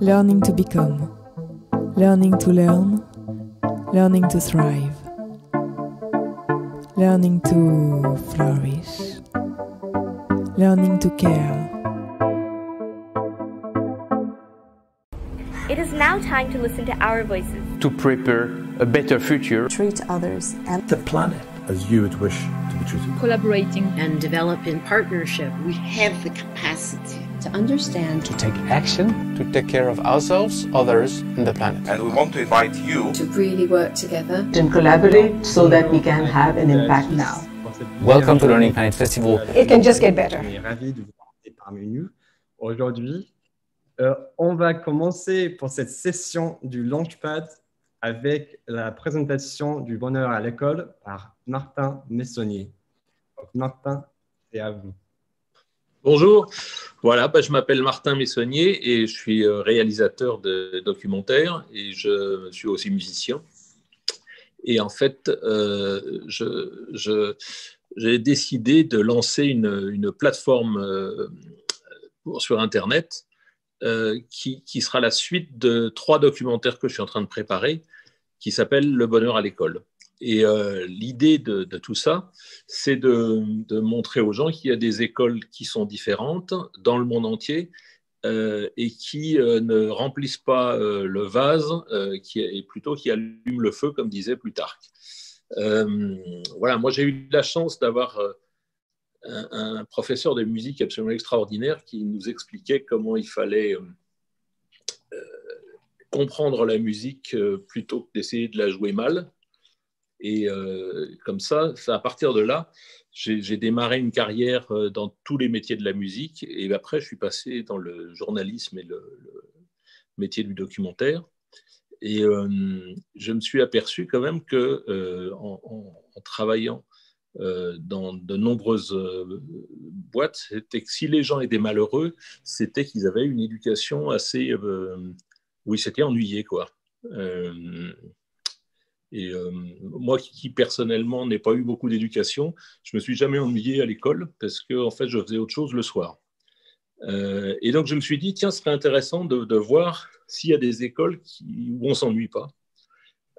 Learning to become, learning to learn, learning to thrive, learning to flourish, learning to care. Time to listen to our voices. to prepare a better future. treat others and the planet as you would wish to be treated. collaborating and develop in partnership. We have the capacity to understand To take action to take care of ourselves, others, and the planet. and we want to invite you to really work together. and collaborate so that we can have an impact now. Welcome to Learning Planet Festival. It can just get better. On est ravis de vous avoir parmi nous aujourd'hui. Euh, on va commencer pour cette session du Launchpad avec la présentation du bonheur à l'école par Martin Messonnier. Martin, c'est à vous. Bonjour, voilà, bah, je m'appelle Martin Messonnier et je suis euh, réalisateur de documentaires et je suis aussi musicien. Et en fait, euh, j'ai décidé de lancer une, plateforme sur Internet euh, qui, sera la suite de trois documentaires que je suis en train de préparer, qui s'appelle Le bonheur à l'école. Et euh, l'idée de, tout ça, c'est de, montrer aux gens qu'il y a des écoles qui sont différentes dans le monde entier euh, et qui ne remplissent pas le vase, qui, et plutôt qui allument le feu, comme disait Plutarque. Voilà, moi j'ai eu la chance d'avoir un, professeur de musique absolument extraordinaire qui nous expliquait comment il fallait euh, euh, comprendre la musique euh, plutôt que d'essayer de la jouer mal. Et comme ça, à partir de là, j'ai démarré une carrière dans tous les métiers de la musique. Et après, je suis passé dans le journalisme et le, métier du documentaire. Et je me suis aperçu quand même que en, travaillant dans de nombreuses euh, boîtes, c'était que si les gens étaient malheureux, c'était qu'ils avaient une éducation assez, euh, oui, c'était ennuyé quoi. Euh, et euh, moi qui, personnellement n'ai pas eu beaucoup d'éducation, je me suis jamais ennuyé à l'école parce que en fait je faisais autre chose le soir. Euh, et donc je me suis dit tiens, ce serait intéressant de, voir s'il y a des écoles où on s'ennuie pas.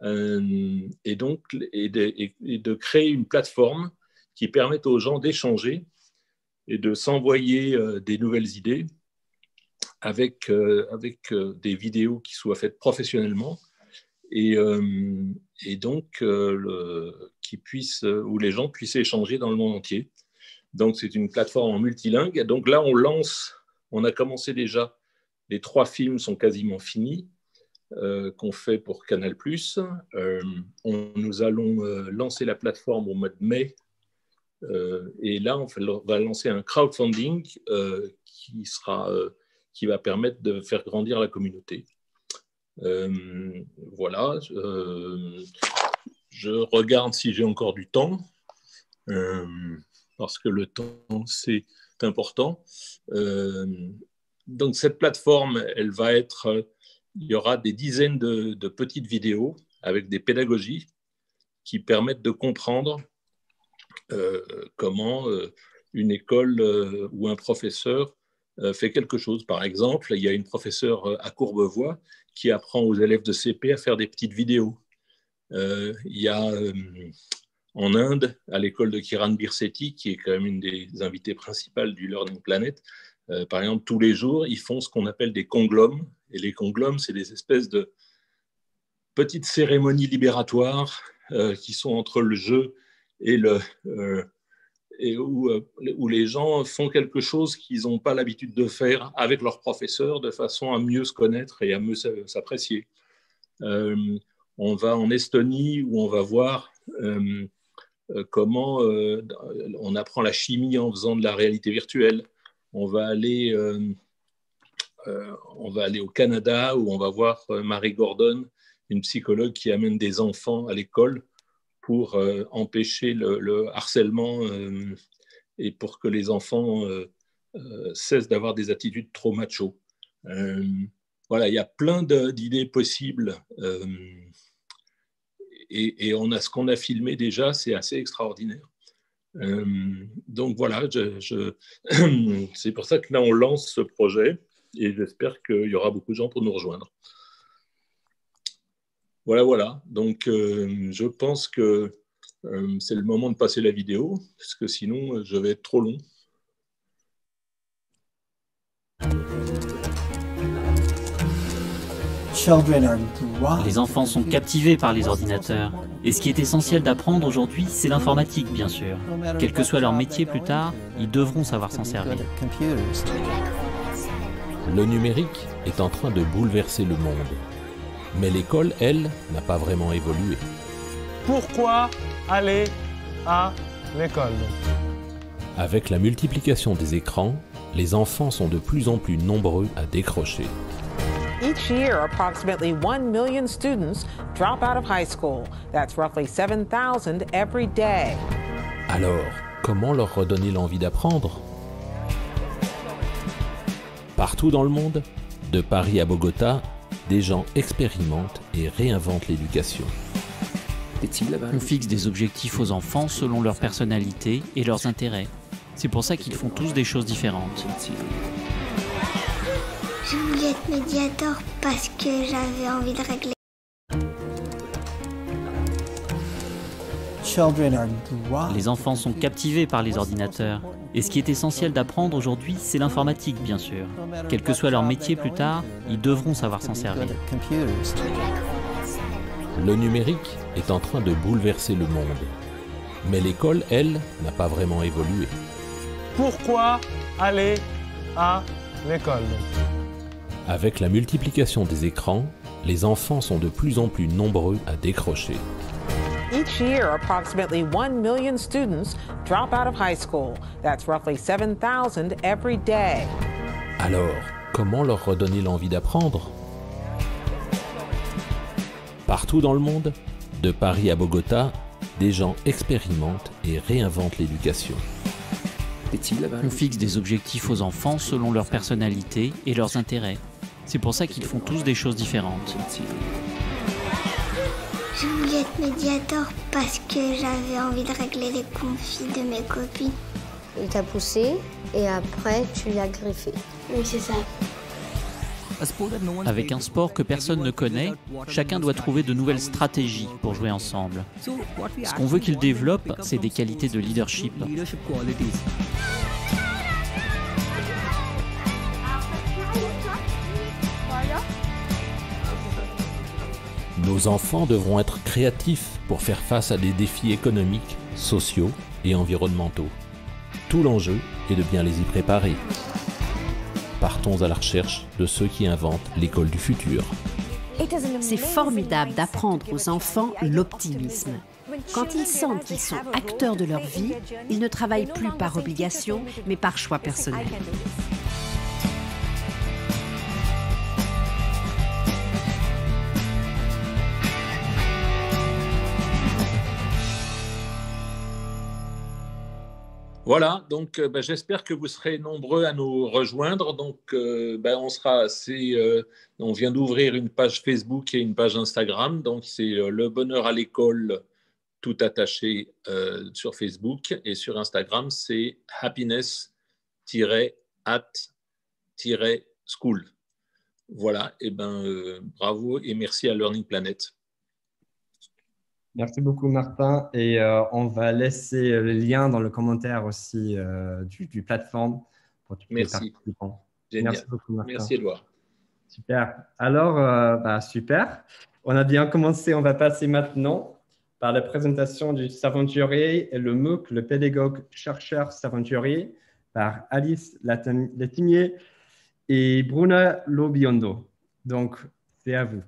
Euh, et donc de, créer une plateforme qui permette aux gens d'échanger et de s'envoyer euh, des nouvelles idées avec, euh, avec des vidéos qui soient faites professionnellement et, et donc qui puissent, où les gens puissent échanger dans le monde entier. Donc c'est une plateforme en multilingue. Donc là, on lance, on a commencé déjà, les trois films sont quasiment finis euh, qu'on fait pour Canal+. Euh, nous allons euh, lancer la plateforme au mois de mai. Et là, on, va lancer un crowdfunding qui, sera, qui va permettre de faire grandir la communauté. Voilà. je regarde si j'ai encore du temps, parce que le temps, c'est important. Donc, cette plateforme, elle va être, il y aura des dizaines de, petites vidéos avec des pédagogies qui permettent de comprendre euh, comment euh, une école euh, ou un professeur fait quelque chose. Par exemple, il y a une professeure à Courbevoie qui apprend aux élèves de CP à faire des petites vidéos. Il y a en Inde, à l'école de Kiran Birsetti, qui est quand même une des invitées principales du Learning Planet, par exemple, tous les jours, ils font ce qu'on appelle des conglomes. Et les conglomes, c'est des espèces de petites cérémonies libératoires euh, qui sont entre le jeu et le, euh, et où, euh, où, les gens font quelque chose qu'ils n'ont pas l'habitude de faire avec leurs professeurs de façon à mieux se connaître et à mieux s'apprécier. On va en Estonie où on va voir comment on apprend la chimie en faisant de la réalité virtuelle. On va aller, on va aller au Canada où on va voir Marie Gordon, une psychologue qui amène des enfants à l'école pour euh, empêcher le, le harcèlement euh, et pour que les enfants euh, cessent d'avoir des attitudes trop macho. voilà, il y a plein d'idées possibles. Euh, et, on a ce qu'on a filmé déjà, c'est assez extraordinaire. Euh, donc voilà, c'est pour ça que là on lance ce projet et j'espère qu'il y aura beaucoup de gens pour nous rejoindre. Voilà, voilà. Donc euh, je pense que c'est le moment de passer la vidéo parce que sinon je vais être trop long. Les enfants sont captivés par les ordinateurs. Et ce qui est essentiel d'apprendre aujourd'hui, c'est l'informatique, bien sûr. Quel que soit leur métier plus tard, ils devront savoir s'en servir. Le numérique est en train de bouleverser le monde. Mais l'école, elle, n'a pas vraiment évolué. Pourquoi aller à l'école? Avec la multiplication des écrans, les enfants sont de plus en plus nombreux à décrocher. Each year, approximately 1 million students drop out of high school. That's roughly 7,000 every day. Alors, comment leur redonner l'envie d'apprendre? Partout dans le monde, de Paris à Bogota, des gens expérimentent et réinventent l'éducation. On fixe des objectifs aux enfants selon leur personnalité et leurs intérêts. C'est pour ça qu'ils font tous des choses différentes. Je voulais être médiateur parce que j'avais envie de régler. Les enfants sont captivés par les ordinateurs. Et ce qui est essentiel d'apprendre aujourd'hui, c'est l'informatique, bien sûr. Quel que soit leur métier plus tard, ils devront savoir s'en servir. Le numérique est en train de bouleverser le monde. Mais l'école, elle, n'a pas vraiment évolué. Pourquoi aller à l'école? Avec la multiplication des écrans, les enfants sont de plus en plus nombreux à décrocher. Each year, approximately 1 million students drop out of high school. That's roughly 7,000 every day. Alors, comment leur redonner l'envie d'apprendre? Partout dans le monde, de Paris à Bogota, des gens expérimentent et réinventent l'éducation. On fixe des objectifs aux enfants selon leur personnalité et leurs intérêts. C'est pour ça qu'ils font tous des choses différentes. Je voulais être médiateur parce que j'avais envie de régler les conflits de mes copines. Il t'a poussé et après tu l'as griffé. Oui, c'est ça. Avec un sport que personne ne connaît, chacun doit trouver de nouvelles stratégies pour jouer ensemble. Ce qu'on veut qu'ils développent, c'est des qualités de leadership. Nos enfants devront être créatifs pour faire face à des défis économiques, sociaux et environnementaux. Tout l'enjeu est de bien les y préparer. Partons à la recherche de ceux qui inventent l'école du futur. C'est formidable d'apprendre aux enfants l'optimisme. Quand ils sentent qu'ils sont acteurs de leur vie, ils ne travaillent plus par obligation, mais par choix personnel. Voilà, donc euh, ben, j'espère que vous serez nombreux à nous rejoindre. Donc, euh, ben, on sera assez. Euh, on vient d'ouvrir une page Facebook et une page Instagram. Donc, c'est Le Bonheur à l'école, tout attaché sur Facebook. Et sur Instagram, c'est happiness-at-school. Voilà, et ben bravo et merci à Learning Planet. Merci beaucoup, Martin. Et euh, on va laisser euh, le lien dans le commentaire aussi euh, du, du, plateforme pour tous Merci. les participants. Merci beaucoup, Martin. Merci, Edouard. Super. Alors, bah, super. On a bien commencé. On va passer maintenant par la présentation du s'aventurier et le MOOC, le pédagogue chercheur s'aventurier, par Alice Latimier et Bruna Lobiondo. Donc, c'est à vous.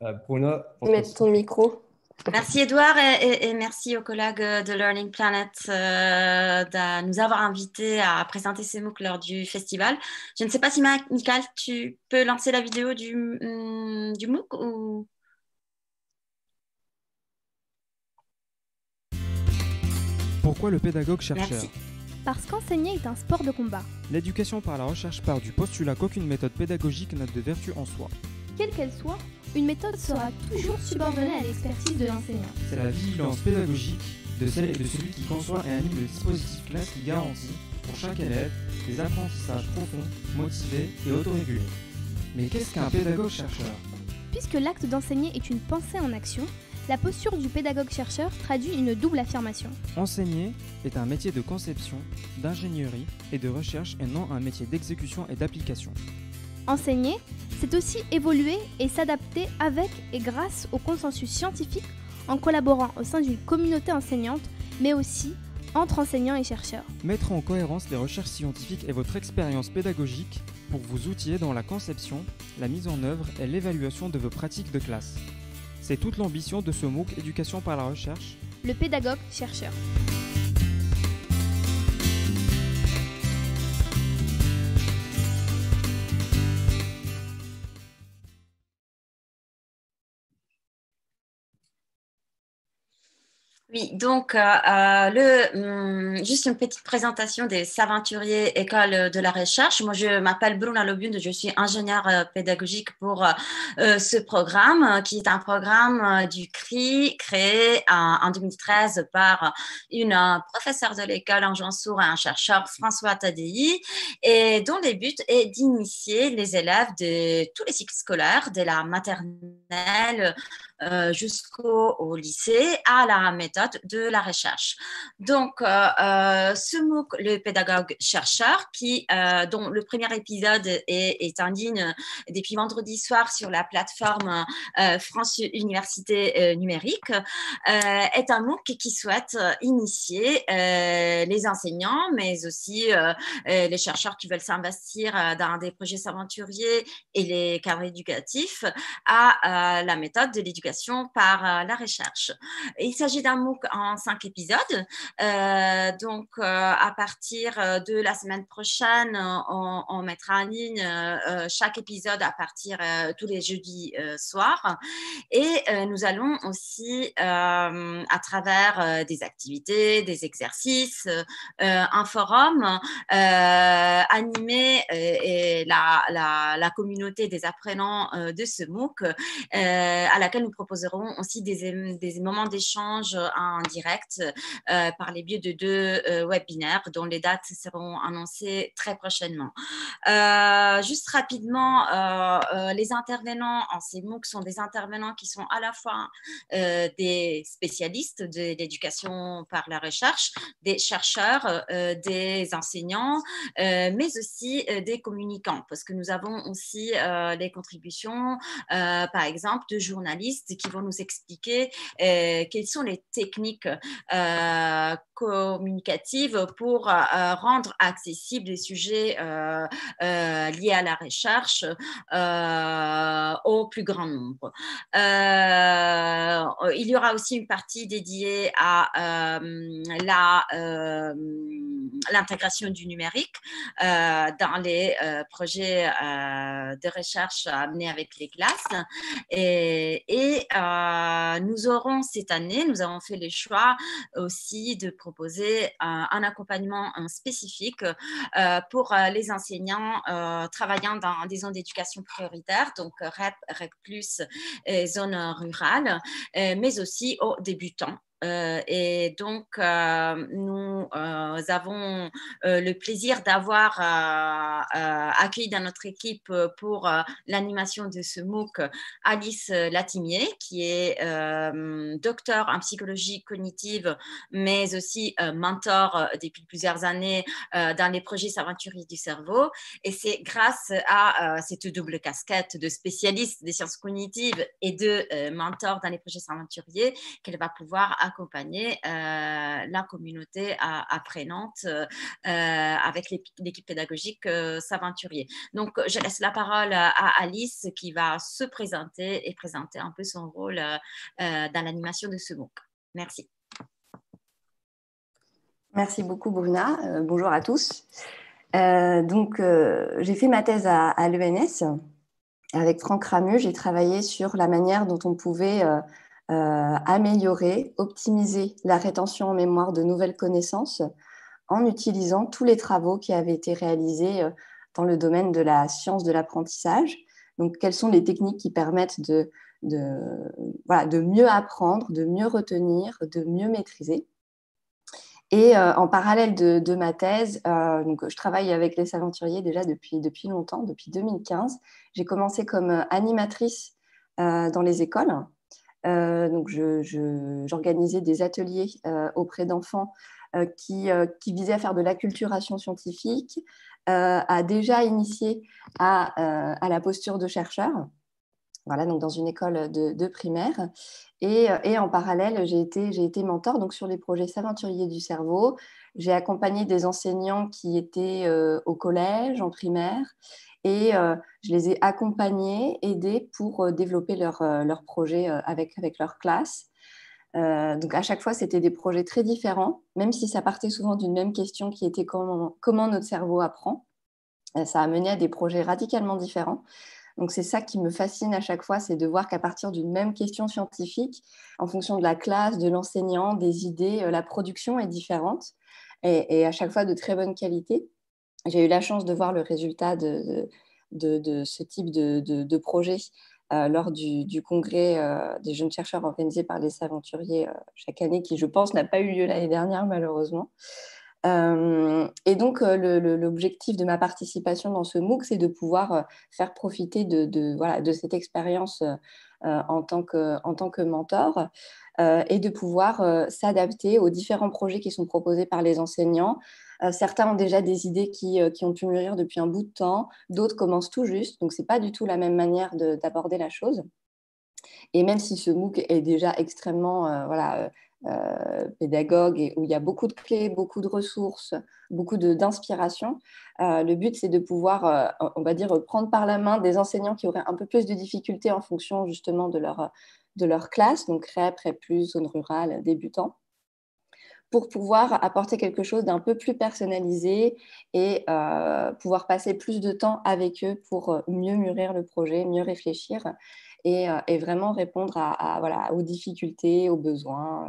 Bruno. Mettre ton micro. Merci Edouard et, merci aux collègues de Learning Planet euh, de nous avoir invités à présenter ces MOOC lors du festival. Je ne sais pas si Michael, tu peux lancer la vidéo du, mm, du MOOC ou... Pourquoi le pédagogue chercheur? Parce qu'enseigner est un sport de combat. L'éducation par la recherche part du postulat qu'aucune méthode pédagogique n'a de vertu en soi. Quelle qu'elle soit, une méthode sera toujours subordonnée à l'expertise de l'enseignant. C'est la vigilance pédagogique de celle et de celui qui conçoit et anime le dispositif classe qui garantit, pour chaque élève, des apprentissages profonds, motivés et autorégulés. Mais qu'est-ce qu'un pédagogue-chercheur Puisque l'acte d'enseigner est une pensée en action, la posture du pédagogue-chercheur traduit une double affirmation. Enseigner est un métier de conception, d'ingénierie et de recherche et non un métier d'exécution et d'application. Enseigner, c'est aussi évoluer et s'adapter avec et grâce au consensus scientifique en collaborant au sein d'une communauté enseignante, mais aussi entre enseignants et chercheurs. Mettre en cohérence les recherches scientifiques et votre expérience pédagogique pour vous outiller dans la conception, la mise en œuvre et l'évaluation de vos pratiques de classe. C'est toute l'ambition de ce MOOC Éducation par la recherche. Le pédagogue-chercheur. Oui, donc euh, euh, le, hum, juste une petite présentation des aventuriers école de la recherche. Moi, je m'appelle Bruna Lobund, je suis ingénieure euh, pédagogique pour ce programme, qui est un programme du CRI créé en 2013 par une professeure de l'école en Sourd et un chercheur François Tadei, et dont le but est d'initier les élèves de tous les cycles scolaires, de la maternelle euh, jusqu'au lycée à la méthode de la recherche. Donc, euh, euh, ce MOOC, le pédagogue chercheur, dont le premier épisode est, est en ligne depuis vendredi soir sur la plateforme France Université Numérique, est un MOOC qui souhaite initier les enseignants, mais aussi les chercheurs qui veulent s'investir dans des projets aventuriers et les cadres éducatifs à la méthode de l'éducation par euh, la recherche. Il s'agit d'un MOOC en cinq épisodes. Euh, donc, euh, à partir de la semaine prochaine, on, mettra en ligne chaque épisode à partir tous les jeudis soirs. Et nous allons aussi, à travers des activités, des exercices, un forum, animer la, communauté des apprenants de ce MOOC à laquelle nous proposerons aussi des, moments d'échange en direct euh, par les biais de deux euh, webinaires dont les dates seront annoncées très prochainement. Euh, juste rapidement, les intervenants en ces MOOC sont des intervenants qui sont à la fois des spécialistes de l'éducation par la recherche, des chercheurs, des enseignants, mais aussi des communicants, parce que nous avons aussi les contributions, par exemple, de journalistes qui vont nous expliquer euh, quelles sont les techniques euh, communicatives pour euh, rendre accessibles les sujets liés à la recherche au plus grand nombre. il y aura aussi une partie dédiée à l'intégration du numérique dans les projets de recherche amenés avec les classes et euh, nous aurons cette année, nous avons fait le choix aussi de proposer un, accompagnement spécifique euh, pour euh, les enseignants travaillant dans des zones d'éducation prioritaire, donc REP, REP+, et zones rurales, mais aussi aux débutants euh, et donc, euh, nous euh, avons le plaisir d'avoir accueilli dans notre équipe pour l'animation de ce MOOC Alice Latimier, qui est docteur en psychologie cognitive, mais aussi mentor depuis plusieurs années dans les projets aventuriers du cerveau. Et c'est grâce à cette double casquette de spécialiste des sciences cognitives et de mentor dans les projets aventuriers qu'elle va pouvoir accompagner euh, la communauté apprenante euh, avec l'équipe pédagogique euh, S'aventurier. Donc, je laisse la parole à Alice qui va se présenter et présenter un peu son rôle dans l'animation de ce MOOC. Merci. Merci beaucoup, Bruna. bonjour à tous. donc, j'ai fait ma thèse à, à l'ENS. Avec Franck Ramu, j'ai travaillé sur la manière dont on pouvait euh, améliorer, optimiser la rétention en mémoire de nouvelles connaissances en utilisant tous les travaux qui avaient été réalisés dans le domaine de la science de l'apprentissage. Donc, quelles sont les techniques qui permettent de, de mieux apprendre, de mieux retenir, de mieux maîtriser? Et euh, en parallèle de, ma thèse, euh, donc, je travaille avec les aventuriers déjà depuis, depuis longtemps, depuis 2015. J'ai commencé comme euh, animatrice dans les écoles. Donc, j'organisais des ateliers auprès d'enfants qui, qui, visaient à faire de l'acculturation scientifique, à déjà initier à, la posture de chercheur voilà, donc dans une école de, primaire. Et, en parallèle, j'ai été, j'ai été mentor donc, sur les projets S'aventurier du cerveau. J'ai accompagné des enseignants qui étaient euh, au collège, en primaire, et euh, je les ai accompagnés, aidés pour euh, développer leur, leur projet avec, avec leur classe. donc à chaque fois, c'était des projets très différents, même si ça partait souvent d'une même question qui était comment, comment notre cerveau apprend. ça a mené à des projets radicalement différents. Donc c'est ça qui me fascine à chaque fois, c'est de voir qu'à partir d'une même question scientifique, en fonction de la classe, de l'enseignant, des idées, euh, la production est différente et, à chaque fois de très bonne qualité. J'ai eu la chance de voir le résultat de, ce type de, projet euh, lors du, congrès euh, des jeunes chercheurs organisé par les aventuriers chaque année, qui je pense n'a pas eu lieu l'année dernière malheureusement. Euh, et donc, euh, l'objectif de ma participation dans ce MOOC, c'est de pouvoir euh, faire profiter de, cette expérience en, tant que, mentor et de pouvoir s'adapter aux différents projets qui sont proposés par les enseignants. certains ont déjà des idées qui, qui, ont pu mûrir depuis un bout de temps, d'autres commencent tout juste, donc ce n'est pas du tout la même manière d'aborder la chose. Et même si ce MOOC est déjà extrêmement voilà, euh, pédagogue et où il y a beaucoup de clés, beaucoup de ressources, beaucoup d'inspiration. Euh, le but, c'est de pouvoir, euh, on va dire, prendre par la main des enseignants qui auraient un peu plus de difficultés en fonction justement de leur, de leur classe, donc REP, REP+, zone rurale, débutant pour pouvoir apporter quelque chose d'un peu plus personnalisé et pouvoir passer plus de temps avec eux pour mieux mûrir le projet, mieux réfléchir euh, et, vraiment répondre à, voilà, aux difficultés, aux besoins.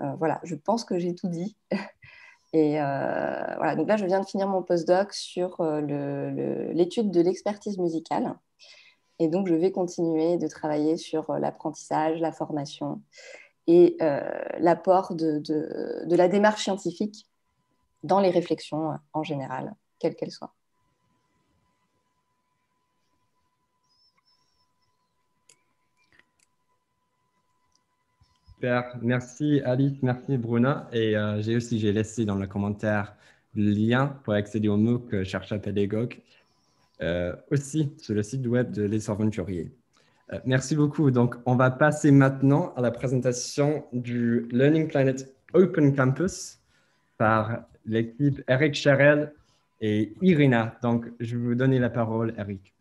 Euh, euh, voilà, je pense que j'ai tout dit. Et voilà, donc là, je viens de finir mon postdoc sur l'étude de l'expertise musicale. Et donc, je vais continuer de travailler sur l'apprentissage, la formation et l'apport de, de, la démarche scientifique dans les réflexions en général, quelles qu'elles soient. Super. Merci Alice, merci Bruna. Et euh, j'ai aussi j'ai laissé dans le commentaire le lien pour accéder au MOOC Cherche à pédagogue, euh, aussi sur le site web de Les Aventuriers. Euh, merci beaucoup. Donc, on va passer maintenant à la présentation du Learning Planet Open Campus par l'équipe Eric Charel et Irina. Donc, je vais vous donner la parole, Eric.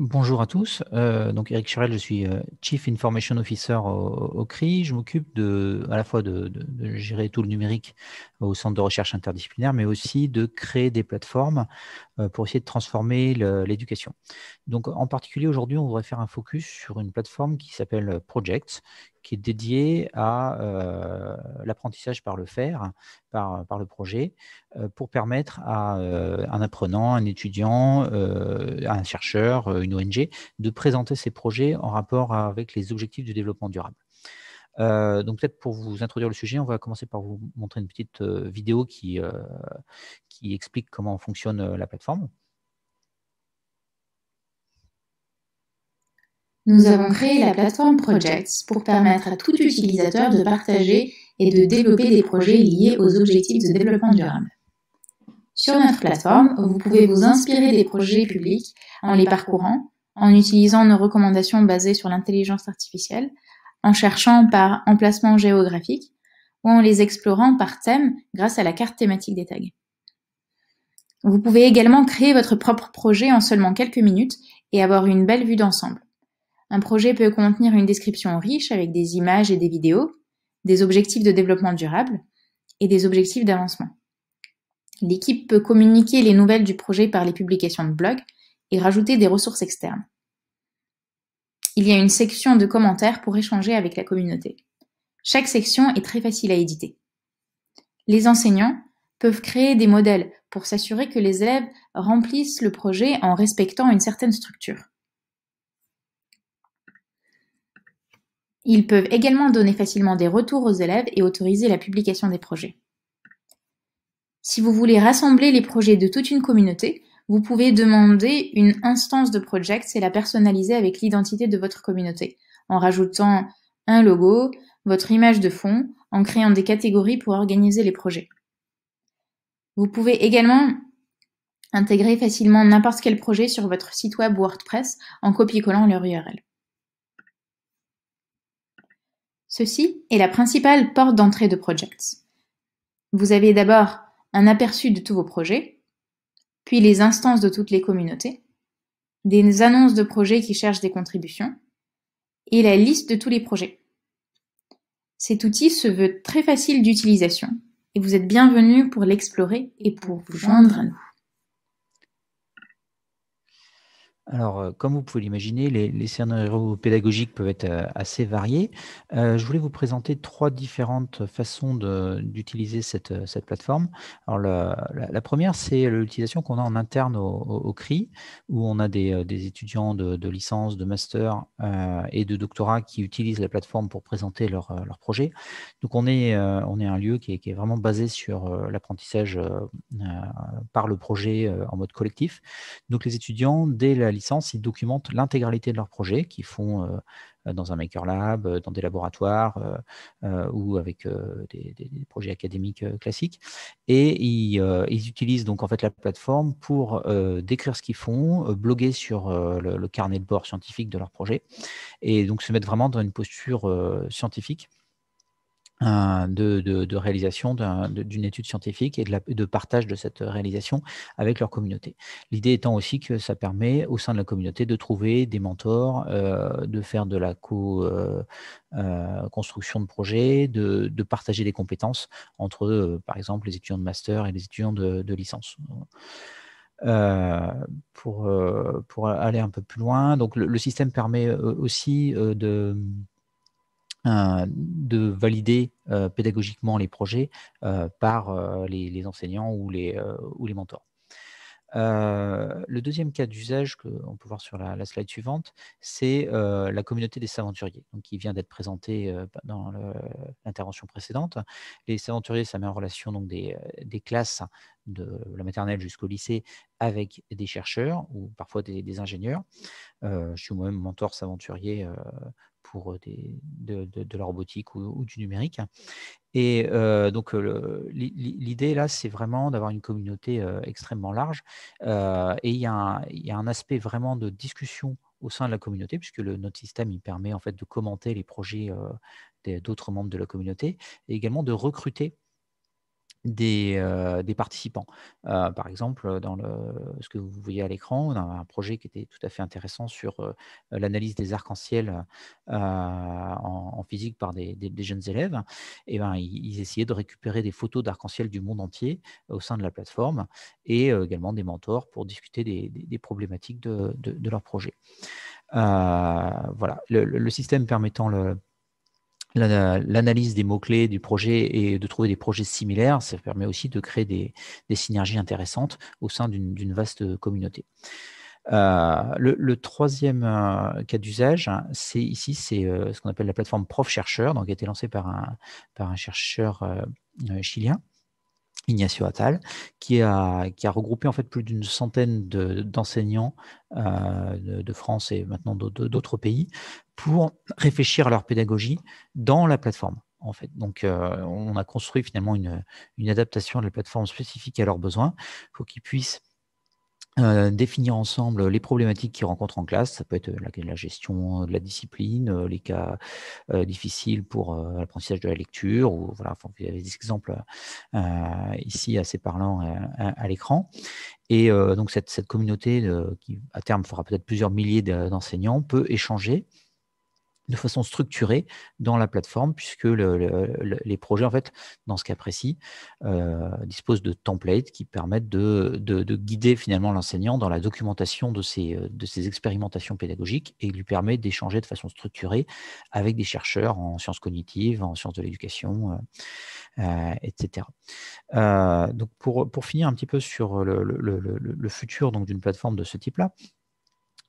Bonjour à tous. Euh, donc Eric Chirel, je suis euh, Chief Information Officer au, CRI. Je m'occupe de, à la fois de, gérer tout le numérique au centre de recherche interdisciplinaire, mais aussi de créer des plateformes pour essayer de transformer l'éducation. Donc en particulier aujourd'hui, on voudrait faire un focus sur une plateforme qui s'appelle Project, qui est dédié à euh, l'apprentissage par le faire, par, le projet, euh, pour permettre à euh, un apprenant, un étudiant, un chercheur, une ONG, de présenter ses projets en rapport avec les objectifs du développement durable. Donc peut-être pour vous introduire le sujet, on va commencer par vous montrer une petite vidéo qui, qui explique comment fonctionne la plateforme. Nous avons créé la plateforme Projects pour permettre à tout utilisateur de partager et de développer des projets liés aux objectifs de développement durable. Sur notre plateforme, vous pouvez vous inspirer des projets publics en les parcourant, en utilisant nos recommandations basées sur l'intelligence artificielle, en cherchant par emplacement géographique ou en les explorant par thème grâce à la carte thématique des tags. Vous pouvez également créer votre propre projet en seulement quelques minutes et avoir une belle vue d'ensemble. Un projet peut contenir une description riche avec des images et des vidéos, des objectifs de développement durable et des objectifs d'avancement. L'équipe peut communiquer les nouvelles du projet par les publications de blog et rajouter des ressources externes. Il y a une section de commentaires pour échanger avec la communauté. Chaque section est très facile à éditer. Les enseignants peuvent créer des modèles pour s'assurer que les élèves remplissent le projet en respectant une certaine structure. Ils peuvent également donner facilement des retours aux élèves et autoriser la publication des projets. Si vous voulez rassembler les projets de toute une communauté, vous pouvez demander une instance de project et la personnaliser avec l'identité de votre communauté, en rajoutant un logo, votre image de fond, en créant des catégories pour organiser les projets. Vous pouvez également intégrer facilement n'importe quel projet sur votre site web WordPress en copier-collant leur URL. Ceci est la principale porte d'entrée de Projects. Vous avez d'abord un aperçu de tous vos projets, puis les instances de toutes les communautés, des annonces de projets qui cherchent des contributions, et la liste de tous les projets. Cet outil se veut très facile d'utilisation et vous êtes bienvenue pour l'explorer et pour vous joindre à nous. Alors, euh, comme vous pouvez l'imaginer, les, scénarios pédagogiques peuvent être euh, assez variés. Euh, je voulais vous présenter trois différentes façons d'utiliser cette, plateforme. Alors, la, première, c'est l'utilisation qu'on a en interne au, CRI, où on a des, étudiants de, licence, de master et de doctorat qui utilisent la plateforme pour présenter leur, projet. Donc, on est, on est un lieu qui est, qui est vraiment basé sur l'apprentissage par le projet en mode collectif. Donc, les étudiants, dès la ils documentent l'intégralité de leur projet qu'ils font euh, dans un Maker Lab, euh, dans des laboratoires euh, ou avec des, projets académiques classiques. Et ils, utilisent donc en fait la plateforme pour décrire ce qu'ils font, bloguer sur le, le, carnet de bord scientifique de leur projet et donc se mettre vraiment dans une posture scientifique de, réalisation d'une étude scientifique et de, partage de cette réalisation avec leur communauté. L'idée étant aussi que ça permet au sein de la communauté de trouver des mentors, euh, de faire de la co-construction euh, euh, de projets, de, partager des compétences entre, par exemple, les étudiants de master et les étudiants de, licence. pour, aller un peu plus loin, donc le système permet aussi de de valider euh, pédagogiquement les projets euh, par les, enseignants ou les, mentors. le deuxième cas d'usage qu'on peut voir sur la, slide suivante, c'est la communauté des saventuriers, donc qui vient d'être présentée dans l'intervention précédente. Les saventuriers, ça met en relation donc des, classes de la maternelle jusqu'au lycée avec des chercheurs ou parfois des, ingénieurs. je suis moi-même mentor saventurier pour des, de, la robotique ou, du numérique. Et donc l'idée là, c'est vraiment d'avoir une communauté extrêmement large. et il y, a un, aspect vraiment de discussion au sein de la communauté, puisque notre système il permet en fait de commenter les projets d'autres membres de la communauté et également de recruter des, euh, des participants. Euh, par exemple, dans le, ce que vous voyez à l'écran, on a un projet qui était tout à fait intéressant sur euh, l'analyse des arcs-en-ciel en, physique par des, jeunes élèves. Et ben, ils, essayaient de récupérer des photos d'arc-en-ciel du monde entier au sein de la plateforme et également des mentors pour discuter des, problématiques de, leur projet. voilà, le, système permettant le, l'analyse des mots-clés du projet et de trouver des projets similaires, ça permet aussi de créer des, synergies intéressantes au sein d'une vaste communauté. Euh, le, troisième euh, cas d'usage, c'est ici, c'est euh, ce qu'on appelle la plateforme Prof-chercheur, donc qui a été lancée par un chercheur chilien Ignacio Attal, qui a, regroupé en fait plus d'une centaine d'enseignants euh, de, France et maintenant d'autres pays pour réfléchir à leur pédagogie dans la plateforme. En fait. Donc, euh, on a construit finalement une, une, adaptation de la plateforme spécifique à leurs besoins pour qu'ils puissent euh, définir ensemble les problématiques qu'ils rencontrent en classe. Ça peut être la, gestion de la discipline, euh, les cas euh, difficiles pour l'apprentissage de la lecture, ou voilà, il y avait des exemples ici assez parlants à, l'écran. Et donc cette, cette communauté qui à terme fera peut-être plusieurs milliers d'enseignants peut échanger de façon structurée dans la plateforme, puisque les projets, en fait, dans ce cas précis, euh, disposent de templates qui permettent de, guider finalement l'enseignant dans la documentation de ses, ses expérimentations pédagogiques et lui permet d'échanger de façon structurée avec des chercheurs en sciences cognitives, en sciences de l'éducation, euh, euh, etc. donc pour, pour finir un petit peu sur le, le futur d'une plateforme de ce type-là,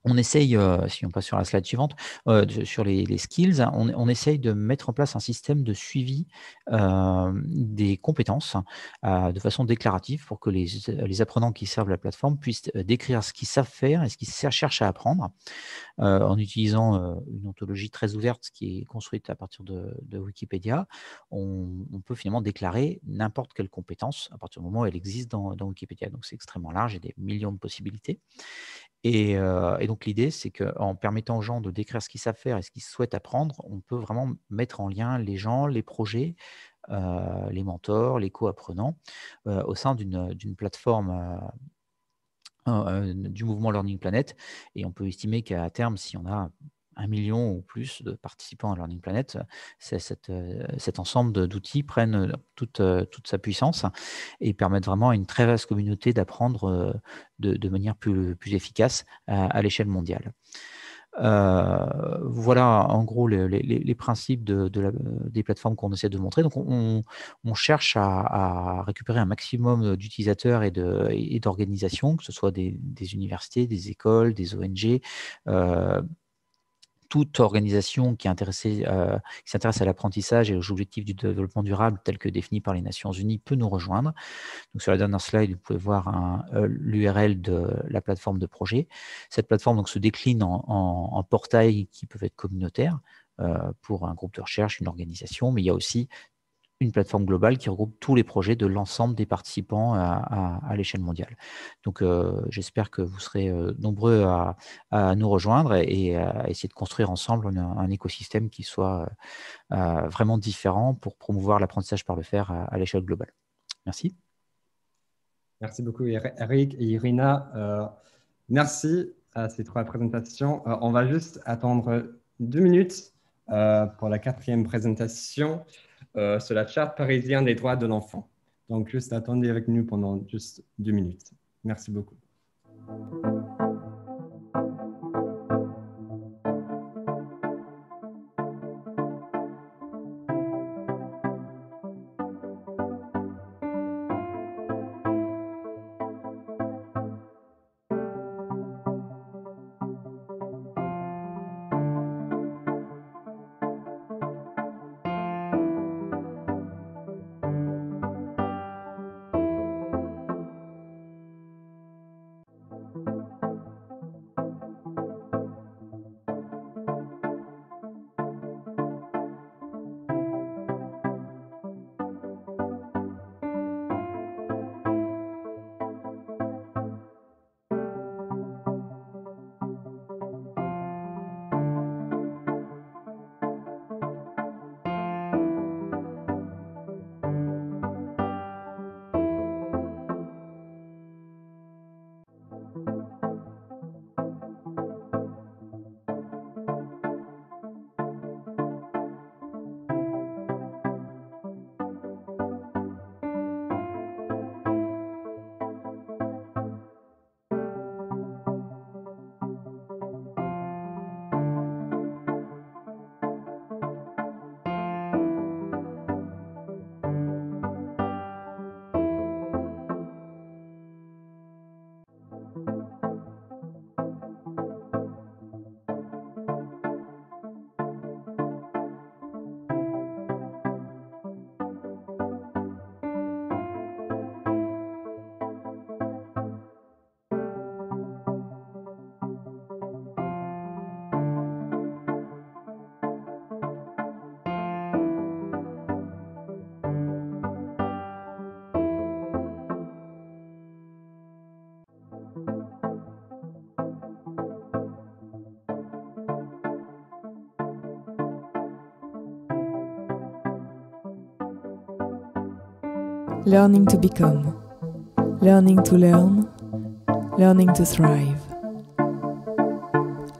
on essaye, euh, si on passe sur la slide suivante, euh, sur les, skills, on, essaye de mettre en place un système de suivi euh, des compétences de façon déclarative pour que les, apprenants qui servent la plateforme puissent décrire ce qu'ils savent faire et ce qu'ils cherchent à apprendre en utilisant une ontologie très ouverte qui est construite à partir de, Wikipédia. On, peut finalement déclarer n'importe quelle compétence à partir du moment où elle existe dans, Wikipédia. Donc c'est extrêmement large, a des millions de possibilités. Et, donc l'idée, c'est qu'en permettant aux gens de décrire ce qu'ils savent faire et ce qu'ils souhaitent apprendre, on peut vraiment mettre en lien les gens, les projets, les mentors, les co-apprenants au sein d'une plateforme du mouvement Learning Planet. Et on peut estimer qu'à terme, si on a un million ou plus de participants à Learning Planet, euh, cet ensemble d'outils prennent euh, toute, euh, toute, sa puissance et permettent vraiment à une très vaste communauté d'apprendre de, manière plus, plus efficace à, l'échelle mondiale. voilà en gros les, principes de, des plateformes qu'on essaie de montrer. Donc on, cherche à, récupérer un maximum d'utilisateurs et d'organisations, que ce soit des, universités, des écoles, des ONG, toute organisation qui, euh, s'intéresse à l'apprentissage et aux objectifs du développement durable tels que définis par les Nations Unies peut nous rejoindre. Donc, sur la dernière slide, vous pouvez voir euh, l'URL de la plateforme de projet. Cette plateforme se décline en, en portails qui peuvent être communautaires euh, pour un groupe de recherche, une organisation, mais il y a aussi une plateforme globale qui regroupe tous les projets de l'ensemble des participants à, l'échelle mondiale. Donc, euh, j'espère que vous serez euh, nombreux à, nous rejoindre et, à essayer de construire ensemble un, écosystème qui soit euh, vraiment différent pour promouvoir l'apprentissage par le faire à, l'échelle globale. Merci. Merci beaucoup, Eric et Irina. merci à ces trois présentations. on va juste attendre deux minutes pour la quatrième présentation. Euh, sur la charte parisienne des droits de l'enfant. Donc, juste attendez avec nous pendant juste deux minutes. Merci beaucoup. Learning to become, learning to learn, learning to thrive,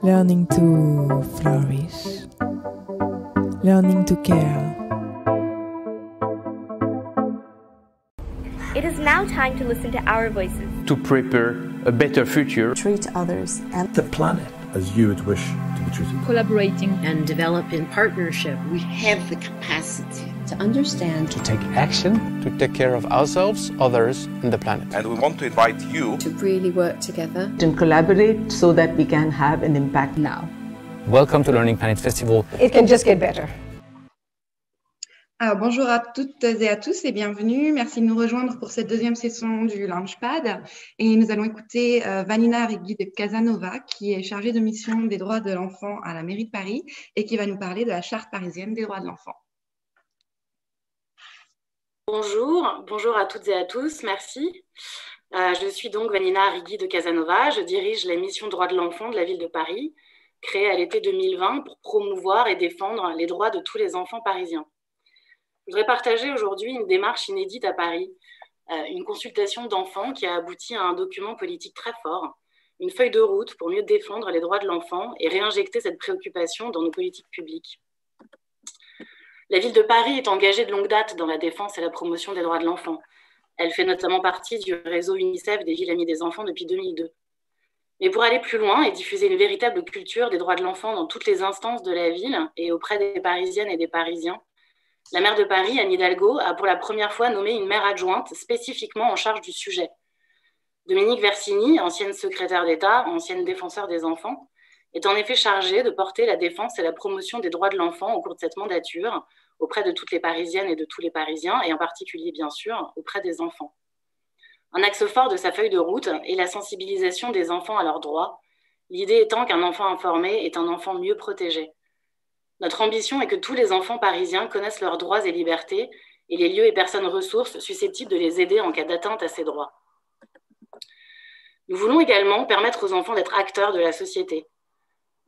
learning to flourish. learning to care. It is now time to listen to our voices. To prepare a better future. Treat others and the planet as you would wish to be treated. Collaborating and develop in partnership. We have the capacity to understand, to take action, to take care of ourselves, others, and the planet. And we want to invite you to really work together and collaborate so that we can have an impact now. Welcome to Learning Planet Festival. It can just get better. Alors, bonjour à toutes et à tous et bienvenue. Merci de nous rejoindre pour cette deuxième session du Launchpad. Et nous allons écouter euh, Vanina Rigui de Casanova, qui est chargée de mission des droits de l'enfant à la mairie de Paris et qui va nous parler de la charte parisienne des droits de l'enfant. Bonjour, bonjour à toutes et à tous, merci. Euh, je suis donc Vanina Rigui de Casanova. Je dirige la mission droits de l'enfant de la ville de Paris, créée à l'été 2020 pour promouvoir et défendre les droits de tous les enfants parisiens. Je voudrais partager aujourd'hui une démarche inédite à Paris, euh, une consultation d'enfants qui a abouti à un document politique très fort, une feuille de route pour mieux défendre les droits de l'enfant et réinjecter cette préoccupation dans nos politiques publiques. La ville de Paris est engagée de longue date dans la défense et la promotion des droits de l'enfant. Elle fait notamment partie du réseau UNICEF des villes amies des enfants depuis 2002. Mais pour aller plus loin et diffuser une véritable culture des droits de l'enfant dans toutes les instances de la ville et auprès des Parisiennes et des Parisiens, la maire de Paris, Anne Hidalgo, a pour la première fois nommé une maire adjointe spécifiquement en charge du sujet. Dominique Versini, ancienne secrétaire d'État, ancienne défenseur des enfants, est en effet chargée de porter la défense et la promotion des droits de l'enfant au cours de cette mandature auprès de toutes les Parisiennes et de tous les Parisiens, et en particulier, bien sûr, auprès des enfants. Un axe fort de sa feuille de route est la sensibilisation des enfants à leurs droits, l'idée étant qu'un enfant informé est un enfant mieux protégé. Notre ambition est que tous les enfants parisiens connaissent leurs droits et libertés et les lieux et personnes ressources susceptibles de les aider en cas d'atteinte à ces droits. Nous voulons également permettre aux enfants d'être acteurs de la société.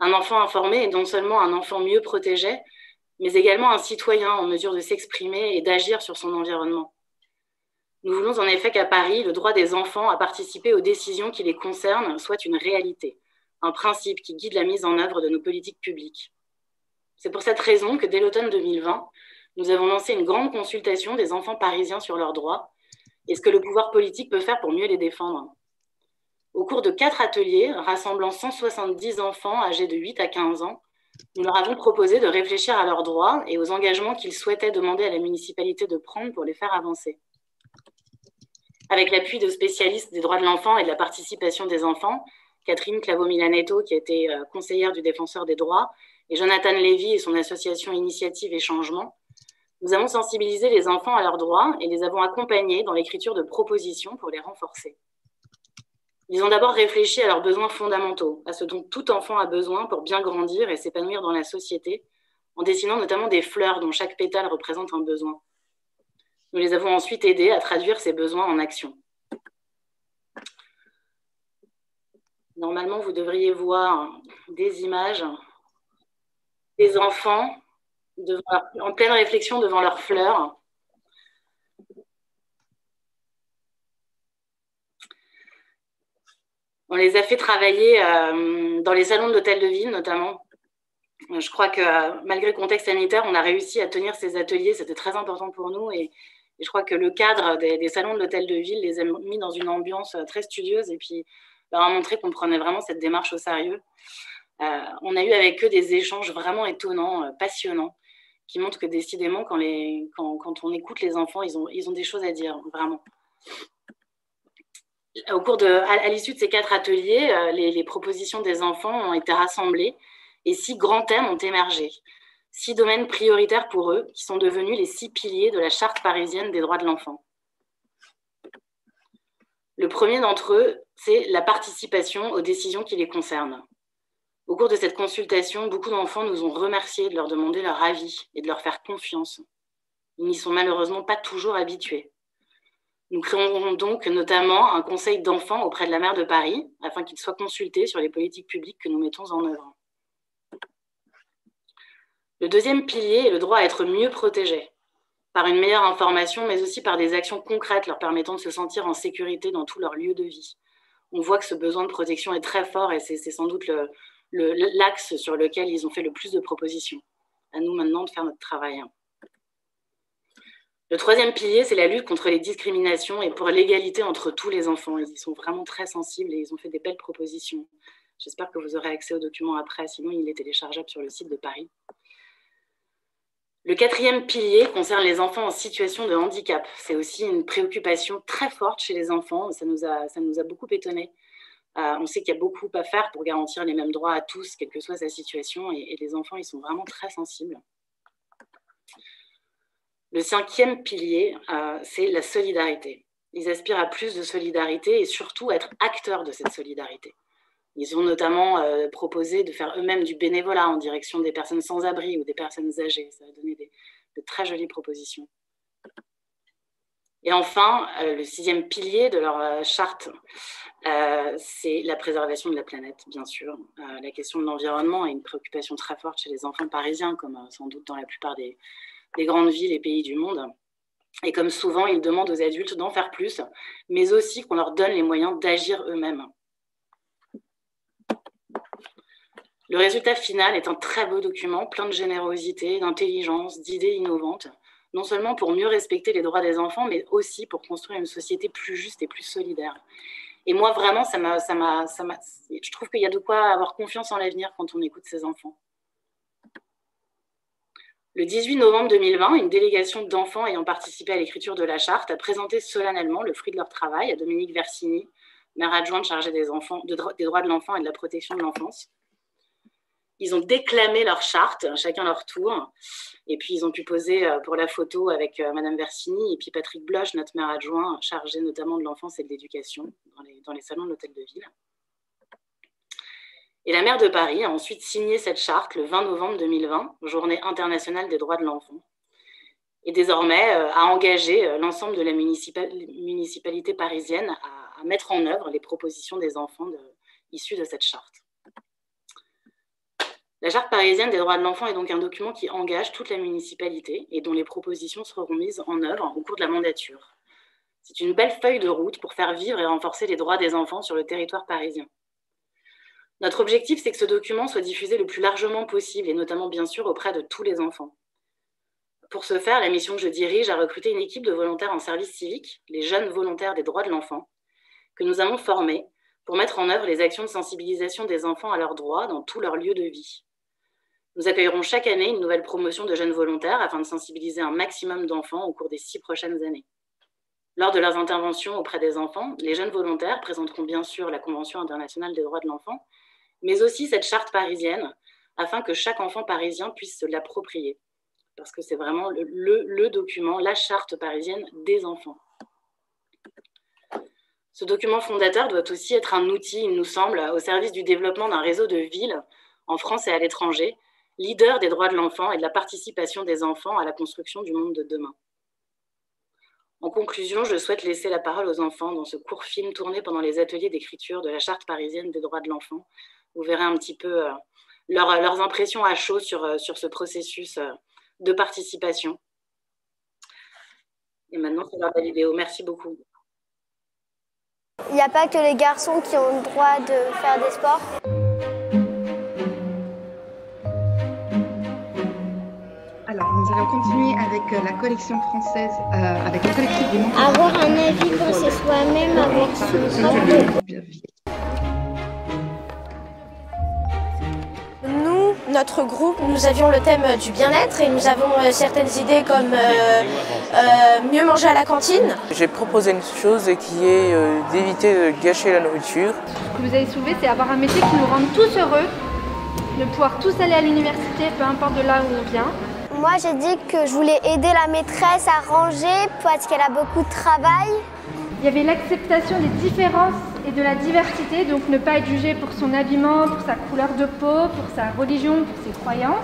Un enfant informé est non seulement un enfant mieux protégé, mais également un citoyen en mesure de s'exprimer et d'agir sur son environnement. Nous voulons en effet qu'à Paris, le droit des enfants à participer aux décisions qui les concernent soit une réalité, un principe qui guide la mise en œuvre de nos politiques publiques. C'est pour cette raison que dès l'automne 2020, nous avons lancé une grande consultation des enfants parisiens sur leurs droits et ce que le pouvoir politique peut faire pour mieux les défendre. Au cours de quatre ateliers rassemblant 170 enfants âgés de 8 à 15 ans, nous leur avons proposé de réfléchir à leurs droits et aux engagements qu'ils souhaitaient demander à la municipalité de prendre pour les faire avancer. Avec l'appui de spécialistes des droits de l'enfant et de la participation des enfants, Catherine Clavo-Milanetto, qui était euh, conseillère du défenseur des droits, et Jonathan Lévy et son association Initiative et Changement, nous avons sensibilisé les enfants à leurs droits et les avons accompagnés dans l'écriture de propositions pour les renforcer. Ils ont d'abord réfléchi à leurs besoins fondamentaux, à ce dont tout enfant a besoin pour bien grandir et s'épanouir dans la société, en dessinant notamment des fleurs dont chaque pétale représente un besoin. Nous les avons ensuite aidés à traduire ces besoins en action. Normalement, vous devriez voir des images des enfants en pleine réflexion devant leurs fleurs. On les a fait travailler euh, dans les salons de l'hôtel de ville notamment. Je crois que malgré le contexte sanitaire, on a réussi à tenir ces ateliers. C'était très important pour nous et, je crois que le cadre des, salons de l'hôtel de ville les a mis dans une ambiance très studieuse et puis leur a montré qu'on prenait vraiment cette démarche au sérieux. Euh, on a eu avec eux des échanges vraiment étonnants, euh, passionnants, qui montrent que décidément, quand, on écoute les enfants, ils ont, des choses à dire, vraiment. Au cours de, à, l'issue de ces quatre ateliers, euh, les, propositions des enfants ont été rassemblées et six grands thèmes ont émergé. Six domaines prioritaires pour eux, qui sont devenus les six piliers de la charte parisienne des droits de l'enfant. Le premier d'entre eux, c'est la participation aux décisions qui les concernent. Au cours de cette consultation, beaucoup d'enfants nous ont remerciés de leur demander leur avis et de leur faire confiance. Ils n'y sont malheureusement pas toujours habitués. Nous créerons donc notamment un conseil d'enfants auprès de la maire de Paris afin qu'ils soient consultés sur les politiques publiques que nous mettons en œuvre. Le deuxième pilier est le droit à être mieux protégé, par une meilleure information, mais aussi par des actions concrètes leur permettant de se sentir en sécurité dans tous leurs lieux de vie. On voit que ce besoin de protection est très fort et c'est sans doute l'axe sur lequel ils ont fait le plus de propositions. À nous maintenant de faire notre travail. Le troisième pilier, c'est la lutte contre les discriminations et pour l'égalité entre tous les enfants. Ils y sont vraiment très sensibles et ils ont fait des belles propositions. J'espère que vous aurez accès au document après, sinon il est téléchargeable sur le site de Paris. Le quatrième pilier concerne les enfants en situation de handicap. C'est aussi une préoccupation très forte chez les enfants. Ça nous a, ça nous a beaucoup étonnés. Euh, on sait qu'il y a beaucoup à faire pour garantir les mêmes droits à tous, quelle que soit sa situation, et, et les enfants, ils sont vraiment très sensibles. Le cinquième pilier, euh, c'est la solidarité. Ils aspirent à plus de solidarité et surtout à être acteurs de cette solidarité. Ils ont notamment euh, proposé de faire eux-mêmes du bénévolat en direction des personnes sans abri ou des personnes âgées. Ça a donné de très jolies propositions. Et enfin, euh, le sixième pilier de leur charte, c'est la préservation de la planète, bien sûr. la question de l'environnement est une préoccupation très forte chez les enfants parisiens, comme sans doute dans la plupart des, des grandes villes et pays du monde. Et comme souvent, ils demandent aux adultes d'en faire plus, mais aussi qu'on leur donne les moyens d'agir eux-mêmes. Le résultat final est un très beau document, plein de générosité, d'intelligence, d'idées innovantes, non seulement pour mieux respecter les droits des enfants, mais aussi pour construire une société plus juste et plus solidaire. Et moi, vraiment, ça m'a, ça m'a, ça m'a, je trouve qu'il y a de quoi avoir confiance en l'avenir quand on écoute ces enfants. Le 18 novembre 2020, une délégation d'enfants ayant participé à l'écriture de la charte a présenté solennellement le fruit de leur travail à Dominique Versini, maire adjointe chargée des, droits de l'enfant et de la protection de l'enfance. Ils ont déclamé leur charte, chacun leur tour. Et puis, ils ont pu poser euh, pour la photo avec euh, Madame Versini et puis Patrick Bloch, notre maire adjoint, chargé notamment de l'enfance et de l'éducation dans les salons de l'hôtel de ville. Et la maire de Paris a ensuite signé cette charte le 20 novembre 2020, journée internationale des droits de l'enfant. Et désormais euh, a engagé l'ensemble de la municipalité parisienne à, mettre en œuvre les propositions des enfants de, issues de cette charte. La charte parisienne des droits de l'enfant est donc un document qui engage toute la municipalité et dont les propositions seront mises en œuvre au cours de la mandature. C'est une belle feuille de route pour faire vivre et renforcer les droits des enfants sur le territoire parisien. Notre objectif, c'est que ce document soit diffusé le plus largement possible et notamment bien sûr auprès de tous les enfants. Pour ce faire, la mission que je dirige a recruté une équipe de volontaires en service civique, les jeunes volontaires des droits de l'enfant, que nous avons formés pour mettre en œuvre les actions de sensibilisation des enfants à leurs droits dans tous leurs lieux de vie. Nous accueillerons chaque année une nouvelle promotion de jeunes volontaires afin de sensibiliser un maximum d'enfants au cours des six prochaines années. Lors de leurs interventions auprès des enfants, les jeunes volontaires présenteront bien sûr la Convention internationale des droits de l'enfant, mais aussi cette charte parisienne, afin que chaque enfant parisien puisse se l'approprier, parce que c'est vraiment le, le, le, document, la charte parisienne des enfants. Ce document fondateur doit aussi être un outil, il nous semble, au service du développement d'un réseau de villes en France et à l'étranger, leader des droits de l'enfant et de la participation des enfants à la construction du monde de demain. En conclusion, je souhaite laisser la parole aux enfants dans ce court film tourné pendant les ateliers d'écriture de la Charte parisienne des droits de l'enfant. Vous verrez un petit peu euh, leur, leurs impressions à chaud sur, euh, sur ce processus euh, de participation. Et maintenant, c'est l'heure de la vidéo. Merci beaucoup. Il n'y a pas que les garçons qui ont le droit de faire des sports. Alors, nous allons continuer avec la collection française, euh, avec le collectif du monde. Avoir un avis quand c'est soi-même, avoir son propre notre groupe, nous avions le thème du bien-être et nous avons euh, certaines idées comme euh, euh, mieux manger à la cantine. J'ai proposé une chose qui est euh, d'éviter de gâcher la nourriture. Ce que vous avez soulevé, c'est avoir un métier qui nous rende tous heureux, de pouvoir tous aller à l'université, peu importe de là où on vient. Moi, j'ai dit que je voulais aider la maîtresse à ranger parce qu'elle a beaucoup de travail. Il y avait l'acceptation des différences et de la diversité, donc ne pas être jugé pour son habillement, pour sa couleur de peau, pour sa religion, pour ses croyances.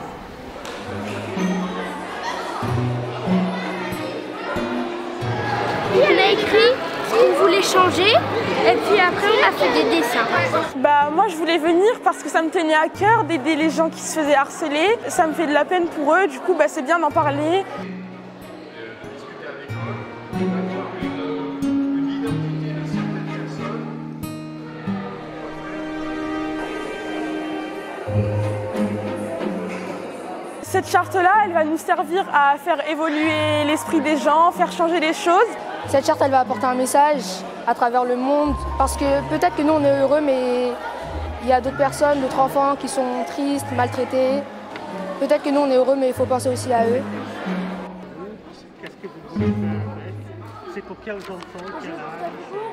On a écrit ce qu'on voulait changer et puis après on a fait des dessins. Bah moi je voulais venir parce que ça me tenait à cœur d'aider les gens qui se faisaient harceler. Ça me fait de la peine pour eux, du coup bah, c'est bien d'en parler. Cette charte-là, elle va nous servir à faire évoluer l'esprit des gens, faire changer les choses. Cette charte, elle va apporter un message à travers le monde, parce que peut-être que nous, on est heureux, mais il y a d'autres personnes, d'autres enfants qui sont tristes, maltraités. Peut-être que nous, on est heureux, mais il faut penser aussi à eux. Qu'est-ce que vous C'est pour quels enfants quel âge?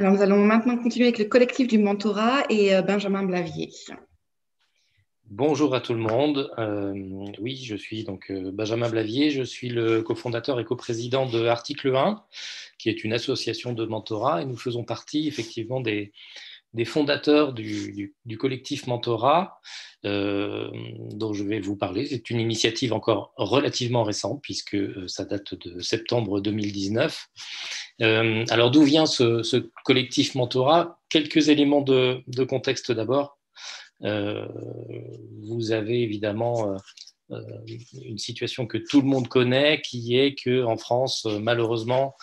Alors, nous allons maintenant continuer avec le collectif du mentorat et euh, Benjamin Blavier. Bonjour à tout le monde. Euh, oui, je suis donc euh, Benjamin Blavier. Je suis le cofondateur et coprésident de Article 1, qui est une association de mentorat, et nous faisons partie effectivement des, des fondateurs du, du, collectif Mentorat, euh, dont je vais vous parler. C'est une initiative encore relativement récente, puisque ça date de septembre 2019. Euh, alors d'où vient ce, collectif Mentorat Quelques éléments de, contexte d'abord. Euh, vous avez évidemment euh, une situation que tout le monde connaît, qui est que en France, malheureusement,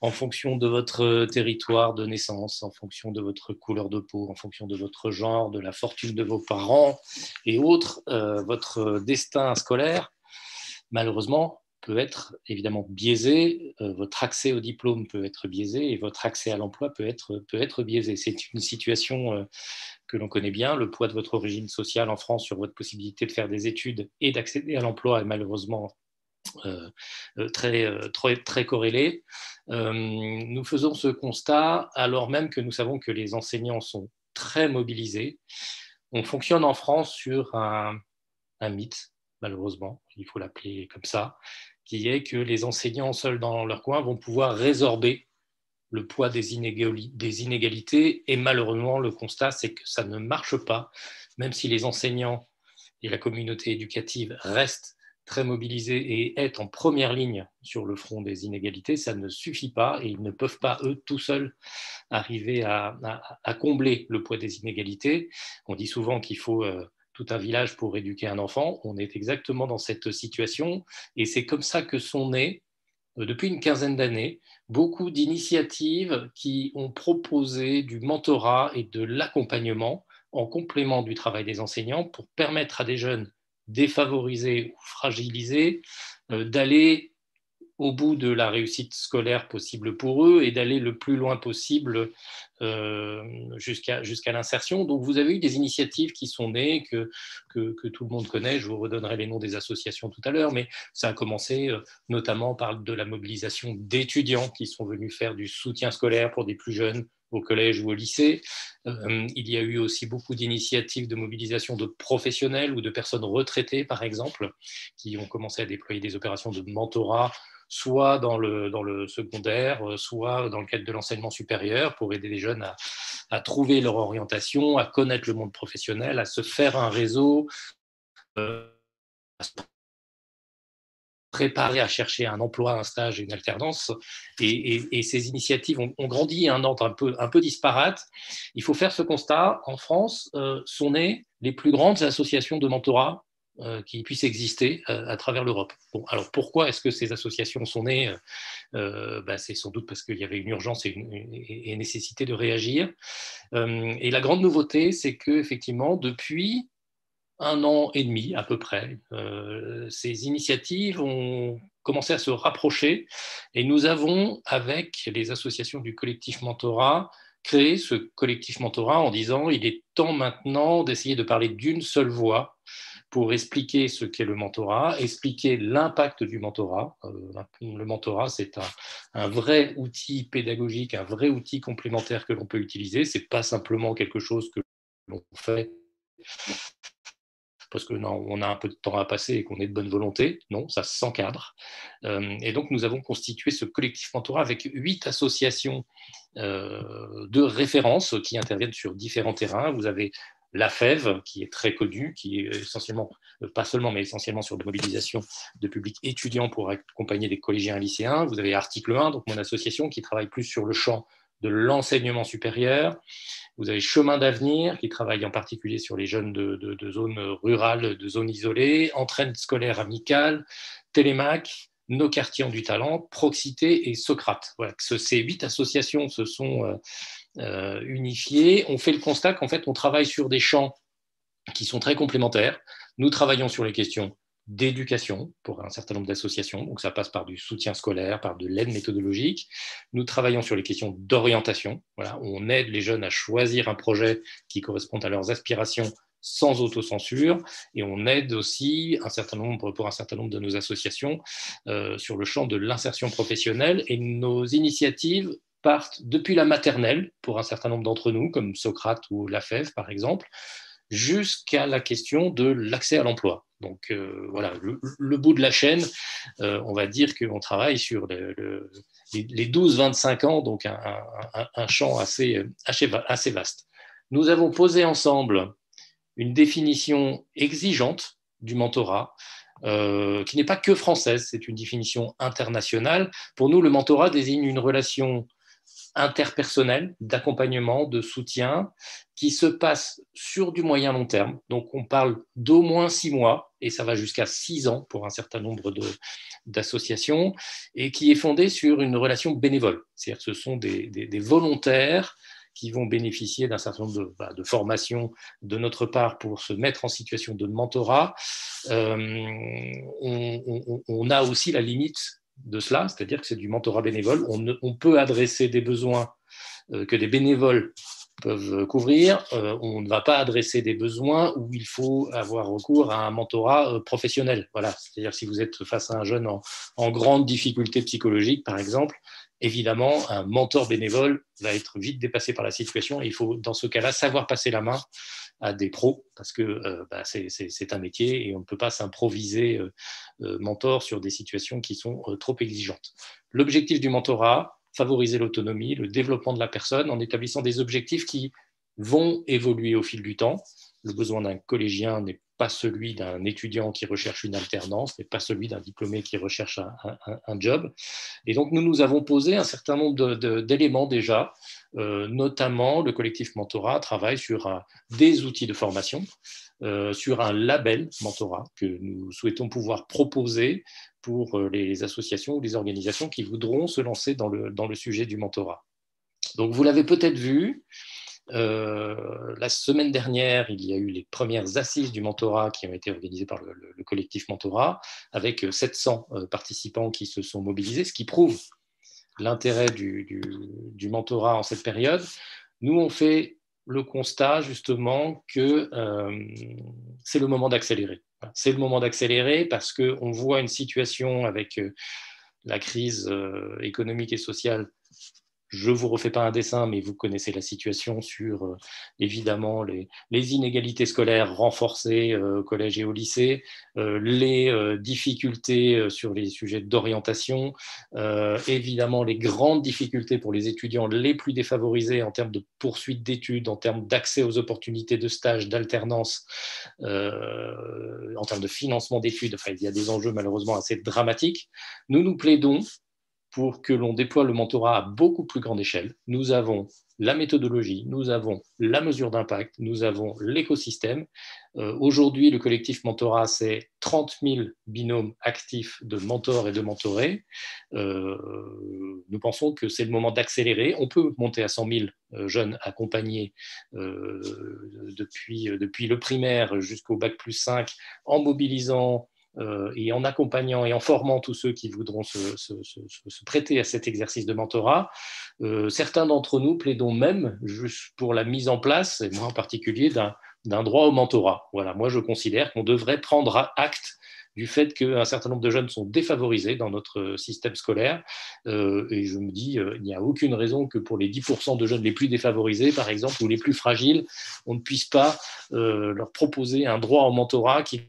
en fonction de votre territoire de naissance, en fonction de votre couleur de peau, en fonction de votre genre, de la fortune de vos parents et autres, euh, votre destin scolaire, malheureusement, peut être évidemment biaisé, euh, votre accès au diplôme peut être biaisé et votre accès à l'emploi peut être, peut être biaisé. C'est une situation euh, que l'on connaît bien. Le poids de votre origine sociale en France sur votre possibilité de faire des études et d'accéder à l'emploi est malheureusement euh, très, très, très corrélé. nous faisons ce constat alors même que nous savons que les enseignants sont très mobilisés. On fonctionne en France sur un mythe, malheureusement, il faut l'appeler comme ça, qui est que les enseignants seuls dans leur coin vont pouvoir résorber le poids des, inégalités. Et malheureusement, le constat, c'est que ça ne marche pas, même si les enseignants et la communauté éducative restent très mobilisés et est en première ligne sur le front des inégalités, ça ne suffit pas et ils ne peuvent pas, eux, tout seuls, arriver à, combler le poids des inégalités. On dit souvent qu'il faut euh, tout un village pour éduquer un enfant. On est exactement dans cette situation et c'est comme ça que sont nées, euh, depuis une quinzaine d'années, beaucoup d'initiatives qui ont proposé du mentorat et de l'accompagnement en complément du travail des enseignants pour permettre à des jeunes défavorisés ou fragilisés euh, d'aller au bout de la réussite scolaire possible pour eux et d'aller le plus loin possible euh, jusqu'à l'insertion. Donc vous avez eu des initiatives qui sont nées, que, que, que, tout le monde connaît, je vous redonnerai les noms des associations tout à l'heure, mais ça a commencé euh, notamment par de la mobilisation d'étudiants qui sont venus faire du soutien scolaire pour des plus jeunes au collège ou au lycée. Euh, il y a eu aussi beaucoup d'initiatives de mobilisation de professionnels ou de personnes retraitées, par exemple, qui ont commencé à déployer des opérations de mentorat soit dans le, secondaire, euh, soit dans le cadre de l'enseignement supérieur, pour aider les jeunes à, trouver leur orientation, à connaître le monde professionnel, à se faire un réseau, euh, préparer à chercher un emploi, un stage une alternance. Et, ces initiatives ont, grandi un ordre un peu, disparate. Il faut faire ce constat. En France, euh, sont nées les plus grandes associations de mentorat euh, qui puissent exister euh, à travers l'Europe. Alors pourquoi est-ce que ces associations sont nées bah, C'est sans doute parce qu'il y avait une urgence et une, et nécessité de réagir. et la grande nouveauté, c'est que effectivement, depuis un an et demi à peu près, ces initiatives ont commencé à se rapprocher et nous avons, avec les associations du collectif Mentorat, créé ce collectif Mentorat en disant il est temps maintenant d'essayer de parler d'une seule voix pour expliquer ce qu'est le mentorat, expliquer l'impact du mentorat. Euh, le mentorat, c'est un, un, vrai outil pédagogique, un vrai outil complémentaire que l'on peut utiliser. C'est pas simplement quelque chose que l'on fait parce que non, on a un peu de temps à passer et qu'on est de bonne volonté. Non, ça s'encadre. Euh, et donc, nous avons constitué ce collectif mentorat avec huit associations euh, de référence qui interviennent sur différents terrains. Vous avez la FEV, qui est très connue, qui est essentiellement, euh, pas seulement, mais essentiellement sur des mobilisations de publics étudiants pour accompagner des collégiens et lycéens. Vous avez Article 1, donc mon association, qui travaille plus sur le champ de l'enseignement supérieur. Vous avez Chemin d'avenir, qui travaille en particulier sur les jeunes de, zones rurales, de zones isolées, entraîne scolaire amicale, Télémac, nos quartiers ont du talent, Proxité et Socrate. Voilà, ces huit associations se sont unifiées. On fait le constat qu'en fait, on travaille sur des champs qui sont très complémentaires. Nous travaillons sur les questions d'éducation pour un certain nombre d'associations. Donc ça passe par du soutien scolaire, par de l'aide méthodologique. Nous travaillons sur les questions d'orientation. Voilà, on aide les jeunes à choisir un projet qui correspond à leurs aspirations sans autocensure et on aide aussi un certain nombre pour un certain nombre de nos associations euh, sur le champ de l'insertion professionnelle et nos initiatives partent depuis la maternelle pour un certain nombre d'entre nous comme Socrate ou la FEV par exemple jusqu'à la question de l'accès à l'emploi. Donc euh, voilà, le, bout de la chaîne, euh, on va dire qu'on travaille sur les, 12-25 ans, donc un, champ assez, assez, vaste. Nous avons posé ensemble une définition exigeante du mentorat, euh, qui n'est pas que française, c'est une définition internationale. Pour nous, le mentorat désigne une relation interpersonnel d'accompagnement, de soutien, qui se passe sur du moyen long terme. Donc on parle d'au moins six mois, et ça va jusqu'à six ans pour un certain nombre d'associations, et qui est fondé sur une relation bénévole. C'est-à-dire que ce sont des, volontaires qui vont bénéficier d'un certain nombre de, bah, formations de notre part pour se mettre en situation de mentorat. Euh, on, a aussi la limite de cela, c'est-à-dire que c'est du mentorat bénévole. On, peut adresser des besoins euh, que des bénévoles peuvent couvrir. Euh, on ne va pas adresser des besoins où il faut avoir recours à un mentorat euh, professionnel. Voilà, c'est-à-dire si vous êtes face à un jeune en, grande difficulté psychologique, par exemple, évidemment, un mentor bénévole va être vite dépassé par la situation il faut, dans ce cas-là, savoir passer la main à des pros parce que euh, bah, c'est un métier et on ne peut pas s'improviser euh, euh, mentor sur des situations qui sont trop exigeantes. L'objectif du mentorat, favoriser l'autonomie, le développement de la personne en établissant des objectifs qui vont évoluer au fil du temps. Le besoin d'un collégien n'est pas celui d'un étudiant qui recherche une alternance, n'est pas celui d'un diplômé qui recherche un, job. Et donc, nous nous avons posé un certain nombre d'éléments déjà, notamment le collectif Mentorat travaille sur des outils de formation, euh, sur un label Mentorat que nous souhaitons pouvoir proposer pour euh, les associations ou les organisations qui voudront se lancer dans le, dans le sujet du mentorat. Donc, vous l'avez peut-être vu, euh, la semaine dernière, il y a eu les premières assises du mentorat qui ont été organisées par le, collectif Mentorat, avec 700 euh, participants qui se sont mobilisés, ce qui prouve l'intérêt du, mentorat en cette période. Nous, on fait le constat justement que euh, c'est le moment d'accélérer. C'est le moment d'accélérer parce qu'on voit une situation avec la crise économique et sociale je vous refais pas un dessin, mais vous connaissez la situation sur euh, évidemment les, inégalités scolaires renforcées euh, au collège et au lycée, euh, les difficultés sur les sujets d'orientation, évidemment les grandes difficultés pour les étudiants les plus défavorisés en termes de poursuite d'études, en termes d'accès aux opportunités de stage, d'alternance, en termes de financement d'études. Enfin, il y a des enjeux malheureusement assez dramatiques. Nous nous plaidons pour que l'on déploie le mentorat à beaucoup plus grande échelle. Nous avons la méthodologie, nous avons la mesure d'impact, nous avons l'écosystème. Euh, aujourd'hui, le collectif mentorat, c'est 30 000 binômes actifs de mentors et de mentorés. Euh, nous pensons que c'est le moment d'accélérer. On peut monter à 100 000 euh, jeunes accompagnés depuis, depuis le primaire jusqu'au bac plus 5 en mobilisant et en accompagnant et en formant tous ceux qui voudront se, prêter à cet exercice de mentorat. Euh, certains d'entre nous plaidons même juste pour la mise en place, et moi en particulier, d'un droit au mentorat. Voilà, moi je considère qu'on devrait prendre acte du fait qu'un certain nombre de jeunes sont défavorisés dans notre système scolaire. Euh, et je me dis, il n'y a aucune raison que pour les 10% de jeunes les plus défavorisés, par exemple, ou les plus fragiles, on ne puisse pas leur proposer un droit au mentorat qui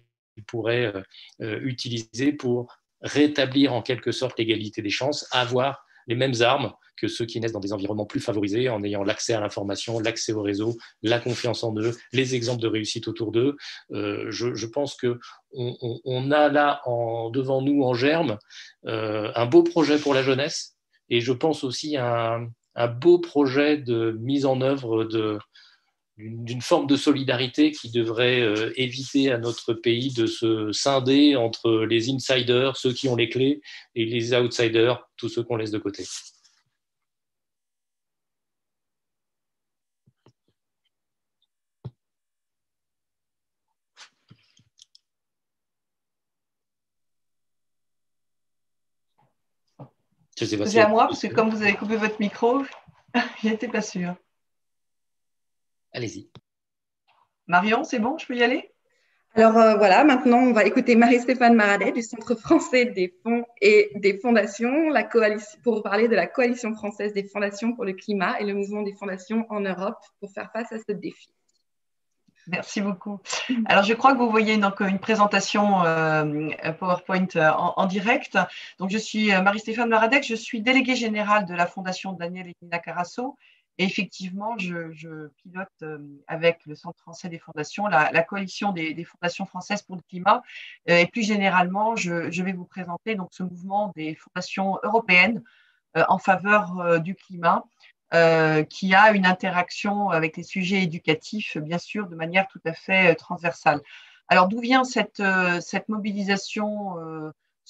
pourrait euh, euh, utiliser pour rétablir en quelque sorte l'égalité des chances, avoir les mêmes armes que ceux qui naissent dans des environnements plus favorisés, en ayant l'accès à l'information, l'accès au réseau, la confiance en eux, les exemples de réussite autour d'eux. Euh, je, pense que on, a là devant nous en germe un beau projet pour la jeunesse, et je pense aussi un beau projet de mise en œuvre de, d'une forme de solidarité qui devrait euh, éviter à notre pays de se scinder entre les insiders, ceux qui ont les clés, et les outsiders, tous ceux qu'on laisse de côté. C'est à moi, parce que comme vous avez coupé votre micro, je n'étais pas sûre. Allez-y. Marion, c'est bon, je peux y aller? Alors euh, voilà, maintenant on va écouter Marie-Stéphane Maradet du Centre français des fonds et des fondations la coalition, pour parler de la coalition française des fondations pour le climat et le mouvement des fondations en Europe pour faire face à ce défi. Merci beaucoup. Alors, je crois que vous voyez donc une présentation euh, PowerPoint euh, en, direct. Donc, je suis Marie-Stéphane Maradec, je suis déléguée générale de la Fondation Daniel et Nina Carasso et effectivement, je, pilote euh, avec le Centre français des fondations la, coalition des, fondations françaises pour le climat. Euh, et plus généralement, je, vais vous présenter donc ce mouvement des fondations européennes euh, en faveur du climat. qui a une interaction avec les sujets éducatifs, bien sûr, de manière tout à fait transversale. Alors, d'où vient cette, cette mobilisation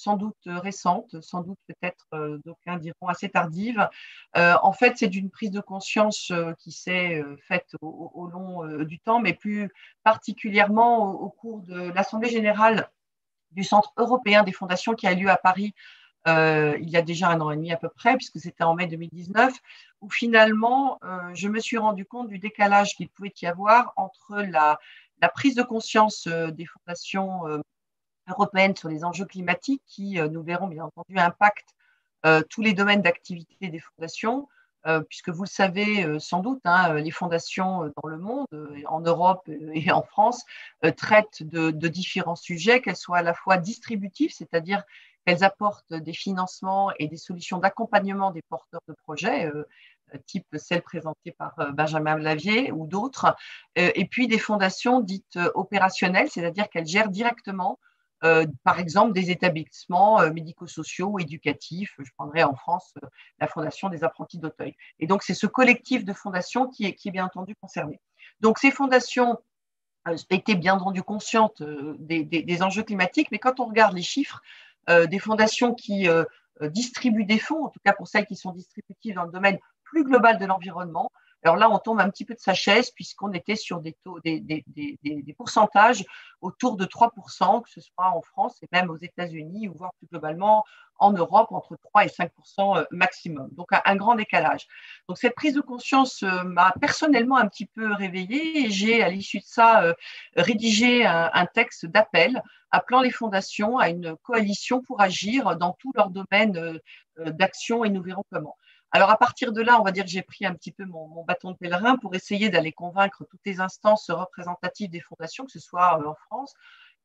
sans doute euh, récente, sans doute peut-être euh, d'aucuns diront assez tardive. Euh, en fait, c'est d'une prise de conscience qui s'est faite au, long du temps, mais plus particulièrement au, cours de l'Assemblée générale du Centre européen des fondations qui a lieu à Paris il y a déjà un an et demi à peu près, puisque c'était en mai 2019, où finalement, je me suis rendu compte du décalage qu'il pouvait y avoir entre la, la prise de conscience des fondations européenne sur les enjeux climatiques qui, euh, nous verrons bien entendu, impactent euh, tous les domaines d'activité des fondations, euh, puisque vous le savez sans doute, hein, les fondations dans le monde, en Europe et en France, traitent de, différents sujets, qu'elles soient à la fois distributives, c'est-à-dire qu'elles apportent des financements et des solutions d'accompagnement des porteurs de projets, type celle présentée par Benjamin Lavier ou d'autres, et puis des fondations dites opérationnelles, c'est-à-dire qu'elles gèrent directement euh, par exemple des établissements euh, médico-sociaux éducatifs. Je prendrai en France euh, la Fondation des apprentis d'Auteuil. Et donc, c'est ce collectif de fondations qui est, bien entendu concerné. Donc, ces fondations étaient bien entendu conscientes des, enjeux climatiques, mais quand on regarde les chiffres des fondations qui distribuent des fonds, en tout cas pour celles qui sont distributives dans le domaine plus global de l'environnement, alors là, on tombe un petit peu de sa chaise puisqu'on était sur des, taux, des, pourcentages autour de 3%, que ce soit en France et même aux États-Unis, ou voire plus globalement en Europe, entre 3 et 5% euh, maximum. Donc un, grand décalage. Donc cette prise de conscience euh, m'a personnellement un petit peu réveillée et j'ai, à l'issue de ça, euh, rédigé un, un texte d'appel appelant les fondations à une coalition pour agir dans tous leurs domaines d'action et nous verrons comment. Alors à partir de là, on va dire que j'ai pris un petit peu mon, bâton de pèlerin pour essayer d'aller convaincre toutes les instances représentatives des fondations, que ce soit euh, en France,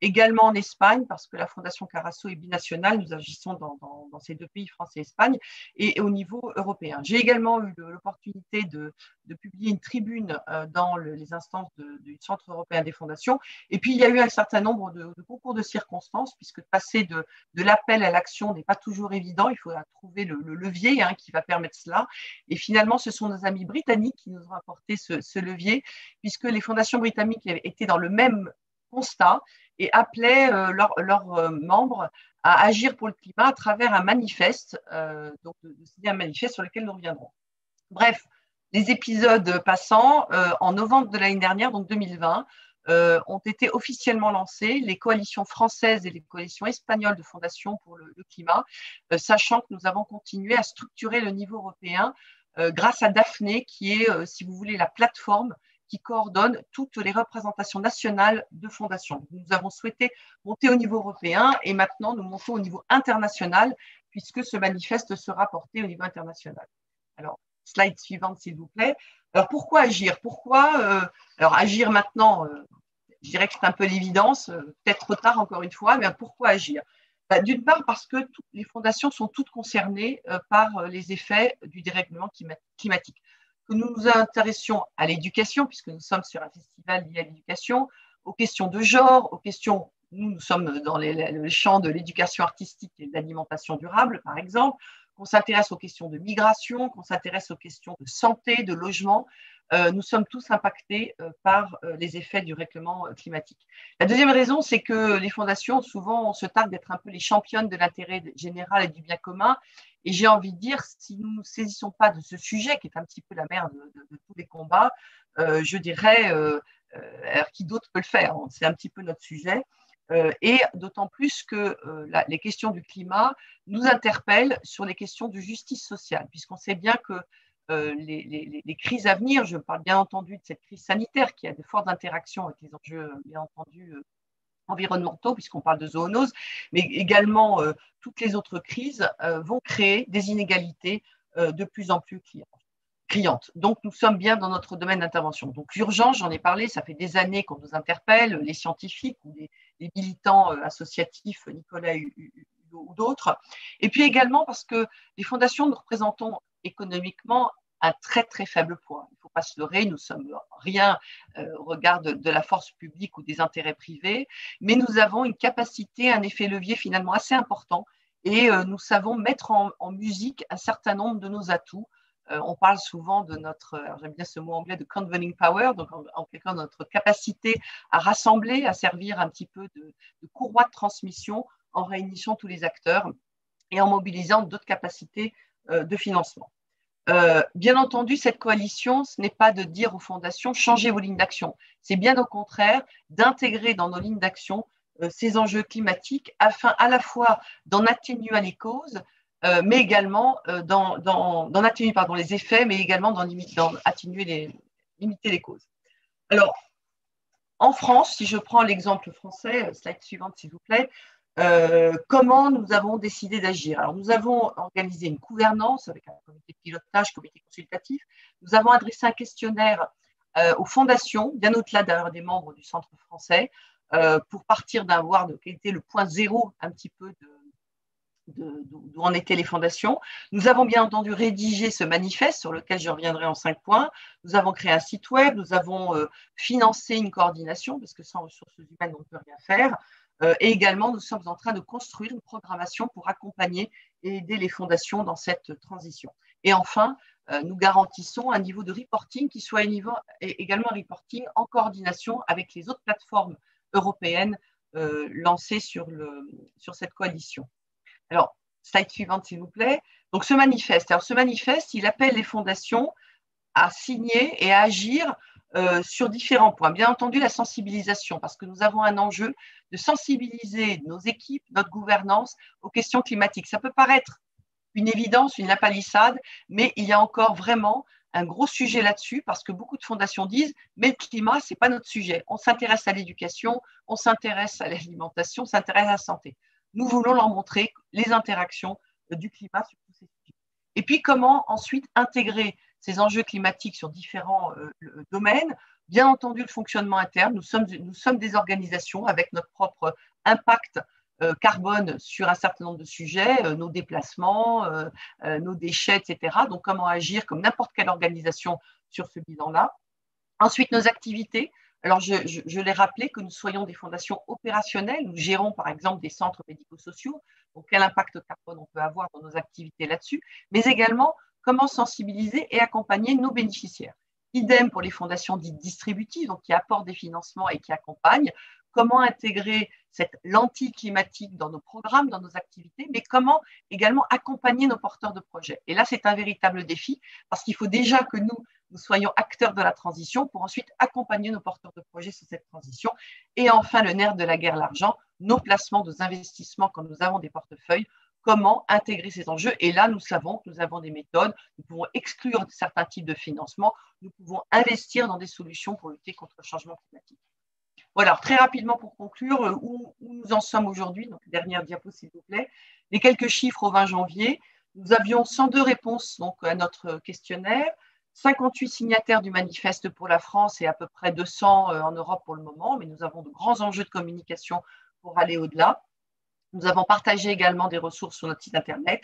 également en Espagne, parce que la Fondation Carasso est binationale, nous agissons dans, ces deux pays, France et Espagne, et, au niveau européen. J'ai également eu l'opportunité de, publier une tribune euh, dans les instances du Centre européen des fondations, et puis il y a eu un certain nombre de, concours de circonstances, puisque passer de, l'appel à l'action n'est pas toujours évident, il faudra trouver le, levier hein, qui va permettre cela, et finalement ce sont nos amis britanniques qui nous ont apporté ce, ce levier, puisque les fondations britanniques étaient dans le même constat et appelaient euh, leurs euh, membres à agir pour le climat à travers un manifeste, euh, donc un manifeste sur lequel nous reviendrons. Bref, les épisodes passants, en novembre de l'année dernière, donc 2020, ont été officiellement lancés, les coalitions françaises et les coalitions espagnoles de fondation pour le, climat, sachant que nous avons continué à structurer le niveau européen grâce à Daphné, qui est, si vous voulez, la plateforme qui coordonne toutes les représentations nationales de fondations. Nous avons souhaité monter au niveau européen et maintenant nous montons au niveau international puisque ce manifeste sera porté au niveau international. Alors, slide suivante s'il vous plaît. Alors pourquoi agir? Pourquoi euh, alors agir maintenant euh, Je dirais que c'est un peu l'évidence, euh, peut-être trop tard encore une fois, mais pourquoi agir? Bah, D'une part parce que les fondations sont toutes concernées par les effets du dérèglement climatique que nous nous intéressions à l'éducation, puisque nous sommes sur un festival lié à l'éducation, aux questions de genre, aux questions, nous, nous sommes dans le champ de l'éducation artistique et de l'alimentation durable, par exemple, qu'on s'intéresse aux questions de migration, qu'on s'intéresse aux questions de santé, de logement, nous sommes tous impactés par les effets du règlement climatique. La deuxième raison, c'est que les fondations, souvent, se targue d'être un peu les championnes de l'intérêt général et du bien commun. Et j'ai envie de dire, si nous ne saisissons pas de ce sujet, qui est un petit peu la mère de, tous les combats, je dirais, alors qui d'autre peut le faire C'est un petit peu notre sujet. Euh, et d'autant plus que euh, les questions du climat nous interpellent sur les questions de justice sociale, puisqu'on sait bien que euh, les, crises à venir, je parle bien entendu de cette crise sanitaire qui a de fortes interactions avec les enjeux, bien entendu, environnementaux, puisqu'on parle de zoonose, mais également toutes les autres crises vont créer des inégalités de plus en plus criantes. Donc, nous sommes bien dans notre domaine d'intervention. Donc, l'urgence, j'en ai parlé, ça fait des années qu'on nous interpelle, les scientifiques ou les, militants euh, associatifs, Nicolas ou d'autres. Et puis également parce que les fondations, nous représentons économiquement un très très faible poids. Il ne faut pas se leurrer, nous sommes rien euh, au regard de, la force publique ou des intérêts privés, mais nous avons une capacité, un effet levier finalement assez important et euh, nous savons mettre en, musique un certain nombre de nos atouts euh, on parle souvent de notre, j'aime bien ce mot anglais, de convening power, donc en, en notre capacité à rassembler, à servir un petit peu de, courroie de transmission en réunissant tous les acteurs et en mobilisant d'autres capacités de financement. Euh, bien entendu, cette coalition, ce n'est pas de dire aux fondations changez vos lignes d'action. C'est bien au contraire d'intégrer dans nos lignes d'action ces enjeux climatiques afin à la fois d'en atténuer les causes, euh, mais également euh, dans, atténuer les effets, mais également les, limiter les causes. Alors, en France, si je prends l'exemple français, euh, slide suivante s'il vous plaît, comment nous avons décidé d'agir? Alors, nous avons organisé une gouvernance avec un comité de pilotage, comité consultatif. Nous avons adressé un questionnaire aux fondations, bien au-delà d'ailleurs des membres du Centre français, pour partir d'un voir de quel était le point zéro un petit peu d'où en étaient les fondations. Nous avons bien entendu rédigé ce manifeste sur lequel je reviendrai en cinq points. Nous avons créé un site web, nous avons euh, financé une coordination parce que sans ressources humaines, on ne peut rien faire. Euh, et également, nous sommes en train de construire une programmation pour accompagner et aider les fondations dans cette transition. Et enfin, euh, nous garantissons un niveau de reporting qui soit également un reporting en coordination avec les autres plateformes européennes lancées sur, sur cette coalition. Alors, slide suivante, s'il vous plaît. Donc, ce manifeste, alors ce manifeste, il appelle les fondations à signer et à agir euh, sur différents points. Bien entendu, la sensibilisation, parce que nous avons un enjeu de sensibiliser nos équipes, notre gouvernance aux questions climatiques. Ça peut paraître une évidence, une lapalissade, mais il y a encore vraiment un gros sujet là-dessus parce que beaucoup de fondations disent mais le climat c'est pas notre sujet. On s'intéresse à l'éducation, on s'intéresse à l'alimentation, on s'intéresse à la santé nous voulons leur montrer les interactions du climat sur tous ces sujets. Et puis, comment ensuite intégrer ces enjeux climatiques sur différents euh, domaines Bien entendu, le fonctionnement interne. Nous sommes, nous sommes des organisations avec notre propre impact euh, carbone sur un certain nombre de sujets, nos déplacements, nos déchets, etc. Donc, comment agir comme n'importe quelle organisation sur ce bilan-là. Ensuite, nos activités. Alors, je, l'ai rappelé que nous soyons des fondations opérationnelles. Nous gérons, par exemple, des centres médico-sociaux. Donc, quel impact carbone on peut avoir dans nos activités là-dessus, mais également comment sensibiliser et accompagner nos bénéficiaires. Idem pour les fondations dites distributives, donc qui apportent des financements et qui accompagnent. Comment intégrer cette lentille climatique dans nos programmes, dans nos activités, mais comment également accompagner nos porteurs de projets. Et là, c'est un véritable défi parce qu'il faut déjà que nous, nous soyons acteurs de la transition pour ensuite accompagner nos porteurs de projets sur cette transition. Et enfin, le nerf de la guerre, l'argent, nos placements, nos investissements quand nous avons des portefeuilles, comment intégrer ces enjeux. Et là, nous savons que nous avons des méthodes, nous pouvons exclure certains types de financement, nous pouvons investir dans des solutions pour lutter contre le changement climatique. Voilà, très rapidement pour conclure, euh, où, nous en sommes aujourd'hui, donc dernière diapo s'il vous plaît, les quelques chiffres au 20 janvier. Nous avions 102 réponses donc, à notre questionnaire. 58 signataires du manifeste pour la France et à peu près 200 euh, en Europe pour le moment, mais nous avons de grands enjeux de communication pour aller au-delà. Nous avons partagé également des ressources sur notre site Internet.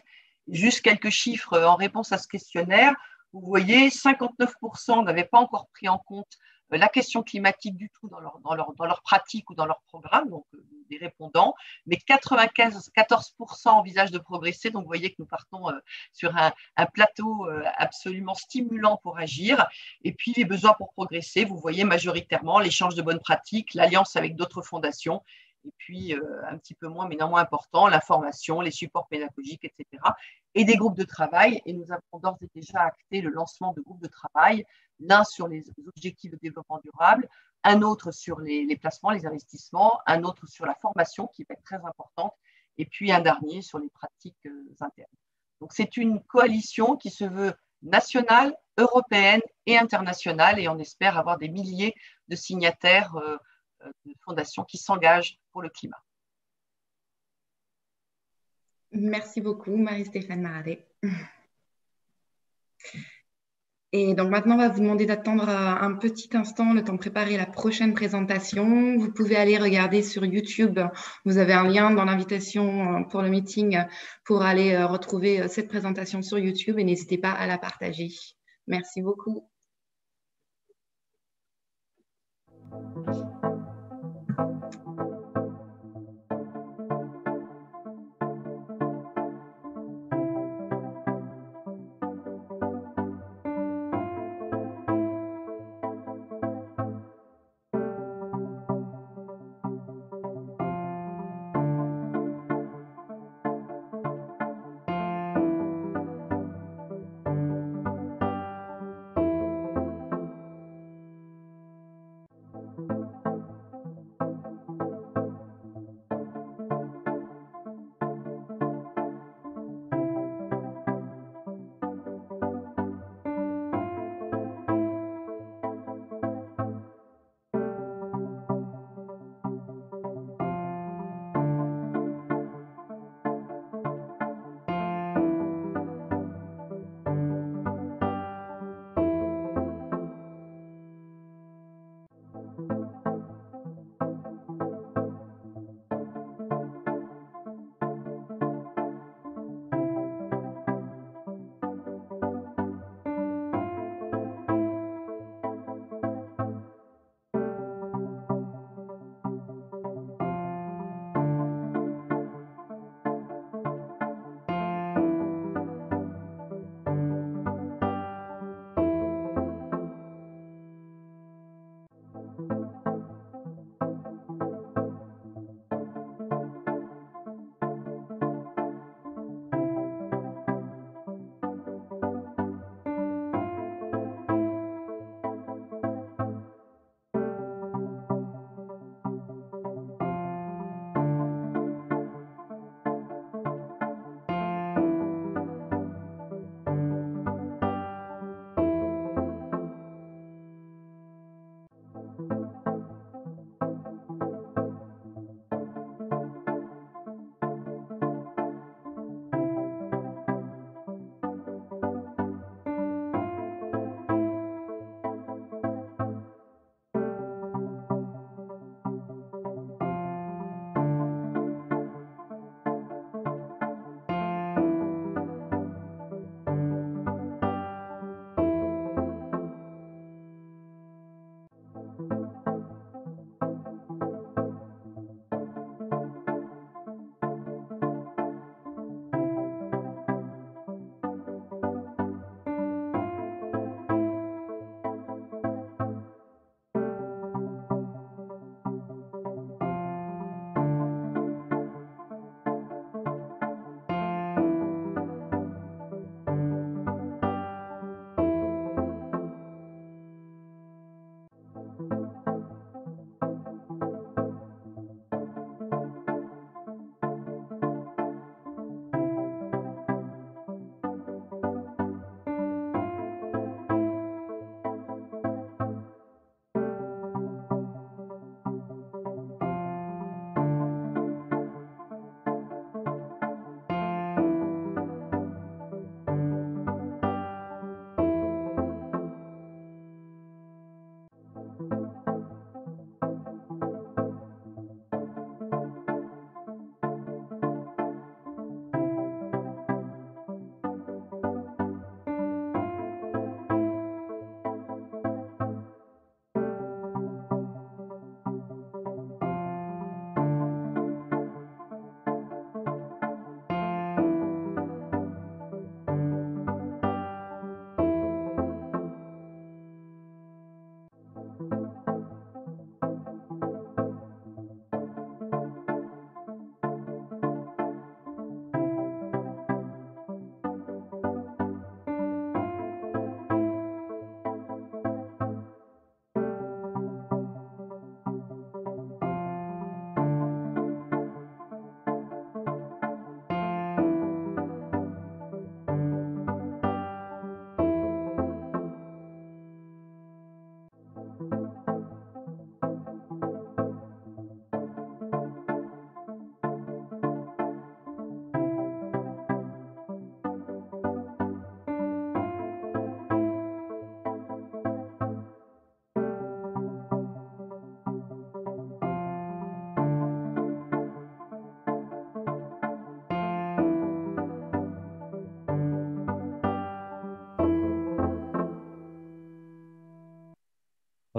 Juste quelques chiffres en réponse à ce questionnaire. Vous voyez, 59% n'avaient pas encore pris en compte la question climatique du tout dans leur, pratique ou dans leur programme, donc des répondants, mais 95, 14% envisagent de progresser. Donc, vous voyez que nous partons sur un plateau absolument stimulant pour agir. Et puis, les besoins pour progresser, vous voyez majoritairement l'échange de bonnes pratiques, l'alliance avec d'autres fondations et puis euh, un petit peu moins, mais non moins important, la formation, les supports pédagogiques, etc. Et des groupes de travail. Et nous avons d'ores et déjà acté le lancement de groupes de travail, l'un sur les objectifs de développement durable, un autre sur les, placements, les investissements, un autre sur la formation qui va être très importante, et puis un dernier sur les pratiques euh, internes. Donc c'est une coalition qui se veut nationale, européenne et internationale, et on espère avoir des milliers de signataires. Euh, de fondations qui s'engagent pour le climat. Merci beaucoup, Marie-Stéphane Maradé. Et donc maintenant, on va vous demander d'attendre un petit instant, le temps de préparer la prochaine présentation. Vous pouvez aller regarder sur YouTube. Vous avez un lien dans l'invitation pour le meeting pour aller euh, retrouver euh, cette présentation sur YouTube et n'hésitez pas à la partager. Merci beaucoup.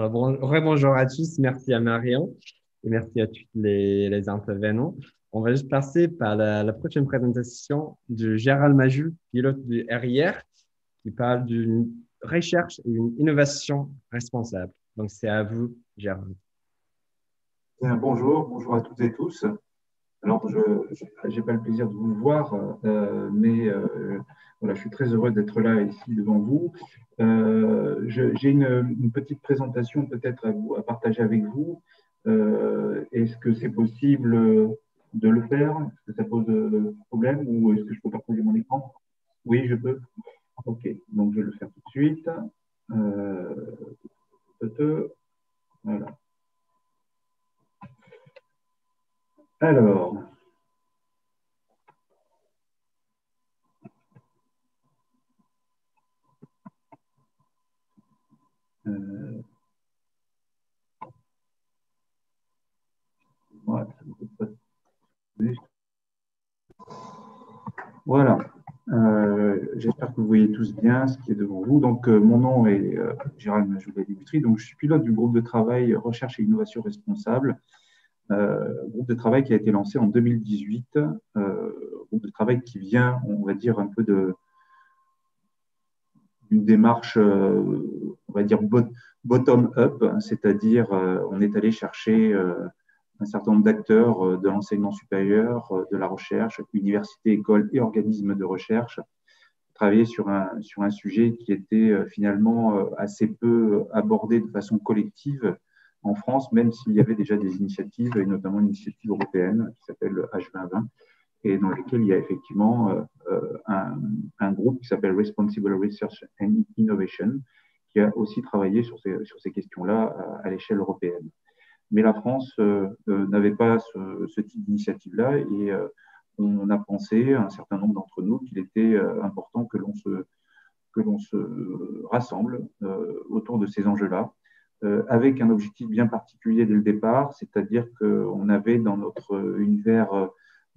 Bonjour à tous. Merci à Marion et merci à tous les, les intervenants. On va juste passer par la, prochaine présentation de Gérald Majul, pilote du RIR, qui parle d'une recherche et une innovation responsable. Donc, c'est à vous, Gérald. bonjour, bonjour à toutes et tous. Alors, je n'ai pas le plaisir de vous voir, euh, mais euh, voilà, je suis très heureux d'être là ici devant vous. Euh, j'ai une, petite présentation peut-être à, à, partager avec vous. Est-ce que c'est possible de le faire? Est-ce que ça pose problème ou est-ce que je peux partager mon écran? Oui, je peux. Ok, donc je vais le faire tout de suite. voilà. Alors, euh, voilà. Euh, j'espère que vous voyez tous bien ce qui est devant vous. Donc, euh, mon nom est Gérald Majoulet Dimitri. Donc, je suis pilote du groupe de travail Recherche et Innovation Responsable groupe de travail qui a été lancé en 2018, euh, groupe de travail qui vient, on va dire, un peu de d'une démarche, euh, on va dire, bottom-up, c'est-à-dire on est allé chercher un certain nombre d'acteurs de l'enseignement supérieur, de la recherche, universités, écoles et organismes de recherche, travailler sur un, sur un sujet qui était finalement assez peu abordé de façon collective en France, même s'il y avait déjà des initiatives, et notamment une initiative européenne qui s'appelle H2020, et dans laquelle il y a effectivement euh, euh, un, groupe qui s'appelle Responsible Research and Innovation, qui a aussi travaillé sur ces, questions-là à, l'échelle européenne. Mais la France euh, n'avait pas ce, type d'initiative-là, et on a pensé, un certain nombre d'entre nous, qu'il était important que l'on se, rassemble autour de ces enjeux-là avec un objectif bien particulier dès le départ, c'est-à-dire qu'on avait dans notre univers euh,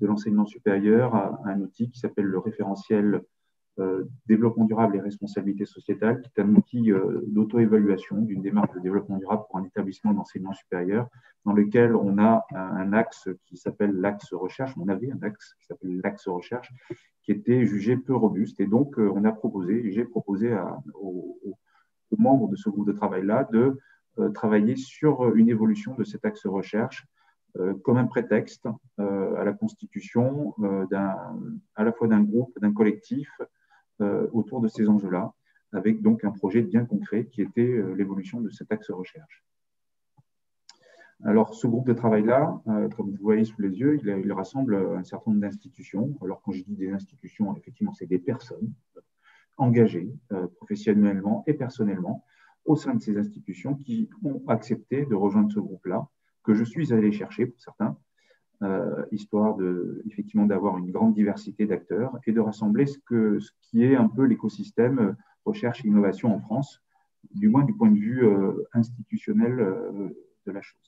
de l'enseignement supérieur un outil qui s'appelle le référentiel euh, développement durable et responsabilité sociétale, qui est un outil d'auto-évaluation d'une démarche de développement durable pour un établissement d'enseignement supérieur, dans lequel on a un, axe qui s'appelle l'axe recherche. On avait un axe qui s'appelle l'axe recherche, qui était jugé peu robuste. Et donc, on a proposé, j'ai proposé aux, aux, membres de ce groupe de travail-là de euh, travailler sur une évolution de cet axe recherche euh, comme un prétexte euh, à la constitution à la fois d'un groupe, d'un collectif autour de ces enjeux-là, avec donc un projet bien concret qui était l'évolution de cet axe recherche. Alors, ce groupe de travail-là, comme vous voyez sous les yeux, il, rassemble un certain nombre d'institutions. Alors, quand je dis des institutions, effectivement, c'est des personnes engagées professionnellement et personnellement au sein de ces institutions qui ont accepté de rejoindre ce groupe-là, que je suis allé chercher pour certains, euh, histoire de, effectivement d'avoir une grande diversité d'acteurs et de rassembler ce, que, ce qui est un peu l'écosystème recherche et innovation en France, du moins du point de vue euh, institutionnel euh, de la chose.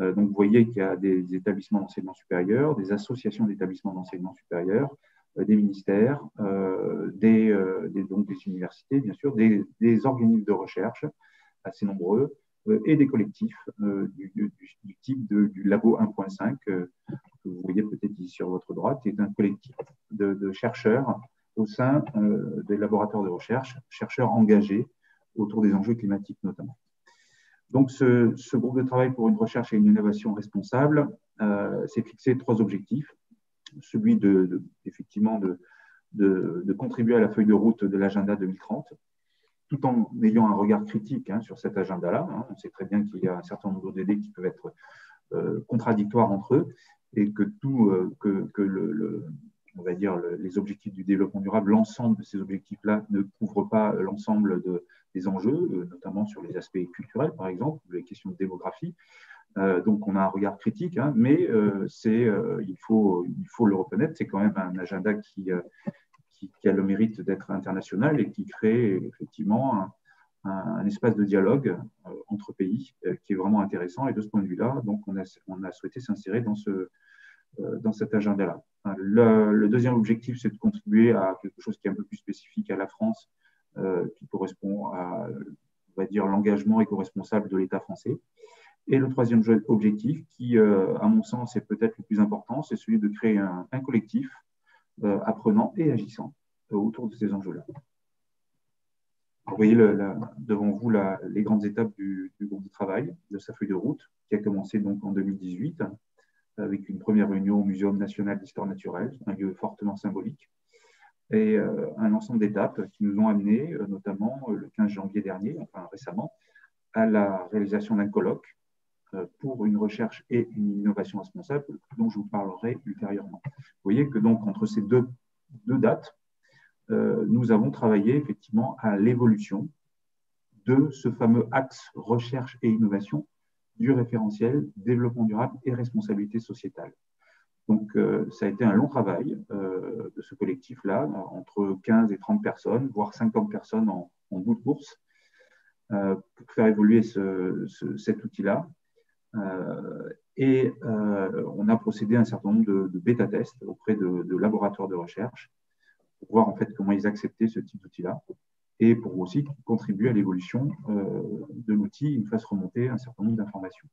donc, vous voyez qu'il y a des établissements d'enseignement supérieur, des associations d'établissements d'enseignement supérieur, euh, des ministères, euh, euh, des, donc des universités, bien sûr, des, organismes de recherche assez nombreux et des collectifs du, type du Labo 1.5 que vous voyez peut-être ici sur votre droite, qui est un collectif de, chercheurs au sein des laboratoires de recherche, chercheurs engagés autour des enjeux climatiques notamment. Donc, ce, groupe de travail pour une recherche et une innovation responsable s'est fixé trois objectifs celui de, effectivement de, de, contribuer à la feuille de route de l'agenda 2030, tout en ayant un regard critique hein, sur cet agenda-là. Hein. On sait très bien qu'il y a un certain nombre d'idées qui peuvent être euh, contradictoires entre eux et que tout, euh, que, que le, on va dire les objectifs du développement durable, l'ensemble de ces objectifs-là ne couvrent pas l'ensemble de, des enjeux, euh, notamment sur les aspects culturels, par exemple, les questions de démographie. Euh, donc, on a un regard critique, hein, mais euh, c'est, euh, il, faut, il faut le reconnaître, c'est quand même un agenda qui, a le mérite d'être international et qui crée effectivement un, espace de dialogue entre pays qui est vraiment intéressant. Et de ce point de vue-là, donc, on a, on souhaité s'insérer dans, ce, dans cet agenda-là. Le, le, deuxième objectif, c'est de contribuer à quelque chose qui est un peu plus spécifique à la France, qui correspond à va dire, l'engagement éco-responsable de l'État français. Et le troisième objectif, qui, à mon sens, est peut-être le plus important, c'est celui de créer un, collectif apprenant et agissant autour de ces enjeux-là. Vous voyez devant vous les grandes étapes du, groupe de travail, de sa feuille de route, qui a commencé donc en 2018 avec une première réunion au Muséum national d'histoire naturelle, un lieu fortement symbolique, et euh, un ensemble d'étapes qui nous ont amenés, euh, notamment euh, le 15 janvier dernier, enfin récemment, à la réalisation d'un colloque pour une recherche et une innovation responsable, dont je vous parlerai ultérieurement. Vous voyez que donc entre ces deux, dates, euh, nous avons travaillé effectivement à l'évolution de ce fameux axe recherche et innovation du référentiel développement durable et responsabilité sociétale. Donc, euh, ça a été un long travail euh, de ce collectif-là, entre 15 et 30 personnes, voire 50 personnes en, bout de course, pour faire évoluer cet outil-là. Et on a procédé à un certain nombre de, bêta-tests auprès de laboratoires de recherche pour voir en fait comment ils acceptaient ce type d'outil-là et pour aussi contribuer à l'évolution euh, de l'outil, il nous fasse remonter un certain nombre d'informations.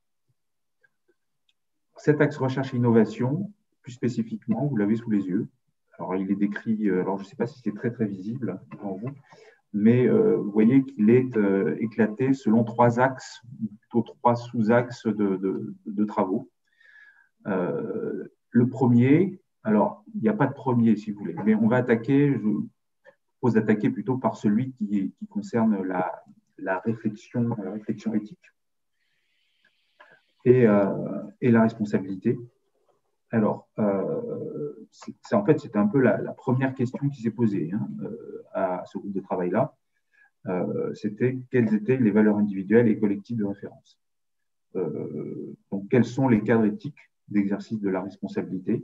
Cet axe recherche et innovation, plus spécifiquement, vous l'avez sous les yeux. Alors, il est décrit, euh, alors je ne sais pas si c'est très très visible pour vous, mais euh, vous voyez qu'il est éclaté selon trois axes, plutôt trois sous-axes de, travaux. le premier, alors, il n'y a pas de premier, si vous voulez, mais on va attaquer, je propose d'attaquer plutôt par celui qui, concerne la, réflexion, réflexion éthique et, euh, la responsabilité. Alors, euh, en fait, c'était un peu la, première question qui s'est posée hein, euh, à ce groupe de travail-là. c'était quelles étaient les valeurs individuelles et collectives de référence. donc, quels sont les cadres éthiques d'exercice de la responsabilité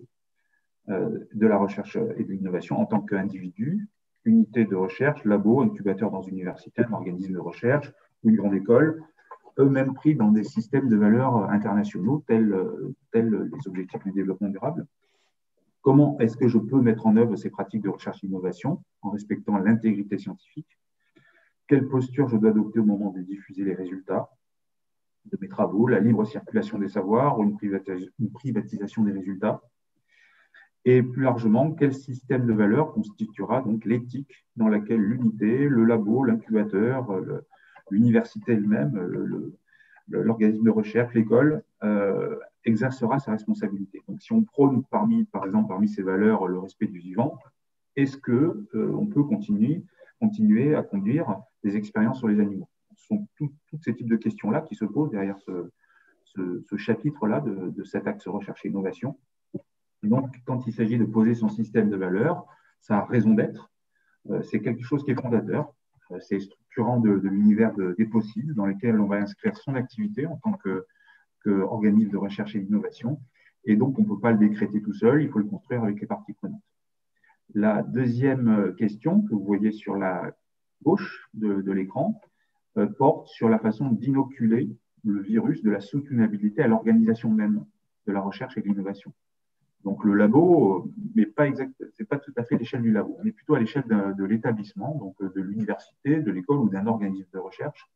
euh, de la recherche et de l'innovation en tant qu'individu, unité de recherche, labo, incubateur dans une université, un organisme de recherche, une grande école, eux-mêmes pris dans des systèmes de valeurs internationaux tels les objectifs du développement durable. Comment est-ce que je peux mettre en œuvre ces pratiques de recherche et d'innovation en respectant l'intégrité scientifique? Quelle posture je dois adopter au moment de diffuser les résultats de mes travaux, la libre circulation des savoirs ou une privatisation des résultats? Et plus largement, quel système de valeurs constituera donc l'éthique dans laquelle l'unité, le labo, l'incubateur, l'université elle-même, l'organisme de recherche, l'école, euh, exercera sa responsabilité. Donc, si on prône parmi, par exemple, parmi ces valeurs le respect du vivant, est-ce que euh, on peut continuer, continuer à conduire des expériences sur les animaux? Ce sont tous ces types de questions-là qui se posent derrière ce, chapitre-là de, cet axe recherche et innovation donc, quand il s'agit de poser son système de valeurs, ça a raison d'être. Euh, c'est quelque chose qui est fondateur. Euh, c'est structurant de, l'univers des possibles dans lequel on va inscrire son activité en tant qu'organisme de recherche et d'innovation. Et donc, on ne peut pas le décréter tout seul, il faut le construire avec les parties prenantes. La deuxième question que vous voyez sur la gauche de, l'écran euh, porte sur la façon d'inoculer le virus de la soutenabilité à l'organisation même de la recherche et de l'innovation. Donc le labo, mais pas exact, c'est pas tout à fait l'échelle du labo. On est plutôt à l'échelle de, l'établissement, donc de l'université, de l'école ou d'un organisme de recherche.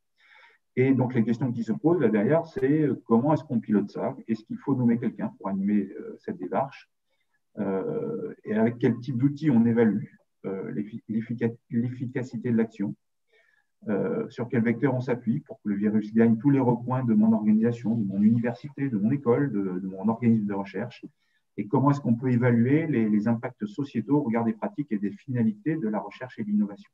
Et donc les questions qui se posent là derrière, c'est comment est-ce qu'on pilote ça? Est-ce qu'il faut nommer quelqu'un pour animer euh, cette démarche? Euh, Et avec quel type d'outils on évalue euh, l'efficacité de l'action? Sur quel vecteur on s'appuie pour que le virus gagne tous les recoins de mon organisation, de mon université, de mon école, de mon organisme de recherche? Et comment est-ce qu'on peut évaluer les, impacts sociétaux au regard des pratiques et des finalités de la recherche et de l'innovation?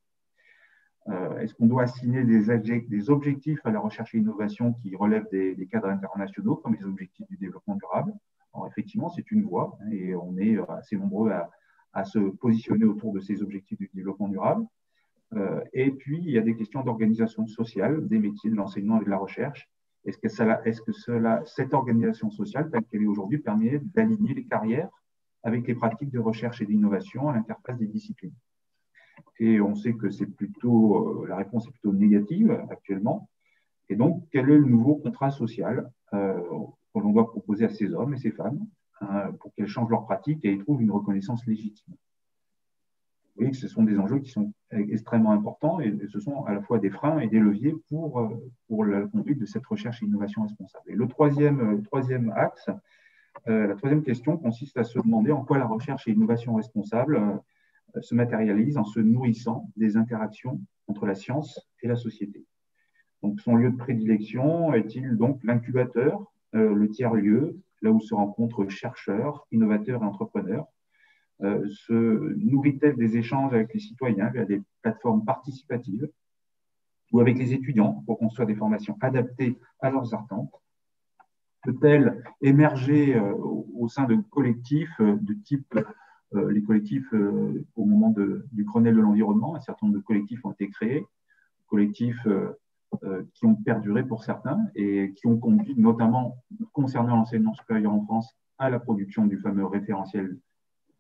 Euh, est-ce qu'on doit assigner des, objectifs à la recherche et l'innovation qui relèvent des, cadres internationaux, comme les objectifs du développement durable? Alors, effectivement, c'est une voie et on est assez nombreux à, se positionner autour de ces objectifs du développement durable. Euh, et puis, il y a des questions d'organisation sociale des métiers de l'enseignement et de la recherche. Est-ce que, est que cela, cette organisation sociale, telle qu'elle est aujourd'hui, permet d'aligner les carrières avec les pratiques de recherche et d'innovation à l'interface des disciplines? Et on sait que c'est plutôt, euh, la réponse est plutôt négative actuellement. Et donc, quel est le nouveau contrat social euh, que l'on doit proposer à ces hommes et ces femmes hein, pour qu'elles changent leurs pratiques et y trouvent une reconnaissance légitime? Vous voyez que ce sont des enjeux qui sont extrêmement importants et ce sont à la fois des freins et des leviers pour, pour la conduite de cette recherche et innovation responsable. Et le troisième, troisième axe, la troisième question consiste à se demander en quoi la recherche et innovation responsable se matérialise en se nourrissant des interactions entre la science et la société. Donc, son lieu de prédilection est-il donc l'incubateur, le tiers-lieu, là où se rencontrent chercheurs, innovateurs et entrepreneurs? Euh, se nourrit-elle des échanges avec les citoyens via des plateformes participatives ou avec les étudiants pour construire des formations adaptées à leurs attentes? Peut-elle émerger euh, au sein de collectifs euh, de type les collectifs au moment du Grenelle de l'environnement, un certain nombre de collectifs ont été créés, collectifs qui ont perduré pour certains et qui ont conduit, notamment concernant l'enseignement supérieur en France, à la production du fameux référentiel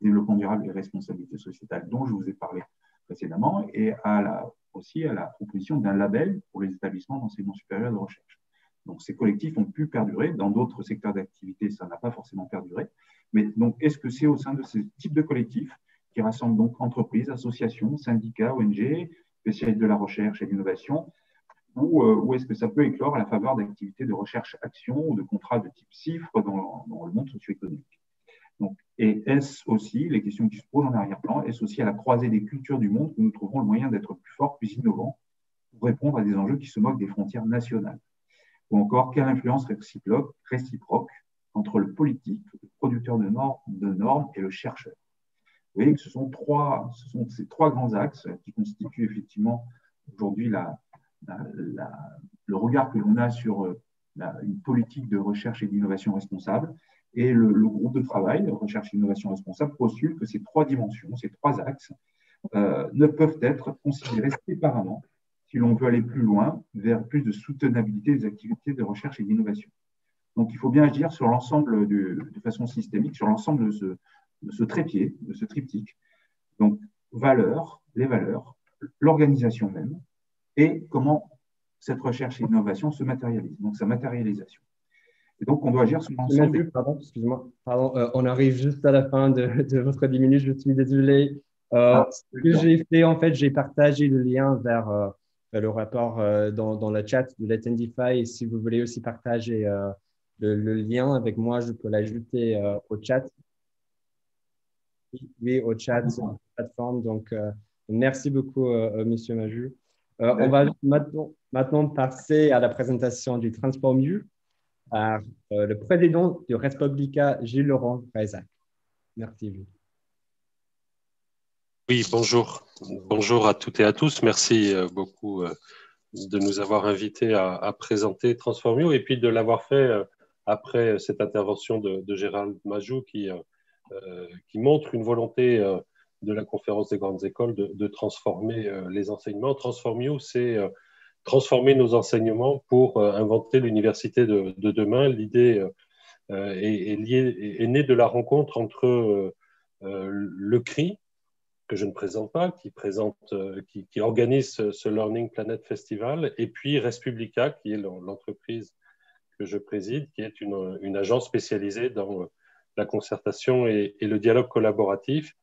développement durable et responsabilité sociétale dont je vous ai parlé précédemment, et aussi à la proposition d'un label pour les établissements d'enseignement supérieur de recherche. Donc ces collectifs ont pu perdurer. Dans d'autres secteurs d'activité, ça n'a pas forcément perduré. Mais donc, est-ce que c'est au sein de ces types de collectifs qui rassemblent donc entreprises, associations, syndicats, ONG, spécialistes de la recherche et de l'innovation, ou, euh, ou est-ce que ça peut éclore à la faveur d'activités de recherche-action ou de contrats de type CIFRE dans, le monde socio-économique? Donc, et est-ce aussi, les questions qui se posent en arrière-plan, est-ce aussi à la croisée des cultures du monde que nous trouverons le moyen d'être plus forts, plus innovants pour répondre à des enjeux qui se moquent des frontières nationales? Ou encore, quelle influence réciproque entre le politique, le producteur de normes, et le chercheur Vous voyez que ce sont, trois, ces trois grands axes qui constituent effectivement aujourd'hui le regard que l'on a sur euh, une politique de recherche et d'innovation responsable et le, groupe de travail, recherche et innovation responsable, postule que ces trois dimensions, ces trois axes, euh, ne peuvent être considérés séparément si l'on veut aller plus loin vers plus de soutenabilité des activités de recherche et d'innovation. Donc, il faut bien agir sur l'ensemble, de façon systémique, sur l'ensemble de ce, de ce trépied, de ce triptyque. Donc, valeurs, les valeurs, l'organisation même, et comment cette recherche et innovation se matérialise, donc sa matérialisation. Et donc, on doit agir sur l'ensemble. Pardon, excusez-moi. Pardon, euh, on arrive juste à la fin de, de votre 10 minutes. Je suis désolé. Euh, ah, ce que j'ai fait, en fait, j'ai partagé le lien vers, euh, le rapport dans, dans, le chat de l'Attendify. Et si vous voulez aussi partager le, lien avec moi, je peux l'ajouter au chat. Oui, au chat sur la plateforme. Donc, merci beaucoup, Monsieur Maju. on va maintenant, maintenant passer à la présentation du Transport Mieux par euh, le président de Respublica, Gilles Laurent Reisac. Merci. Oui, bonjour. Bonjour à toutes et à tous. Merci euh, beaucoup euh, de nous avoir invités à, présenter Transformio et puis de l'avoir fait après cette intervention de, Gérald Majou qui, qui montre une volonté de la conférence des grandes écoles de, transformer les enseignements. Transformio, c'est transformer nos enseignements pour euh, inventer l'université de, demain. L'idée euh, est, née de la rencontre entre euh, le CRI, que je ne présente pas, qui, qui, organise ce, Learning Planet Festival, et puis Respublica, qui est l'entreprise que je préside, qui est une, agence spécialisée dans la concertation et, le dialogue collaboratif,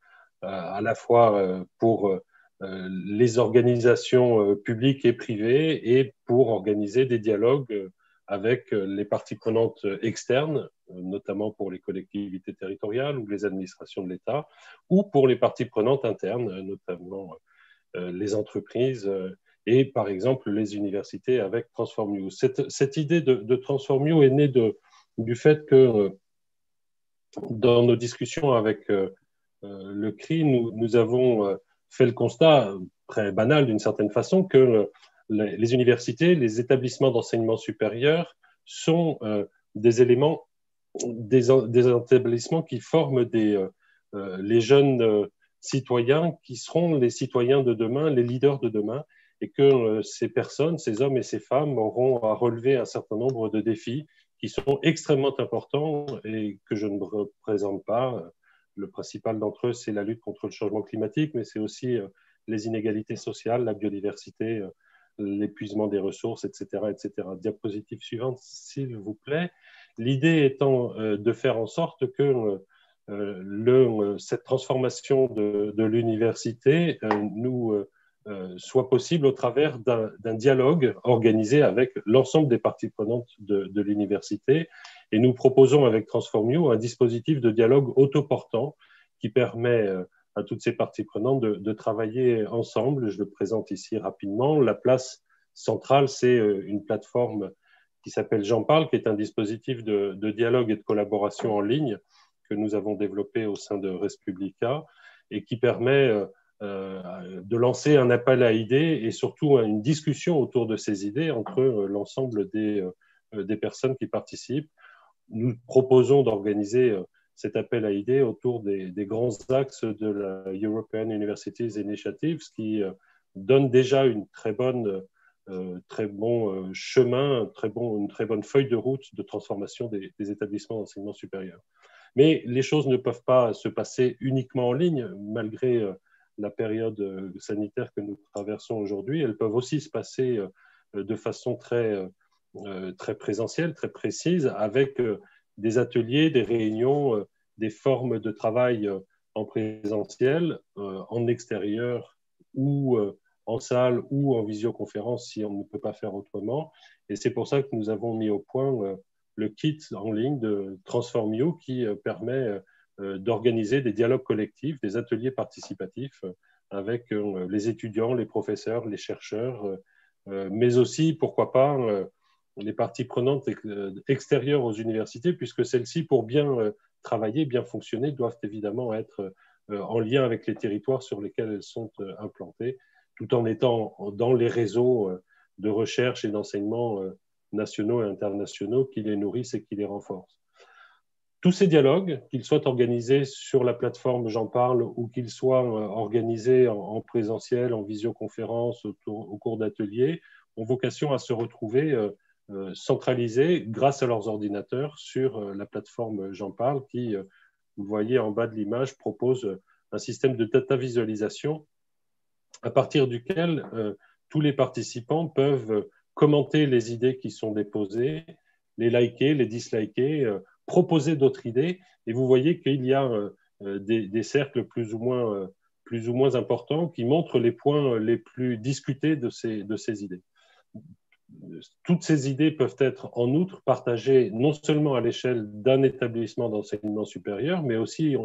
à la fois pour euh, les organisations euh, publiques et privées et pour organiser des dialogues euh, avec les parties prenantes externes, notamment pour les collectivités territoriales ou les administrations de l'État, ou pour les parties prenantes internes, notamment les entreprises et par exemple les universités avec Transformio. Cette, cette idée de, de Transformio est née du fait que dans nos discussions avec le CRI, nous, avons fait le constat très banal d'une certaine façon que les universités, les établissements d'enseignement supérieur sont euh, des éléments, des, établissements qui forment euh, euh, les jeunes citoyens qui seront les citoyens de demain, les leaders de demain, et que ces personnes, ces hommes et ces femmes auront à relever un certain nombre de défis qui sont extrêmement importants et que je ne représente pas le principal d'entre eux, c'est la lutte contre le changement climatique, mais c'est aussi euh, les inégalités sociales, la biodiversité, euh, l'épuisement des ressources, etc., etc. Diapositive suivante, s'il vous plaît. L'idée étant euh, de faire en sorte que cette transformation de l'université nous soit possible au travers d'un dialogue organisé avec l'ensemble des parties prenantes de, l'université. Et nous proposons avec Transformio un dispositif de dialogue autoportant qui permet à toutes ces parties prenantes de, travailler ensemble. Je le présente ici rapidement. La place centrale, c'est une plateforme qui s'appelle J'en parle, qui est un dispositif de, dialogue et de collaboration en ligne que nous avons développé au sein de Respublica et qui permet euh, de lancer un appel à idées et surtout une discussion autour de ces idées entre euh, l'ensemble des, euh, des, personnes qui participent. Nous proposons d'organiser cet appel à idées autour des, grands axes de la European Universities Initiative, ce qui donne déjà une très bonne, très bon chemin, très bon, une très bonne feuille de route de transformation des établissements d'enseignement supérieur. Mais les choses ne peuvent pas se passer uniquement en ligne, malgré la période euh, sanitaire que nous traversons aujourd'hui, elles peuvent aussi se passer euh, de façon très, euh, très présentielle, très précise, avec des ateliers, des réunions, des formes de travail en présentiel, en extérieur ou en salle ou en visioconférence si on ne peut pas faire autrement. Et c'est pour ça que nous avons mis au point le kit en ligne de Transformio qui permet d'organiser des dialogues collectifs, des ateliers participatifs euh, avec euh, les étudiants, les professeurs, les chercheurs, mais aussi, pourquoi pas, les parties prenantes extérieures aux universités, puisque celles-ci, pour bien travailler, bien fonctionner, doivent évidemment être en lien avec les territoires sur lesquels elles sont implantées, tout en étant dans les réseaux de recherche et d'enseignement nationaux et internationaux qui les nourrissent et qui les renforcent tous ces dialogues, qu'ils soient organisés sur la plateforme J'en parle ou qu'ils soient euh, organisés en, présentiel, en visioconférence, au, cours d'ateliers, ont vocation à se retrouver euh, euh, centralisés grâce à leurs ordinateurs sur la plateforme J'en parle qui, vous voyez en bas de l'image, propose un système de data visualisation à partir duquel tous les participants peuvent commenter les idées qui sont déposées, les liker, les disliker, proposer d'autres idées. Et vous voyez qu'il y a euh, euh, des, cercles plus ou, moins, euh, plus ou moins importants qui montrent les points les plus discutés de ces, de ces idées. Toutes ces idées peuvent être en outre partagées non seulement à l'échelle d'un établissement d'enseignement supérieur, mais aussi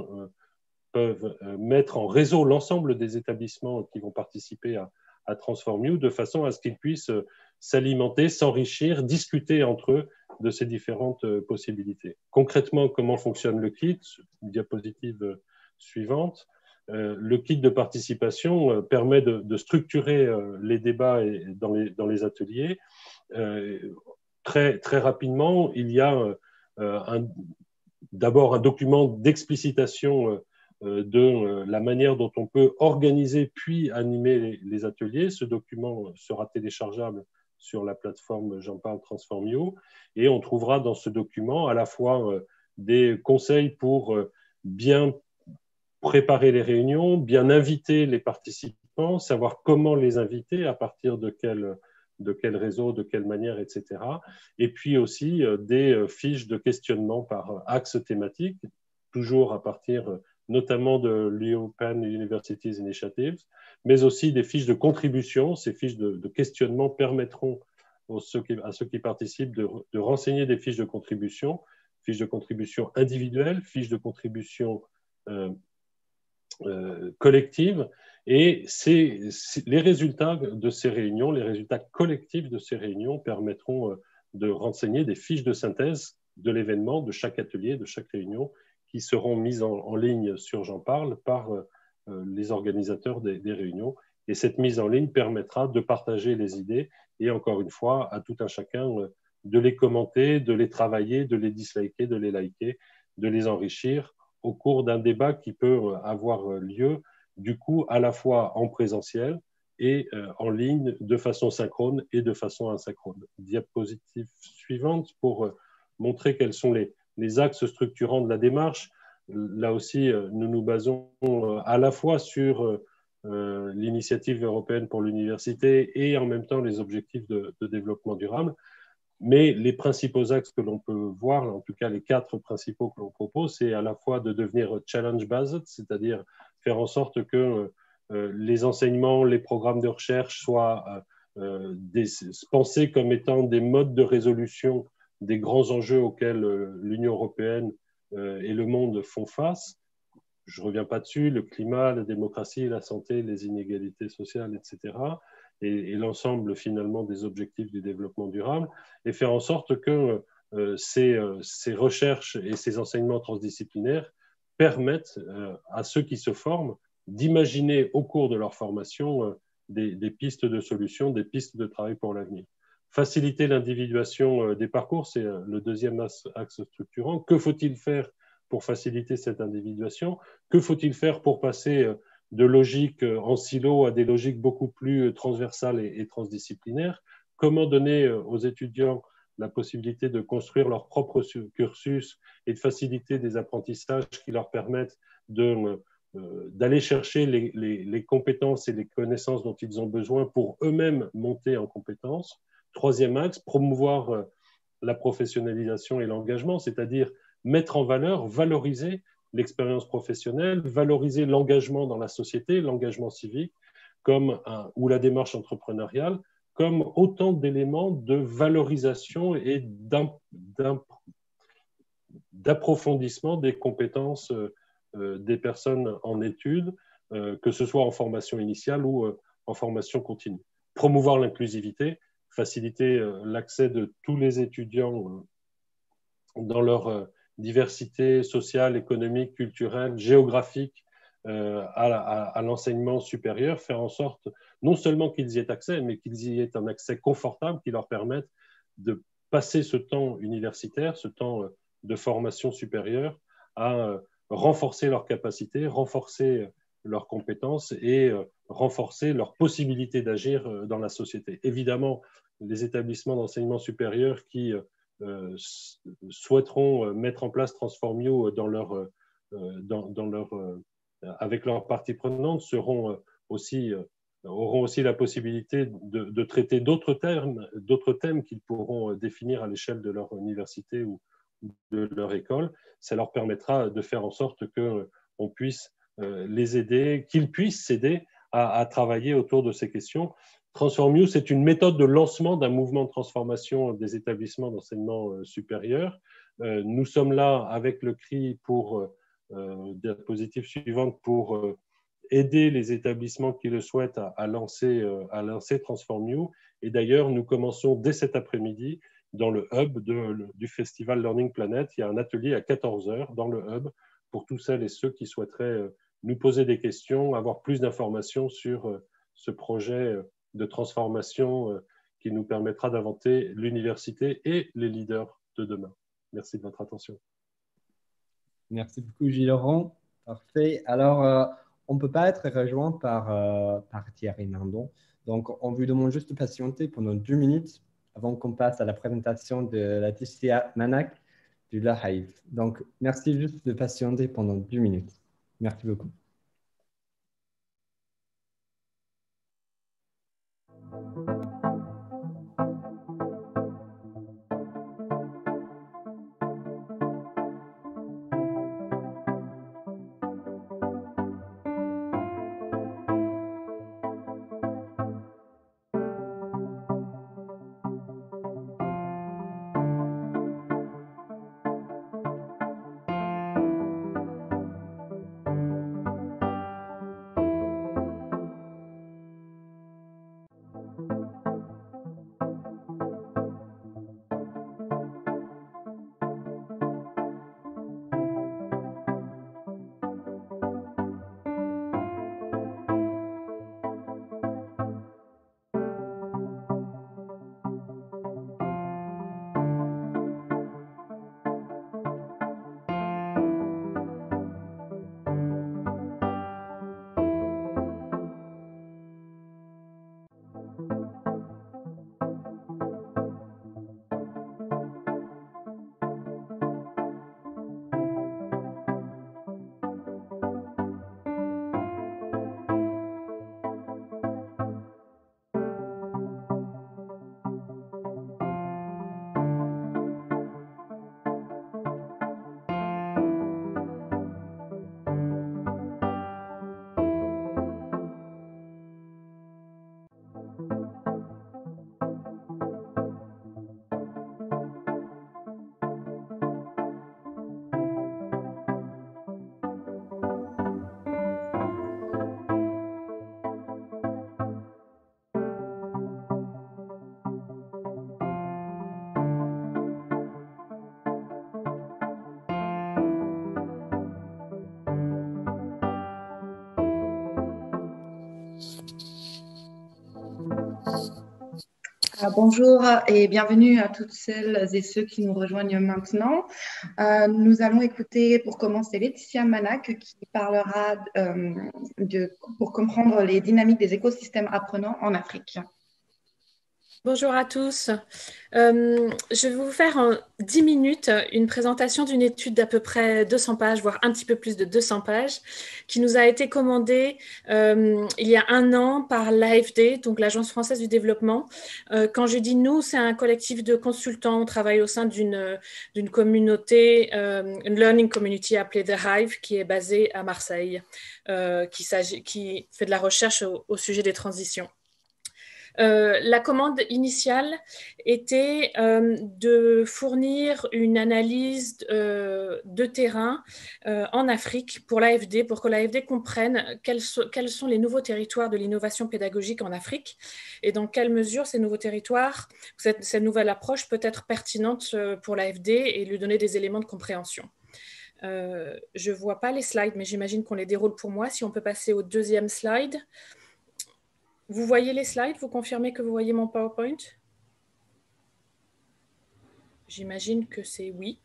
peuvent mettre en réseau l'ensemble des établissements qui vont participer à, à You de façon à ce qu'ils puissent s'alimenter, s'enrichir, discuter entre eux de ces différentes euh, possibilités. Concrètement, comment fonctionne le kit? Diapositive euh, suivante. Euh, le kit de participation permet de, structurer les débats dans les, ateliers. très, très rapidement, il y a d'abord un document d'explicitation de la manière dont on peut organiser puis animer les ateliers. Ce document sera téléchargeable sur la plateforme J'en parle Transformio. Et on trouvera dans ce document à la fois euh, des conseils pour euh, bien préparer les réunions, bien inviter les participants, savoir comment les inviter, à partir de quel, de quel réseau, de quelle manière, etc. Et puis aussi euh, des fiches de questionnement par axe thématique, toujours à partir notamment de l'European Universities Initiatives, mais aussi des fiches de contribution. Ces fiches de, questionnement permettront à ceux qui participent de, renseigner des fiches de contribution, fiches de contribution individuelles, fiches de contribution euh, euh, collectives. Et les résultats de ces réunions, les résultats collectifs de ces réunions permettront euh, de renseigner des fiches de synthèse de l'événement, de chaque atelier, de chaque réunion, qui seront mises en, ligne sur J'en parle par euh, les organisateurs des, réunions. Et cette mise en ligne permettra de partager les idées et encore une fois à tout un chacun euh, de les commenter, de les travailler, de les disliker, de les liker, de les enrichir au cours d'un débat qui peut avoir lieu du coup à la fois en présentiel et en ligne de façon synchrone et de façon asynchrone. Diapositive suivante pour montrer quels sont les axes structurants de la démarche. Là aussi, euh, nous nous basons euh, à la fois sur euh, l'initiative européenne pour l'université et en même temps les objectifs de, développement durable. mais les principaux axes que l'on peut voir, en tout cas les quatre principaux que l'on propose, c'est à la fois de devenir challenge-based, c'est-à-dire faire en sorte que les enseignements, les programmes de recherche soient pensés comme étant des modes de résolution des grands enjeux auxquels l'Union européenne et le monde font face. Je ne reviens pas dessus, le climat, la démocratie, la santé, les inégalités sociales, etc et, l'ensemble finalement des objectifs du développement durable, et faire en sorte que euh, ces, euh, ces, recherches et ces enseignements transdisciplinaires permettent euh, à ceux qui se forment d'imaginer au cours de leur formation des, pistes de solutions, des pistes de travail pour l'avenir. Faciliter l'individuation des parcours, c'est le deuxième axe structurant. Que faut-il faire pour faciliter cette individuation? Que faut-il faire pour passer de logiques euh, en silo à des logiques beaucoup plus euh, transversales et, transdisciplinaires? Comment donner euh, aux étudiants la possibilité de construire leur propre cursus et de faciliter des apprentissages qui leur permettent d'aller chercher les, compétences et les connaissances dont ils ont besoin pour eux-mêmes monter en compétences? Troisième axe, promouvoir la professionnalisation et l'engagement, c'est-à-dire mettre en valeur, valoriser l'expérience professionnelle, valoriser l'engagement dans la société, l'engagement civique, comme ou la démarche entrepreneuriale, comme autant d'éléments de valorisation et d'approfondissement des compétences euh, des personnes en études, euh, que ce soit en formation initiale ou euh, en formation continue. Promouvoir l'inclusivité, faciliter l'accès de tous les étudiants dans leur diversité sociale, économique, culturelle, géographique euh, à, l'enseignement supérieur, faire en sorte non seulement qu'ils y aient accès, mais qu'ils y aient un accès confortable qui leur permette de passer ce temps universitaire, ce temps euh, de formation supérieure, à euh, renforcer leurs capacités, renforcer leurs compétences et renforcer leur possibilité d'agir dans la société. Évidemment, les établissements d'enseignement supérieur qui euh, souhaiteront euh, mettre en place Transformio dans leur, euh, dans, leur, avec leurs parties prenantes auront aussi la possibilité de, traiter d'autres thèmes, d'autres thèmes qu'ils pourront définir à l'échelle de leur université ou de leur école. Ça leur permettra de faire en sorte qu'on puisse les aider, qu'ils puissent s'aider à, travailler autour de ces questions TransformU, c'est une méthode de lancement d'un mouvement de transformation des établissements d'enseignement euh, supérieur. Euh, nous sommes là avec le CRI pour, euh, diapositive suivante, pour aider les établissements qui le souhaitent à, lancer, à lancer TransformU. Et d'ailleurs, nous commençons dès cet après-midi dans le hub du festival Learning Planet. Il y a un atelier à 14 heures dans le hub pour tous celles et ceux qui souhaiteraient nous poser des questions, avoir plus d'informations sur ce projet de transformation euh, qui nous permettra d'inventer l'université et les leaders de demain. Merci de votre attention. Merci beaucoup, Gilles Laurent. Parfait. Alors, euh, on ne peut pas être rejoint par, euh, par Thierry Nardon. Donc, on vous demande juste de patienter pendant deux minutes avant qu'on passe à la présentation de Laetitia Manac du La Hive. Donc, merci juste de patienter pendant deux minutes. Merci beaucoup. Bonjour et bienvenue à toutes celles et ceux qui nous rejoignent maintenant. Euh, nous allons écouter pour commencer Laetitia Manac qui parlera euh, de, pour comprendre les dynamiques des écosystèmes apprenants en Afrique. Bonjour à tous. Euh, je vais vous faire en 10 minutes une présentation d'une étude d'à peu près 200 pages, voire un petit peu plus de 200 pages, qui nous a été commandée euh, il y a un an par l'AFD, donc l'Agence française du développement. Euh, quand je dis nous, c'est un collectif de consultants. On travaille au sein d'une communauté, une learning community appelée The Hive, qui est basée à Marseille, qui, qui, fait de la recherche au sujet des transitions. Euh, la commande initiale était euh, de fournir une analyse euh, de terrain en Afrique pour l'AFD, pour que l'AFD comprenne quels, sont les nouveaux territoires de l'innovation pédagogique en Afrique et dans quelle mesure ces nouveaux territoires, cette, cette nouvelle approche peut être pertinente pour l'AFD et lui donner des éléments de compréhension. je ne vois pas les slides, mais j'imagine qu'on les déroule pour moi. Si on peut passer au deuxième slide. Vous voyez les slides? Vous confirmez que vous voyez mon PowerPoint? J'imagine que c'est oui.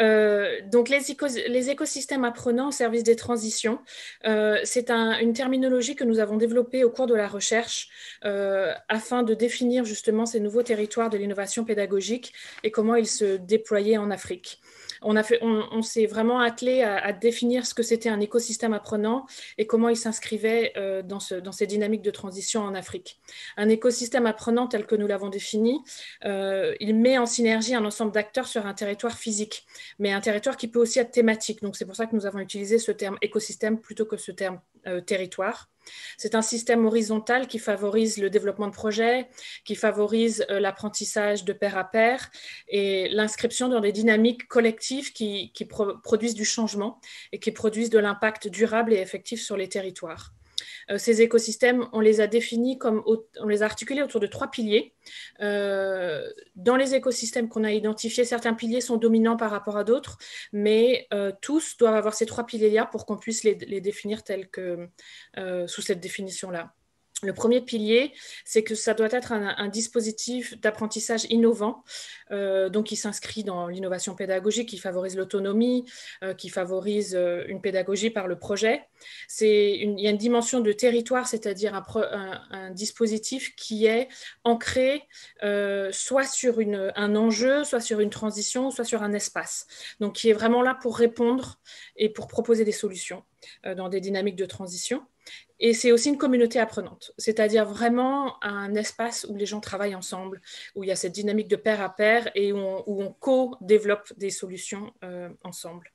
Euh, donc les, écosystèmes apprenants au service des transitions, euh, c'est une terminologie que nous avons développée au cours de la recherche euh, afin de définir justement ces nouveaux territoires de l'innovation pédagogique et comment ils se déployaient en Afrique on, s'est vraiment attelé à, définir ce que c'était un écosystème apprenant et comment il s'inscrivait euh, dans, ces dynamiques de transition en Afrique. Un écosystème apprenant tel que nous l'avons défini, euh, il met en synergie un ensemble d'acteurs sur un territoire physique, mais un territoire qui peut aussi être thématique. Donc c'est pour ça que nous avons utilisé ce terme écosystème plutôt que ce terme euh, territoire. C'est un système horizontal qui favorise le développement de projets, qui favorise euh, l'apprentissage de pair à pair et l'inscription dans des dynamiques collectives qui, produisent du changement et qui produisent de l'impact durable et effectif sur les territoires. Euh, ces écosystèmes, on les a définis comme, on les a articulés autour de trois piliers. Euh, dans les écosystèmes qu'on a identifiés, certains piliers sont dominants par rapport à d'autres, mais euh, tous doivent avoir ces trois piliers-là pour qu'on puisse les, définir tels que sous cette définition-là. Le premier pilier, c'est que ça doit être un, dispositif d'apprentissage innovant, euh, donc qui s'inscrit dans l'innovation pédagogique, qui favorise l'autonomie, euh, qui favorise euh, une pédagogie par le projet. il y a une dimension de territoire, c'est-à-dire un, dispositif qui est ancré soit sur un enjeu, soit sur une transition, soit sur un espace. Donc qui est vraiment là pour répondre et pour proposer des solutions dans des dynamiques de transition. Et c'est aussi une communauté apprenante, c'est-à-dire vraiment un espace où les gens travaillent ensemble, où il y a cette dynamique de pair à pair et où on, co-développe des solutions euh, ensemble.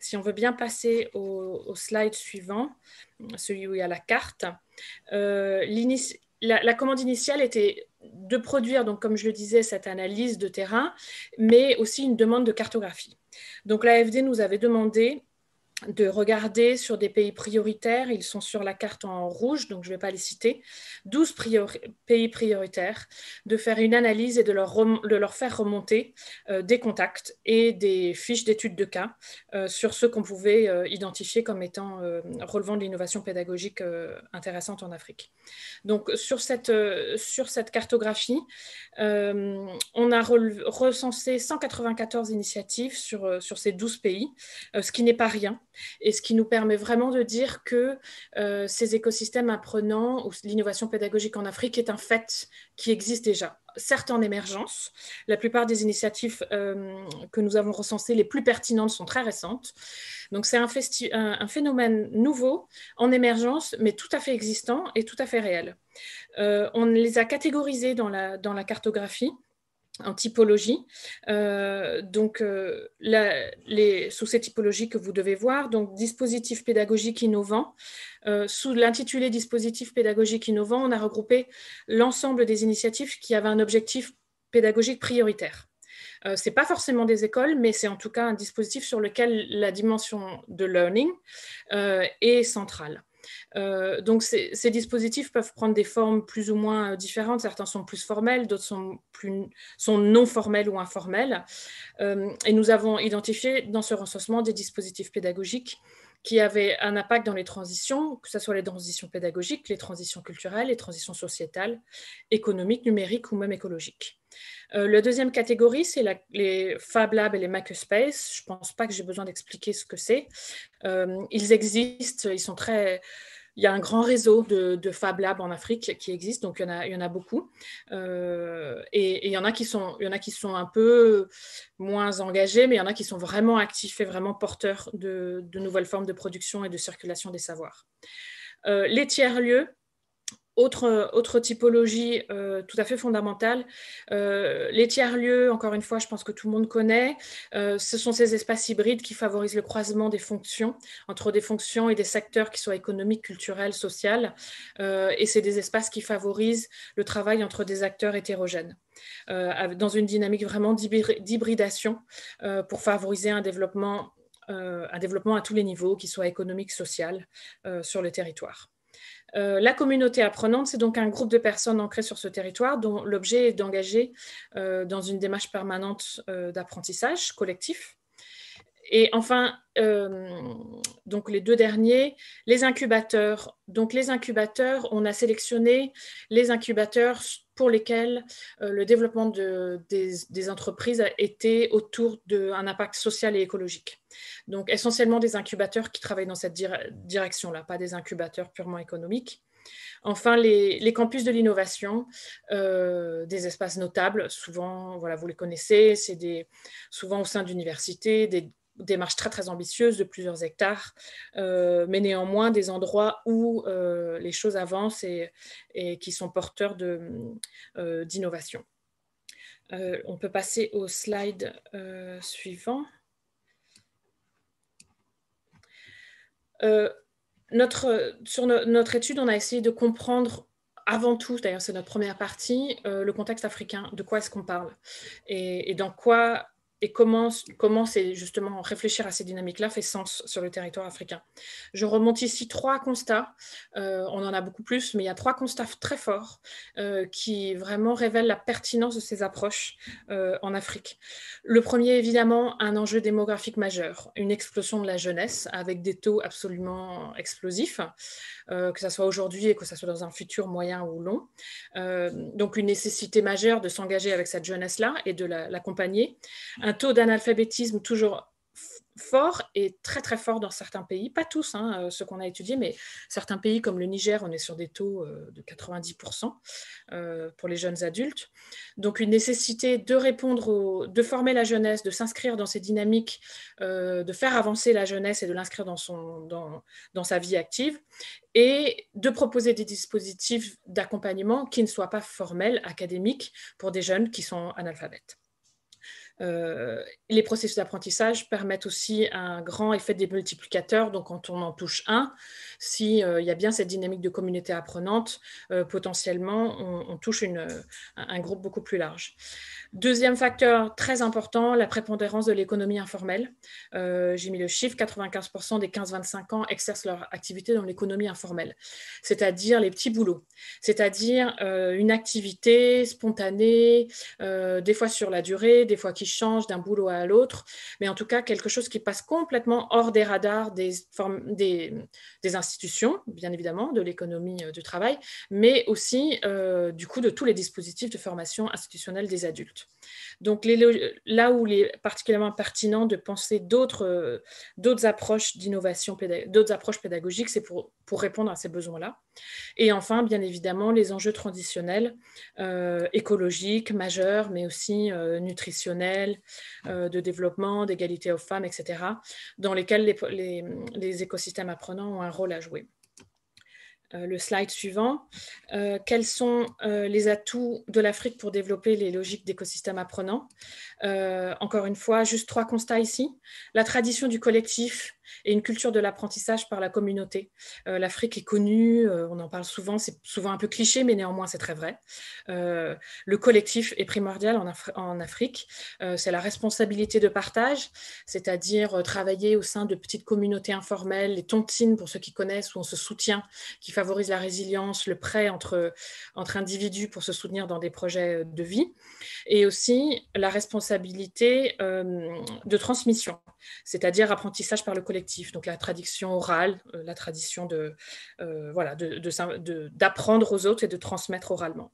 Si on veut bien passer au, slide suivant, celui où il y a la carte, euh, la, la, commande initiale était de produire, donc comme je le disais, cette analyse de terrain, mais aussi une demande de cartographie. Donc l'AFD nous avait demandé de regarder sur des pays prioritaires, ils sont sur la carte en rouge, donc je ne vais pas les citer, 12 pays prioritaires, de faire une analyse et de leur, faire remonter euh, des contacts et des fiches d'études de cas euh, sur ceux qu'on pouvait euh, identifier comme étant relevant de l'innovation pédagogique intéressante en Afrique. Donc sur cette, sur cette cartographie, on a recensé 194 initiatives sur, sur ces 12 pays, ce qui n'est pas rien et ce qui nous permet vraiment de dire que euh, ces écosystèmes apprenants ou l'innovation pédagogique en Afrique est un fait qui existe déjà. Certes en émergence, la plupart des initiatives euh, que nous avons recensées, les plus pertinentes, sont très récentes. Donc c'est un, phénomène nouveau, en émergence, mais tout à fait existant et tout à fait réel. Euh, on les a catégorisés dans la cartographie en typologie. Euh, donc, euh, sous ces typologies que vous devez voir, donc dispositif pédagogique innovant. Euh, sous l'intitulé dispositif pédagogique innovant, on a regroupé l'ensemble des initiatives qui avaient un objectif pédagogique prioritaire. Ce n'est pas forcément des écoles, mais c'est en tout cas un dispositif sur lequel la dimension de learning est centrale. Euh, donc ces, dispositifs peuvent prendre des formes plus ou moins euh, différentes. Certains sont plus formels, d'autres sont, non formels ou informels. Euh, et nous avons identifié dans ce recensement des dispositifs pédagogiques qui avait un impact dans les transitions, que ce soit les transitions pédagogiques, les transitions culturelles, les transitions sociétales, économiques, numériques ou même écologiques. Euh, la deuxième catégorie, c'est les Fab Labs et les Makerspace. Je ne pense pas que j'ai besoin d'expliquer ce que c'est. Euh, ils existent, ils sont très... Il y a un grand réseau de, Fab Labs en Afrique qui existe, donc il y en a, beaucoup. Euh, et, il, y en a qui sont, il y en a qui sont un peu moins engagés, mais il y en a qui sont vraiment actifs et vraiment porteurs de, de nouvelles formes de production et de circulation des savoirs. les tiers-lieux, autre, typologie euh, tout à fait fondamentale, euh, les tiers-lieux, encore une fois, je pense que tout le monde connaît, euh, ce sont ces espaces hybrides qui favorisent le croisement des fonctions, entre des fonctions et des secteurs qui soient économiques, culturels, sociaux, et c'est des espaces qui favorisent le travail entre des acteurs hétérogènes. dans une dynamique vraiment d'hybridation pour favoriser un développement, un développement à tous les niveaux, qu'il soit économique, social, sur le territoire. Euh, la communauté apprenante, c'est donc un groupe de personnes ancrées sur ce territoire dont l'objet est d'engager euh, dans une démarche permanente euh, d'apprentissage collectif. Et enfin, donc les deux derniers, les incubateurs. Donc les incubateurs, on a sélectionné les incubateurs pour lesquels le développement des, entreprises a été autour d'un impact social et écologique. Donc, essentiellement des incubateurs qui travaillent dans cette direction-là, pas des incubateurs purement économiques. Enfin, les, campus de l'innovation, euh, des espaces notables, souvent, voilà, vous les connaissez, c'est souvent au sein d'universités, des démarches très très ambitieuses de plusieurs hectares, euh, mais néanmoins des endroits où euh, les choses avancent et, qui sont porteurs d'innovation. on peut passer au slide suivant. Euh, notre, sur notre étude, on a essayé de comprendre avant tout, d'ailleurs c'est notre première partie, euh, le contexte africain, de quoi est-ce qu'on parle? Et, dans quoi et comment, comment c'est justement réfléchir à ces dynamiques-là fait sens sur le territoire africain. Je remonte ici trois constats, euh, on en a beaucoup plus, mais il y a trois constats très forts euh, qui vraiment révèlent la pertinence de ces approches euh, en Afrique. Le premier, évidemment, un enjeu démographique majeur, une explosion de la jeunesse avec des taux absolument explosifs, que ce soit aujourd'hui et que ce soit dans un futur moyen ou long. donc une nécessité majeure de s'engager avec cette jeunesse-là et de l'accompagner un taux d'analphabétisme toujours fort et très très fort dans certains pays, pas tous, hein, euh, ceux qu'on a étudiés, mais certains pays comme le Niger, on est sur des taux euh, de 90% euh, pour les jeunes adultes. Donc une nécessité de répondre, de former la jeunesse, de s'inscrire dans ces dynamiques, de faire avancer la jeunesse et de l'inscrire dans, dans, dans sa vie active, et de proposer des dispositifs d'accompagnement qui ne soient pas formels, académiques, pour des jeunes qui sont analphabètes. Euh, les processus d'apprentissage permettent aussi un grand effet des multiplicateurs. Donc, quand on en touche un, s'il euh, y a bien cette dynamique de communauté apprenante, euh, potentiellement, on, touche un groupe beaucoup plus large. Deuxième facteur très important, la prépondérance de l'économie informelle. Euh, j'ai mis le chiffre, 95% des 15-25 ans exercent leur activité dans l'économie informelle, c'est-à-dire les petits boulots, c'est-à-dire une activité spontanée, des fois sur la durée, des fois qui change d'un boulot à l'autre, mais en tout cas quelque chose qui passe complètement hors des radars des, des, des institutions, bien évidemment, de l'économie du travail, mais aussi du coup de tous les dispositifs de formation institutionnelle des adultes. Donc là où il est particulièrement pertinent de penser d'autres euh, approches d'innovation, d'autres approches pédagogiques, c'est pour, répondre à ces besoins-là. Et enfin, bien évidemment, les enjeux transitionnels, euh, écologiques, majeurs, mais aussi euh, nutritionnels, de développement, d'égalité aux femmes, etc., dans lesquels les écosystèmes apprenants ont un rôle à jouer. Euh, le slide suivant. Euh, quels sont euh, les atouts de l'Afrique pour développer les logiques d'écosystèmes apprenants? Encore une fois, juste trois constats ici. La tradition du collectif et une culture de l'apprentissage par la communauté. Euh, L'Afrique est connue, euh, on en parle souvent, c'est souvent un peu cliché, mais néanmoins c'est très vrai. Euh, le collectif est primordial en, Afrique. c'est la responsabilité de partage, c'est-à-dire travailler au sein de petites communautés informelles, les tontines pour ceux qui connaissent, où on se soutient, qui favorisent la résilience, le prêt entre, entre individus pour se soutenir dans des projets de vie, et aussi la responsabilité de transmission, c'est-à-dire apprentissage par le collectif donc la tradition orale, la tradition de voilà d'apprendre aux autres et de transmettre oralement.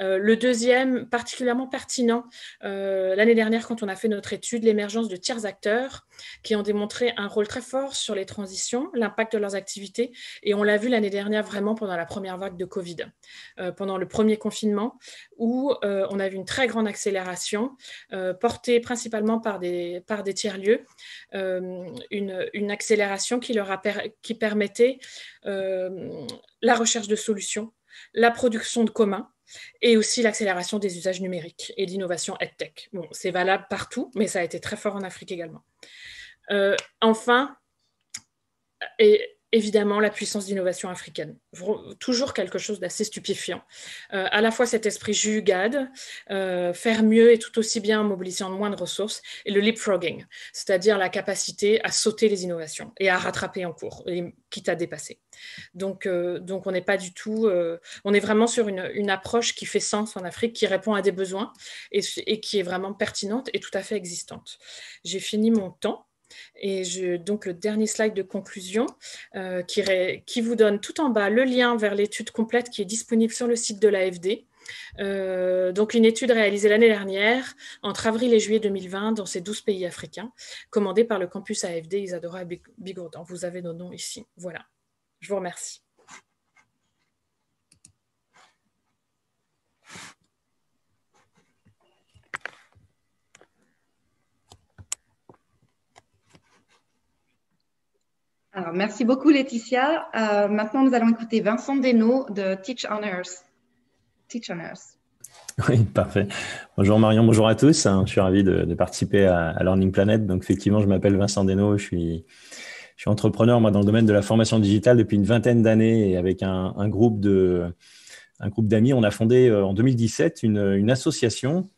Euh, le deuxième, particulièrement pertinent, euh, l'année dernière, quand on a fait notre étude, l'émergence de tiers acteurs qui ont démontré un rôle très fort sur les transitions, l'impact de leurs activités. Et on l'a vu l'année dernière vraiment pendant la première vague de Covid, euh, pendant le premier confinement, où on a vu une très grande accélération portée principalement par des, tiers-lieux, une, accélération qui, leur a qui permettait la recherche de solutions, la production de communs et aussi l'accélération des usages numériques et l'innovation EdTech. C'est valable partout, mais ça a été très fort en Afrique également. Euh, enfin, et évidemment la puissance d'innovation africaine. Toujours quelque chose d'assez stupéfiant. Euh, à la fois cet esprit jugade, euh, faire mieux et tout aussi bien en mobilisant moins de ressources, et le leapfrogging, c'est-à-dire la capacité à sauter les innovations et à rattraper en cours, quitte à dépasser. Donc, euh, donc on n'est pas du tout, on est vraiment sur une, approche qui fait sens en Afrique, qui répond à des besoins et, et qui est vraiment pertinente et tout à fait existante. J'ai fini mon temps. Et donc le dernier slide de conclusion euh, qui, qui, vous donne tout en bas le lien vers l'étude complète qui est disponible sur le site de l'AFD. Euh, donc une étude réalisée l'année dernière, entre avril et juillet 2020, dans ces 12 pays africains, commandée par le campus AFD Isadora Bigourdan. Vous avez nos noms ici. Voilà. Je vous remercie. Alors, merci beaucoup Laetitia. Euh, maintenant, nous allons écouter Vincent Desnaux de Teach on Earth. Teach on Earth. Oui, parfait. Bonjour Marion, bonjour à tous. Je suis ravi de, participer à, Learning Planet. Donc, effectivement, je m'appelle Vincent Desnaux. Je suis, entrepreneur moi, dans le domaine de la formation digitale depuis une vingtaine d'années et avec un, groupe de groupe d'amis, on a fondé euh, en 2017 une, une association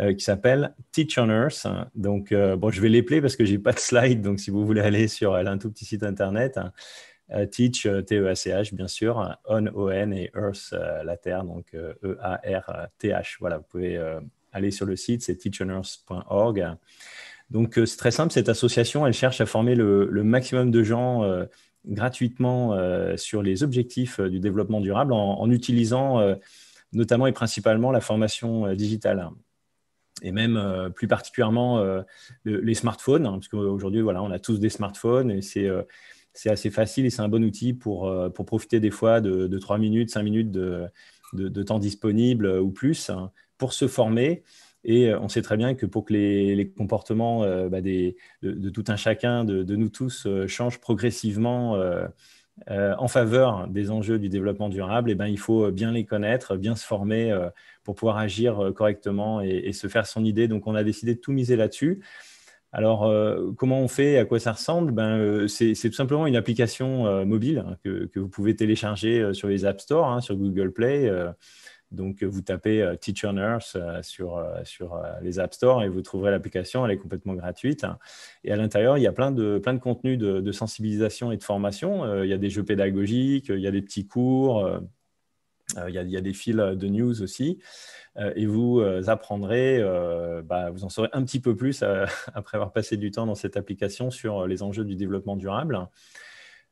euh, qui s'appelle Teach on Earth. Donc, euh, bon, je vais player parce que j'ai pas de slide. Donc, si vous voulez aller sur un tout petit site internet, euh, Teach, T-E-A-C-H, bien sûr, On, O-N et Earth, la Terre, donc E-A-R-T-H. Voilà, vous pouvez aller sur le site, c'est teachonearth.org. Donc, c'est très simple, cette association, elle cherche à former le, maximum de gens gratuitement sur les objectifs du développement durable en utilisant notamment et principalement la formation digitale et même euh, plus particulièrement euh, les smartphones, hein, parce qu'aujourd'hui, voilà, on a tous des smartphones et c'est euh, assez facile et c'est un bon outil pour, profiter des fois de, de 3 minutes, 5 minutes de, temps disponible ou plus hein, pour se former. Et on sait très bien que pour que les, comportements bah, de, tout un chacun, de, nous tous, changent progressivement euh, en faveur des enjeux du développement durable, eh ben, il faut bien les connaître, bien se former euh, pour pouvoir agir euh, correctement et, se faire son idée. Donc, on a décidé de tout miser là-dessus. Alors, comment on fait? À quoi ça ressemble? Ben, C'est tout simplement une application mobile hein, que, vous pouvez télécharger sur les App Store, hein, sur Google Play. Donc, vous tapez euh, Teacher Nurse euh, sur, euh, sur les App Store et vous trouverez l'application. Elle est complètement gratuite. Et à l'intérieur, il y a plein de, plein de contenus de, sensibilisation et de formation. il y a des jeux pédagogiques, il y a des petits cours, il, y a, des fils de news aussi. et vous apprendrez, bah, vous en saurez un petit peu plus après avoir passé du temps dans cette application sur les enjeux du développement durable.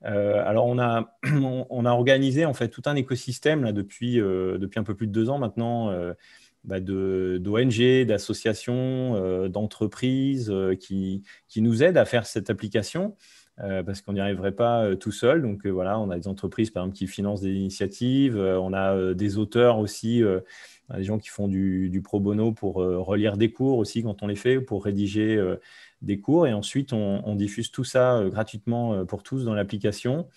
Euh, alors, on a, on a organisé en fait tout un écosystème depuis, euh, depuis un peu plus de deux ans maintenant euh, bah, d'ONG, d'associations, d'entreprises qui, qui, nous aident à faire cette application. parce qu'on n'y arriverait pas tout seul. Donc voilà, on a des entreprises par exemple qui financent des initiatives, on a des auteurs aussi, des gens qui font du, du pro bono pour relire des cours aussi quand on les fait, pour rédiger des cours et ensuite on, diffuse tout ça euh, gratuitement euh, pour tous dans l'application.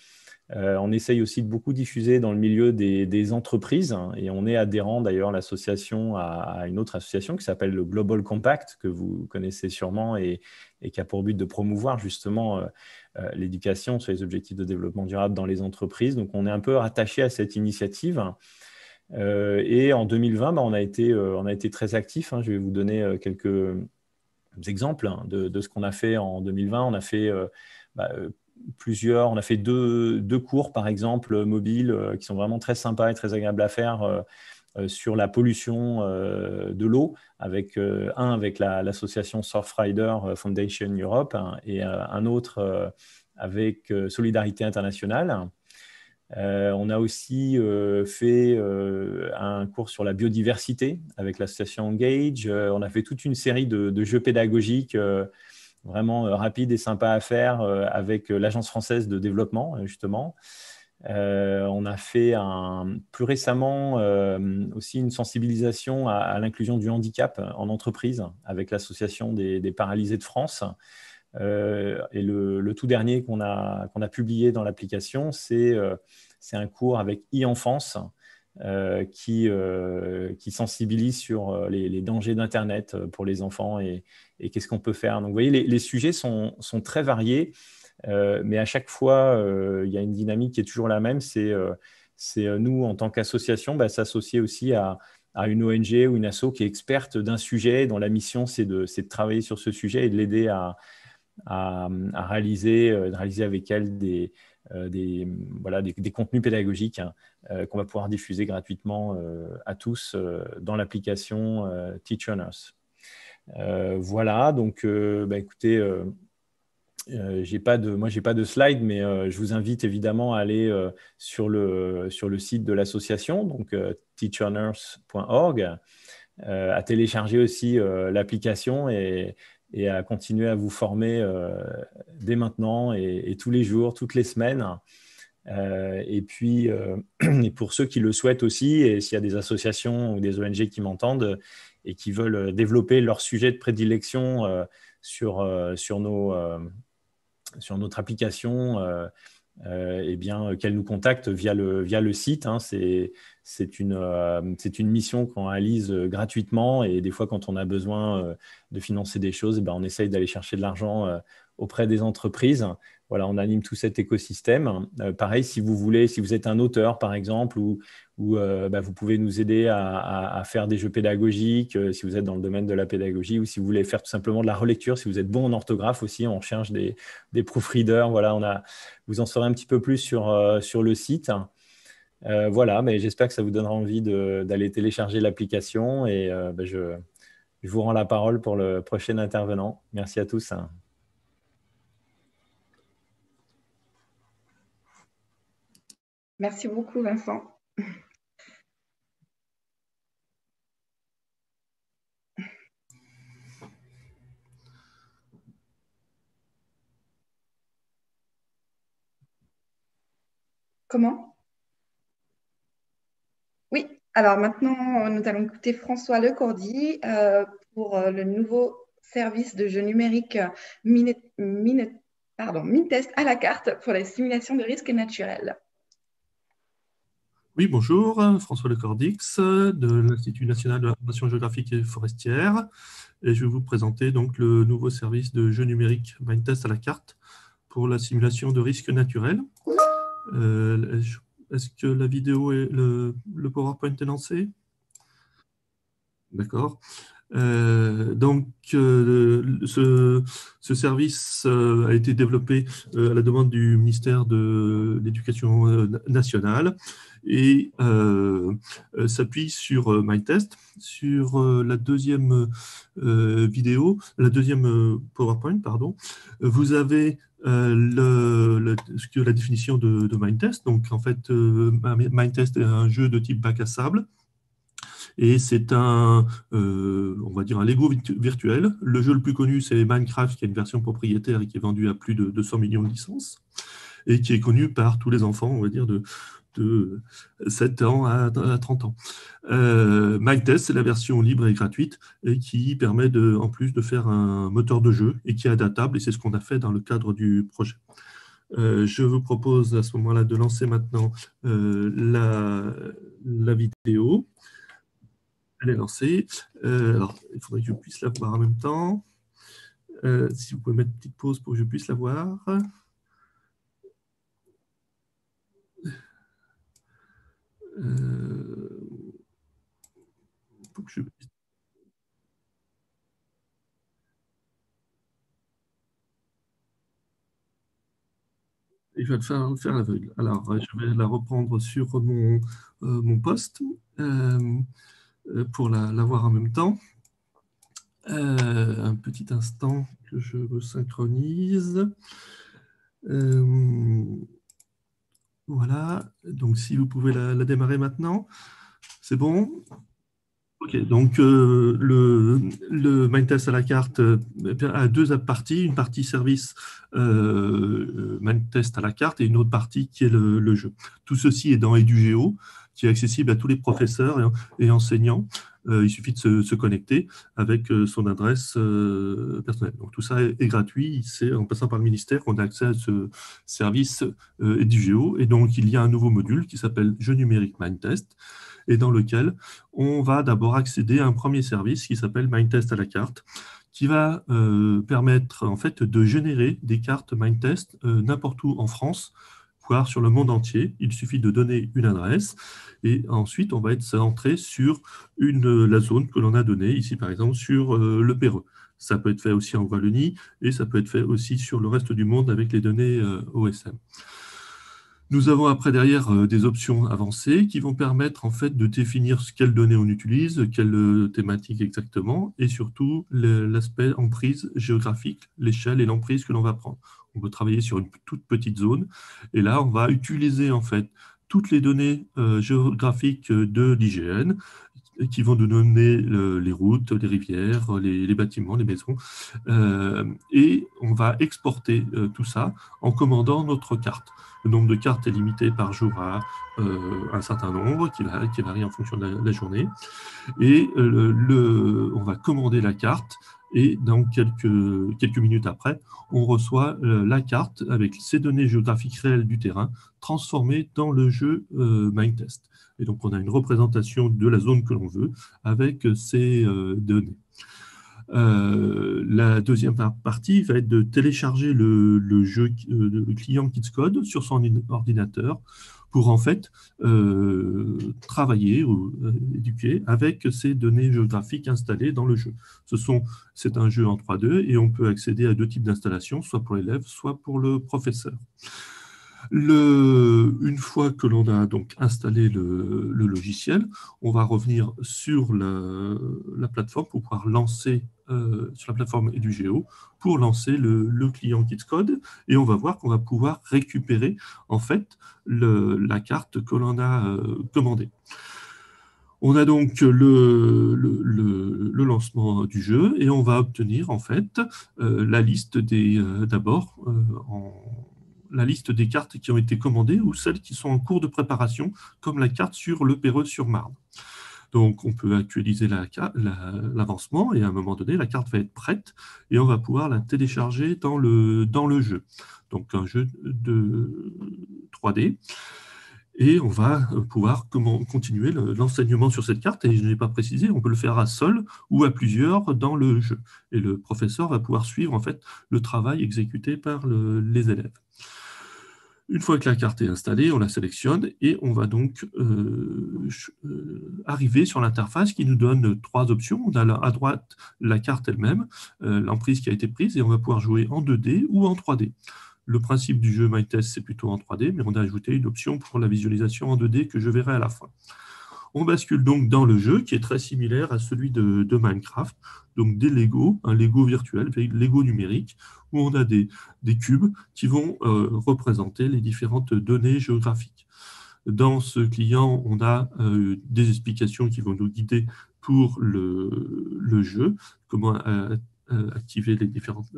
Euh, on essaye aussi de beaucoup diffuser dans le milieu des, entreprises hein, et on est adhérent d'ailleurs à, une autre association qui s'appelle le Global Compact que vous connaissez sûrement et, qui a pour but de promouvoir justement l'éducation sur les objectifs de développement durable dans les entreprises. Donc on est un peu rattaché à cette initiative. et en 2020, bah, on, a été, on a été très actif. Hein. Je vais vous donner quelques, exemples hein, de, ce qu'on a fait en 2020. On a fait euh, bah, euh, plusieurs, on a fait deux, cours par exemple mobiles euh, qui sont vraiment très sympas et très agréables à faire. sur la pollution de l'eau, avec un avec l'association Surfrider Foundation Europe hein, et un autre avec Solidarité Internationale. On a aussi fait un cours sur la biodiversité avec l'association Engage. on a fait toute une série de, jeux pédagogiques vraiment rapides et sympas à faire avec l'Agence française de développement, justement. Euh, on a fait plus récemment euh, aussi une sensibilisation à, l'inclusion du handicap en entreprise avec l'association des, paralysés de France. Euh, et le, tout dernier qu'on a, qu'on a publié dans l'application, c'est un cours avec e-enfance qui, qui sensibilise sur les, dangers d'Internet pour les enfants et, qu'est-ce qu'on peut faire. Donc, vous voyez, les, sujets sont, sont, très variés. Euh, mais à chaque fois, euh, il y a une dynamique qui est toujours la même. C'est euh, nous, en tant qu'association, bah, s'associer aussi à, une ONG ou une asso qui est experte d'un sujet, dont la mission, c'est de, de, travailler sur ce sujet et de l'aider à, à, réaliser, réaliser avec elle des, des, voilà, des, contenus pédagogiques hein, qu'on va pouvoir diffuser gratuitement à tous dans l'application Teach on Us. voilà, donc bah, écoutez, euh, j'ai pas de, moi, j'ai pas de slide, mais euh, je vous invite évidemment à aller euh, sur, le, sur le site de l'association, donc teachernurse.org, à télécharger aussi l'application et, et, à continuer à vous former dès maintenant et, tous les jours, toutes les semaines. et puis, et pour ceux qui le souhaitent aussi, et s'il y a des associations ou des ONG qui m'entendent et qui veulent développer leur sujet de prédilection sur, sur nos sur notre application, euh, euh, eh bien, qu'elle nous contacte via le, via le site. Hein. C'est euh, une mission qu'on réalise gratuitement et des fois, quand on a besoin de financer des choses, eh ben, on essaye d'aller chercher de l'argent auprès des entreprises voilà, on anime tout cet écosystème. Euh, pareil, si vous voulez, si vous êtes un auteur, par exemple, ou, euh, bah, vous pouvez nous aider à, faire des jeux pédagogiques, euh, si vous êtes dans le domaine de la pédagogie, ou si vous voulez faire tout simplement de la relecture, si vous êtes bon en orthographe aussi, on cherche des, des proofreaders. Voilà, vous en saurez un petit peu plus sur le site. Voilà, mais j'espère que ça vous donnera envie d'aller télécharger l'application et bah, je, je vous rends la parole pour le prochain intervenant. Merci à tous. Merci beaucoup, Vincent. Comment? Alors maintenant, nous allons écouter François Lecordi euh, pour euh, le nouveau service de jeu numérique pardon, Mintest à la carte pour la simulation de risques naturels. Oui, bonjour, François Lecordix de l'Institut national de l'information géographique et forestière. Et je vais vous présenter donc le nouveau service de jeu numérique Mindtest à la carte pour la simulation de risques naturels. Euh, est-ce que la vidéo et le, PowerPoint est lancé? D'accord. Euh, donc, euh, ce, ce, service a été développé à la demande du ministère de l'Éducation nationale et euh, euh, s'appuie sur euh, MyTest. Sur la deuxième vidéo, la deuxième PowerPoint, pardon, vous avez le, que la définition de, MindTest. Donc, en fait, MindTest est un jeu de type bac à sable. Et c'est un, on va dire, un Lego virtuel. Le jeu le plus connu, c'est Minecraft, qui a une version propriétaire et qui est vendue à plus de 200 millions de licences et qui est connu par tous les enfants, on va dire, de, de 7 ans à, 30 ans. Euh, MyTest, c'est la version libre et gratuite et qui permet de, en plus de faire un moteur de jeu et qui est adaptable et c'est ce qu'on a fait dans le cadre du projet. Euh, je vous propose à ce moment-là de lancer maintenant euh, la, vidéo. Elle est lancée. Euh, il faudrait que je puisse la voir en même temps. si vous pouvez mettre une petite pause pour que je puisse la voir. Euh, je... Et je vais le faire, l'aveugle. Alors, je vais la reprendre sur mon, euh, mon poste euh, pour la, la, voir en même temps. un petit instant que je me synchronise. Voilà, donc si vous pouvez la, démarrer maintenant, c'est bon? Ok, donc le, le Mindtest à la carte a deux parties, une partie service euh, Mindtest à la carte et une autre partie qui est le, le jeu. Tout ceci est dans EduGeo, accessible à tous les professeurs et, enseignants. Euh, il suffit de se, connecter avec euh, son adresse euh, personnelle. Donc tout ça est, gratuit. C'est en passant par le ministère qu'on a accès à ce service EduGeo. Et donc il y a un nouveau module qui s'appelle Jeu numérique Mindtest et dans lequel on va d'abord accéder à un premier service qui s'appelle Mindtest à la carte qui va permettre en fait de générer des cartes Mindtest n'importe où en France sur le monde entier. Il suffit de donner une adresse et ensuite on va être centré sur la zone que l'on a donnée, ici par exemple sur euh, le Péreux. Ça peut être fait aussi en Wallonie et ça peut être fait aussi sur le reste du monde avec les données euh, OSM. Nous avons après derrière euh, des options avancées qui vont permettre en fait de définir quelles données on utilise, quelle thématique exactement, et surtout l'aspect emprise géographique, l'échelle et l'emprise que l'on va prendre on peut travailler sur une toute petite zone. Et là, on va utiliser en fait toutes les données euh, géographiques de l'IGN qui vont nous donner les routes, les rivières, les, bâtiments, les maisons. Euh, et on va exporter euh, tout ça en commandant notre carte. Le nombre de cartes est limité par jour à un certain nombre qui, varie en fonction de la, journée. Et on va commander la carte et dans quelques, quelques minutes après, on reçoit euh, la carte avec ces données géographiques réelles du terrain transformées dans le jeu euh, Mindtest. Et donc, on a une représentation de la zone que l'on veut avec ces euh, données. la deuxième partie va être de télécharger le, le jeu le client Kidscode sur son ordinateur pour en fait euh, travailler ou euh, éduquer avec ces données géographiques installées dans le jeu. C'est un jeu en 3D et on peut accéder à deux types d'installations, soit pour l'élève, soit pour le professeur. Une fois que l'on a donc installé le, logiciel, on va revenir sur la plateforme pour pouvoir lancer euh, sur la plateforme EduGeo pour lancer le, client Kidscode et on va voir qu'on va pouvoir récupérer en fait la carte que l'on a euh, commandée. On a donc le, lancement du jeu et on va obtenir en fait euh, la liste des d'abord la liste des cartes qui ont été commandées ou celles qui sont en cours de préparation, comme la carte sur le Péreux sur Marne. Donc, on peut actualiser l'avancement et à un moment donné, la carte va être prête et on va pouvoir la télécharger dans le, jeu. Donc, un jeu de 3D. Et on va pouvoir comment, continuer l'enseignement sur cette carte. Et je n'ai pas précisé, on peut le faire à seul ou à plusieurs dans le jeu. Et le professeur va pouvoir suivre en fait le travail exécuté par les élèves. Une fois que la carte est installée, on la sélectionne et on va donc euh, euh, arriver sur l'interface qui nous donne trois options. On a à droite la carte elle-même, euh, l'emprise qui a été prise, et on va pouvoir jouer en 2D ou en 3D. Le principe du jeu MyTest, c'est plutôt en 3D, mais on a ajouté une option pour la visualisation en 2D que je verrai à la fin. On bascule donc dans le jeu qui est très similaire à celui de, Minecraft, donc des Lego, un Lego virtuel, Lego numérique, où on a des, cubes qui vont euh, représenter les différentes données géographiques. Dans ce client, on a euh, des explications qui vont nous guider pour le, jeu, comment euh, activer les différentes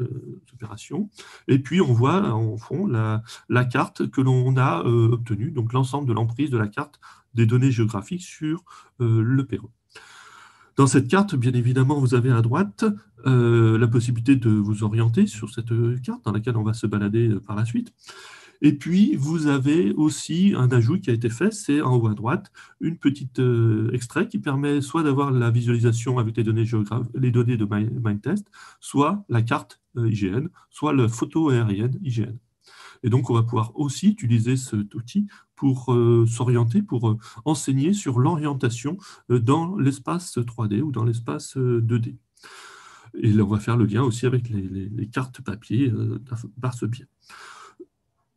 opérations. Et puis, on voit en fond la, la carte que l'on a obtenue, donc l'ensemble de l'emprise de la carte des données géographiques sur le Pérou. Dans cette carte, bien évidemment, vous avez à droite euh, la possibilité de vous orienter sur cette carte dans laquelle on va se balader euh, par la suite. Et puis, vous avez aussi un ajout qui a été fait, c'est en haut à droite, une petite extrait qui permet soit d'avoir la visualisation avec les données, les données de MindTest, soit la carte IGN, soit la photo aérienne IGN. Et donc, on va pouvoir aussi utiliser cet outil pour euh, s'orienter, pour euh, enseigner sur l'orientation euh, dans l'espace 3D ou dans l'espace 2D. Et là, on va faire le lien aussi avec les, cartes papier par ce biais.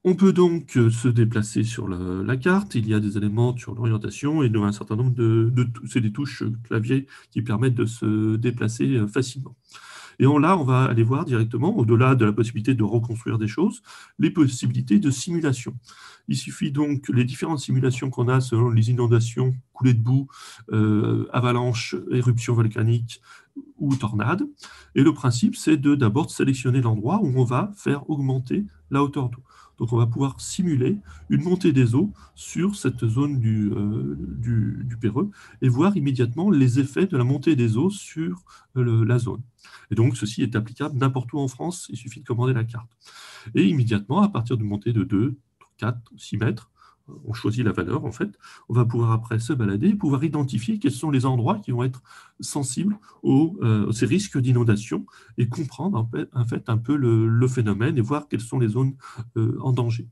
On peut donc se déplacer sur la, carte. Il y a des éléments sur l'orientation et un certain nombre de, de c'est des touches clavier qui permettent de se déplacer facilement. Et on, là, on va aller voir directement, au-delà de la possibilité de reconstruire des choses, les possibilités de simulation. Il suffit donc les différentes simulations qu'on a selon les inondations, coulées de boue, euh, avalanches, éruptions volcaniques ou tornades. Et le principe, c'est de d'abord sélectionner l'endroit où on va faire augmenter la hauteur d'eau. Donc on va pouvoir simuler une montée des eaux sur cette zone du, euh, Péreux et voir immédiatement les effets de la montée des eaux sur le, la zone. Et donc ceci est applicable n'importe où en France, il suffit de commander la carte. Et immédiatement, à partir de montée de 2, 4, 6 mètres, on choisit la valeur en fait, on va pouvoir après se balader et pouvoir identifier quels sont les endroits qui vont être sensibles aux, euh, ces risques d'inondation et comprendre en fait, un peu le, phénomène et voir quelles sont les zones euh, en danger.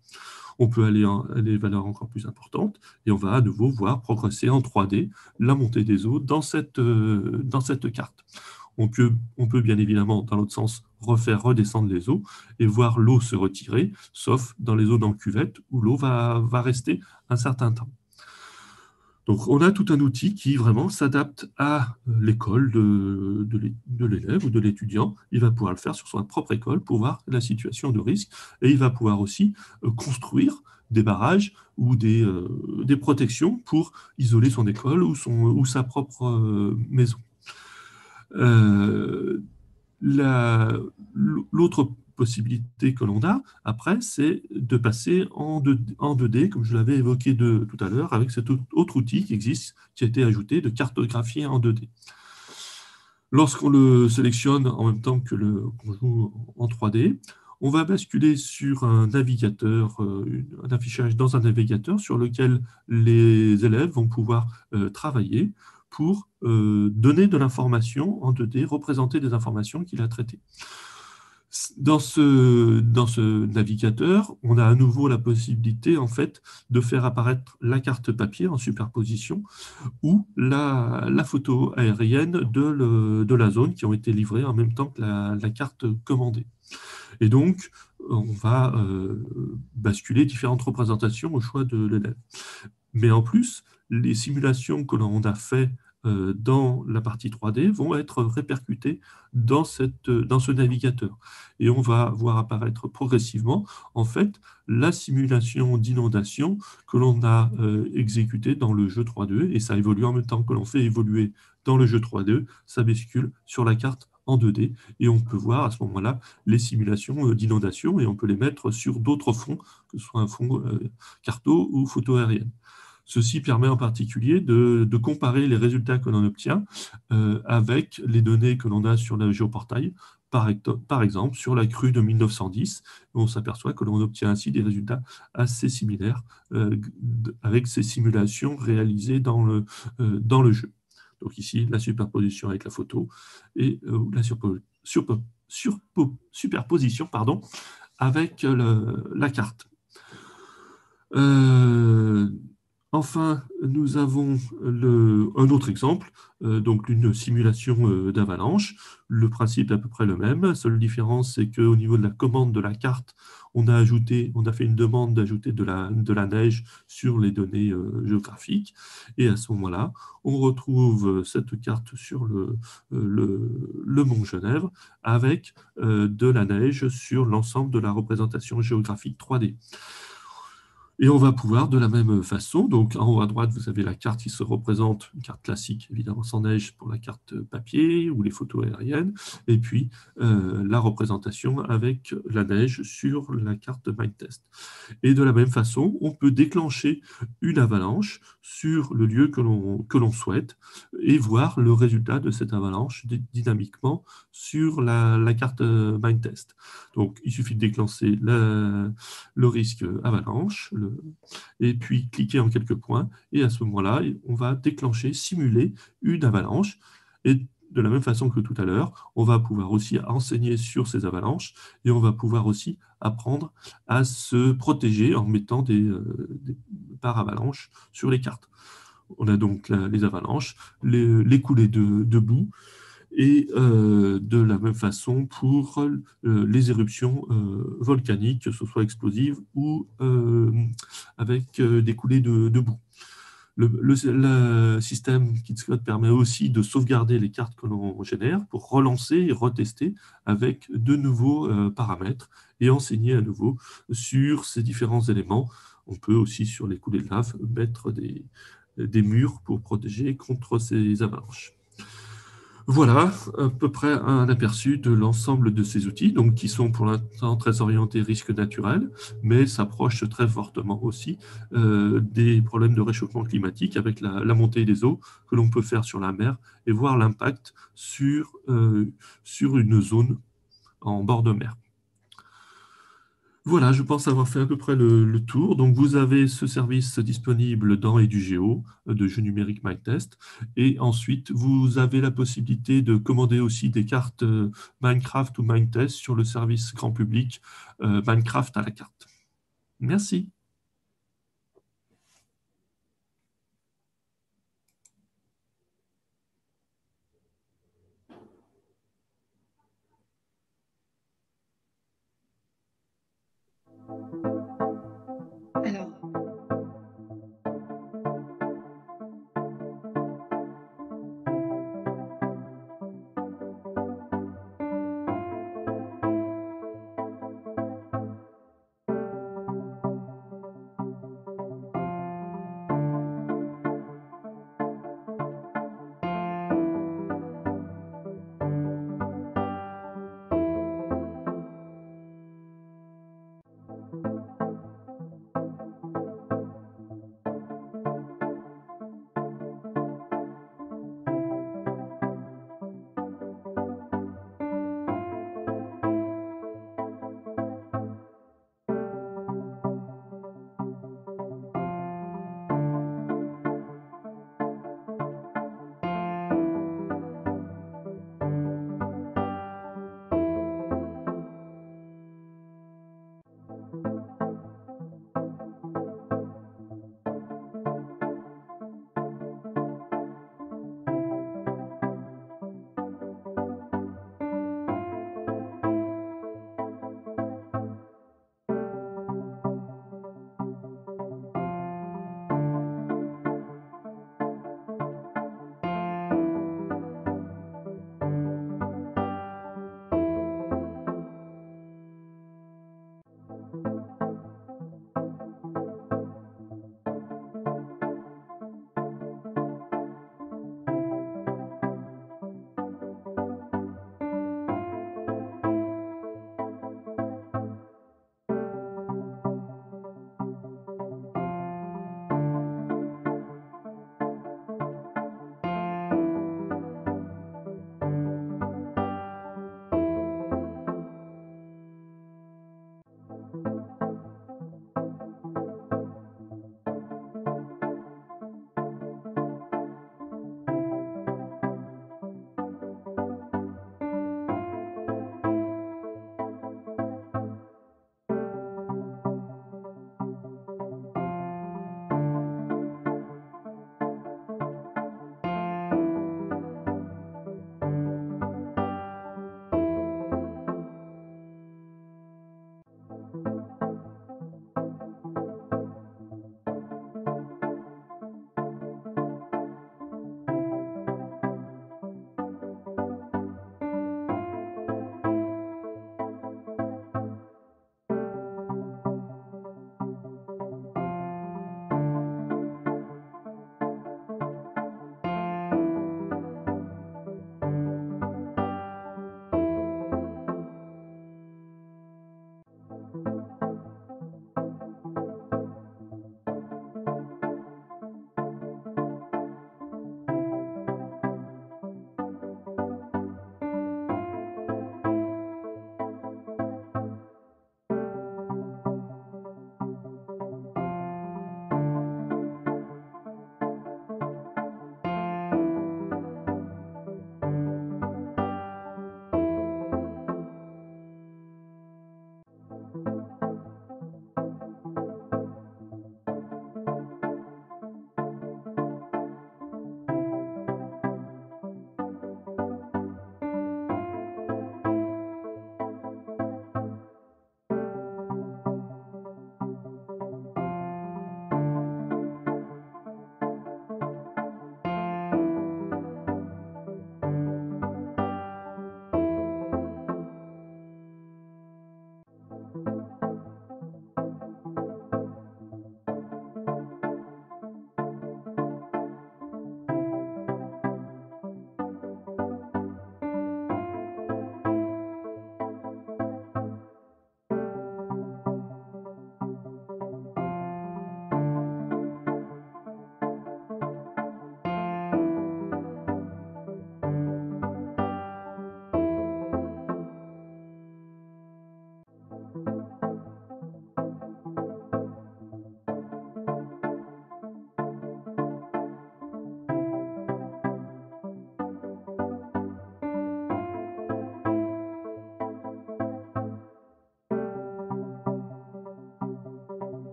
On peut aller à des valeurs encore plus importantes et on va à nouveau voir progresser en 3D la montée des eaux dans cette, euh, carte. On peut bien évidemment, dans l'autre sens, refaire redescendre les eaux et voir l'eau se retirer, sauf dans les zones en cuvette où l'eau va, va rester un certain temps. Donc, on a tout un outil qui vraiment s'adapte à l'école de, de l'élève ou de l'étudiant. Il va pouvoir le faire sur sa propre école pour voir la situation de risque et il va pouvoir aussi construire des barrages ou des, euh, des protections pour isoler son école ou, son, ou sa propre euh, maison. Euh, L'autre possibilité que l'on a après, c'est de passer en, 2, en 2D, comme je l'avais évoqué tout à l'heure, avec cet autre outil qui existe, qui a été ajouté, de cartographier en 2D. Lorsqu'on le sélectionne en même temps que le qu'on joue en 3D, on va basculer sur un navigateur, euh, un affichage dans un navigateur sur lequel les élèves vont pouvoir euh, travailler pour euh, donner de l'information en 2D, représenter des informations qu'il a traitées. Dans ce, dans ce navigateur, on a à nouveau la possibilité en fait de faire apparaître la carte papier en superposition ou la, la photo aérienne de, le, de, la zone qui ont été livrées en même temps que la, la carte commandée. Et donc, on va euh, basculer différentes représentations au choix de l'élève. Mais en plus, les simulations que l'on a fait dans la partie 3D vont être répercutées dans, cette, dans ce navigateur. Et on va voir apparaître progressivement, en fait, la simulation d'inondation que l'on a euh, exécutée dans le jeu 3D, et ça évolue en même temps que l'on fait évoluer dans le jeu 3D, ça bascule sur la carte en 2D, et on peut voir à ce moment-là les simulations euh, d'inondation, et on peut les mettre sur d'autres fonds, que ce soit un fond carto ou photo aérienne. Ceci permet en particulier de, comparer les résultats que l'on obtient euh, avec les données que l'on a sur le géoportail, par, exemple sur la crue de 1910. On s'aperçoit que l'on obtient ainsi des résultats assez similaires euh, avec ces simulations réalisées dans le, euh, dans le jeu. Donc ici, la superposition avec la photo et la superposition pardon, avec la carte. Enfin, nous avons un autre exemple, euh, donc une simulation euh, d'avalanche. Le principe est à peu près le même. La seule différence, c'est qu'au niveau de la commande de la carte, on a, fait une demande d'ajouter de la, neige sur les données euh, géographiques. Et à ce moment-là, on retrouve cette carte sur le, le, le mont Genève avec de la neige sur l'ensemble de la représentation géographique 3D. Et on va pouvoir de la même façon, donc en haut à droite, vous avez la carte qui se représente, une carte classique évidemment sans neige pour la carte papier ou les photos aériennes, et puis euh, la représentation avec la neige sur la carte Mindtest. Et de la même façon, on peut déclencher une avalanche sur le lieu que l'on souhaite et voir le résultat de cette avalanche dynamiquement sur la, la carte Mindtest. Donc il suffit de déclencher le risque avalanche, et puis cliquer en quelques points. Et à ce moment-là, on va déclencher, simuler une avalanche. Et de la même façon que tout à l'heure, on va pouvoir aussi enseigner sur ces avalanches et on va pouvoir aussi apprendre à se protéger en mettant des, euh, des avalanches sur les cartes. On a donc les avalanches, les, coulées de, de boue, et euh, de la même façon pour euh, les éruptions euh, volcaniques, que ce soit explosives ou avec des coulées de, boue. Le, système KidsCode permet aussi de sauvegarder les cartes que l'on génère pour relancer et retester avec de nouveaux paramètres et enseigner à nouveau sur ces différents éléments. On peut aussi, sur les coulées de lave, mettre des, des murs pour protéger contre ces avalanches. Voilà à peu près un aperçu de l'ensemble de ces outils, donc qui sont pour l'instant très orientés risque naturel, mais s'approchent très fortement aussi euh, des problèmes de réchauffement climatique avec la, montée des eaux que l'on peut faire sur la mer et voir l'impact sur, euh, sur une zone en bord de mer. Voilà, je pense avoir fait à peu près le, tour. Donc, vous avez ce service disponible dans EduGeo euh, de jeu numérique MyTest. Et ensuite, vous avez la possibilité de commander aussi des cartes euh, Minecraft ou MindTest sur le service grand public euh, Minecraft à la carte. Merci.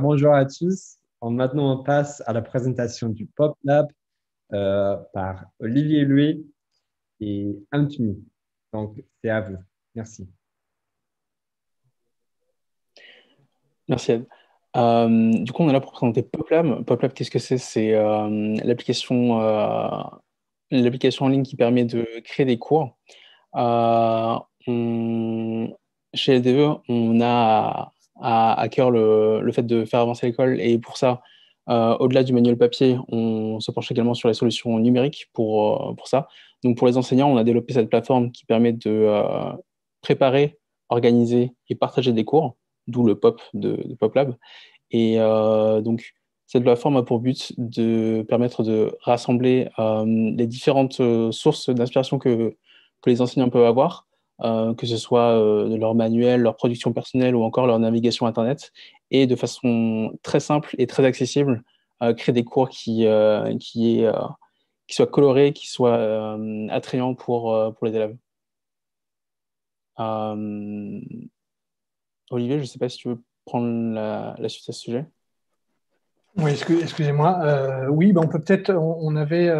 Bonjour à tous. Maintenant, on passe à la présentation du Pop Lab euh, par Olivier Louis et Anthony. Donc, c'est à vous. Merci. Merci Ed. Euh, du coup, on est là pour présenter PopLab. PopLab, qu'est-ce que c'est? C'est euh, l'application l'application en ligne qui permet de créer des cours. chez LDE, on a à, cœur le, fait de faire avancer l'école et pour ça, euh, au-delà du manuel papier, on se penche également sur les solutions numériques pour, euh, pour ça. Donc pour les enseignants, on a développé cette plateforme qui permet de euh, préparer, organiser et partager des cours, d'où le POP de, PopLab. Et donc cette plateforme a pour but de permettre de rassembler les différentes sources d'inspiration que les enseignants peuvent avoir euh, que ce soit euh, leur manuel, leur production personnelle ou encore leur navigation Internet, et de façon très simple et très accessible, euh, créer des cours qui, qui, est, qui soient colorés, qui soient attrayants pour, pour les élèves. Olivier, je ne sais pas si tu veux prendre la, suite à ce sujet. Oui, excusez-moi. oui, ben on peut peut-être. On, avait,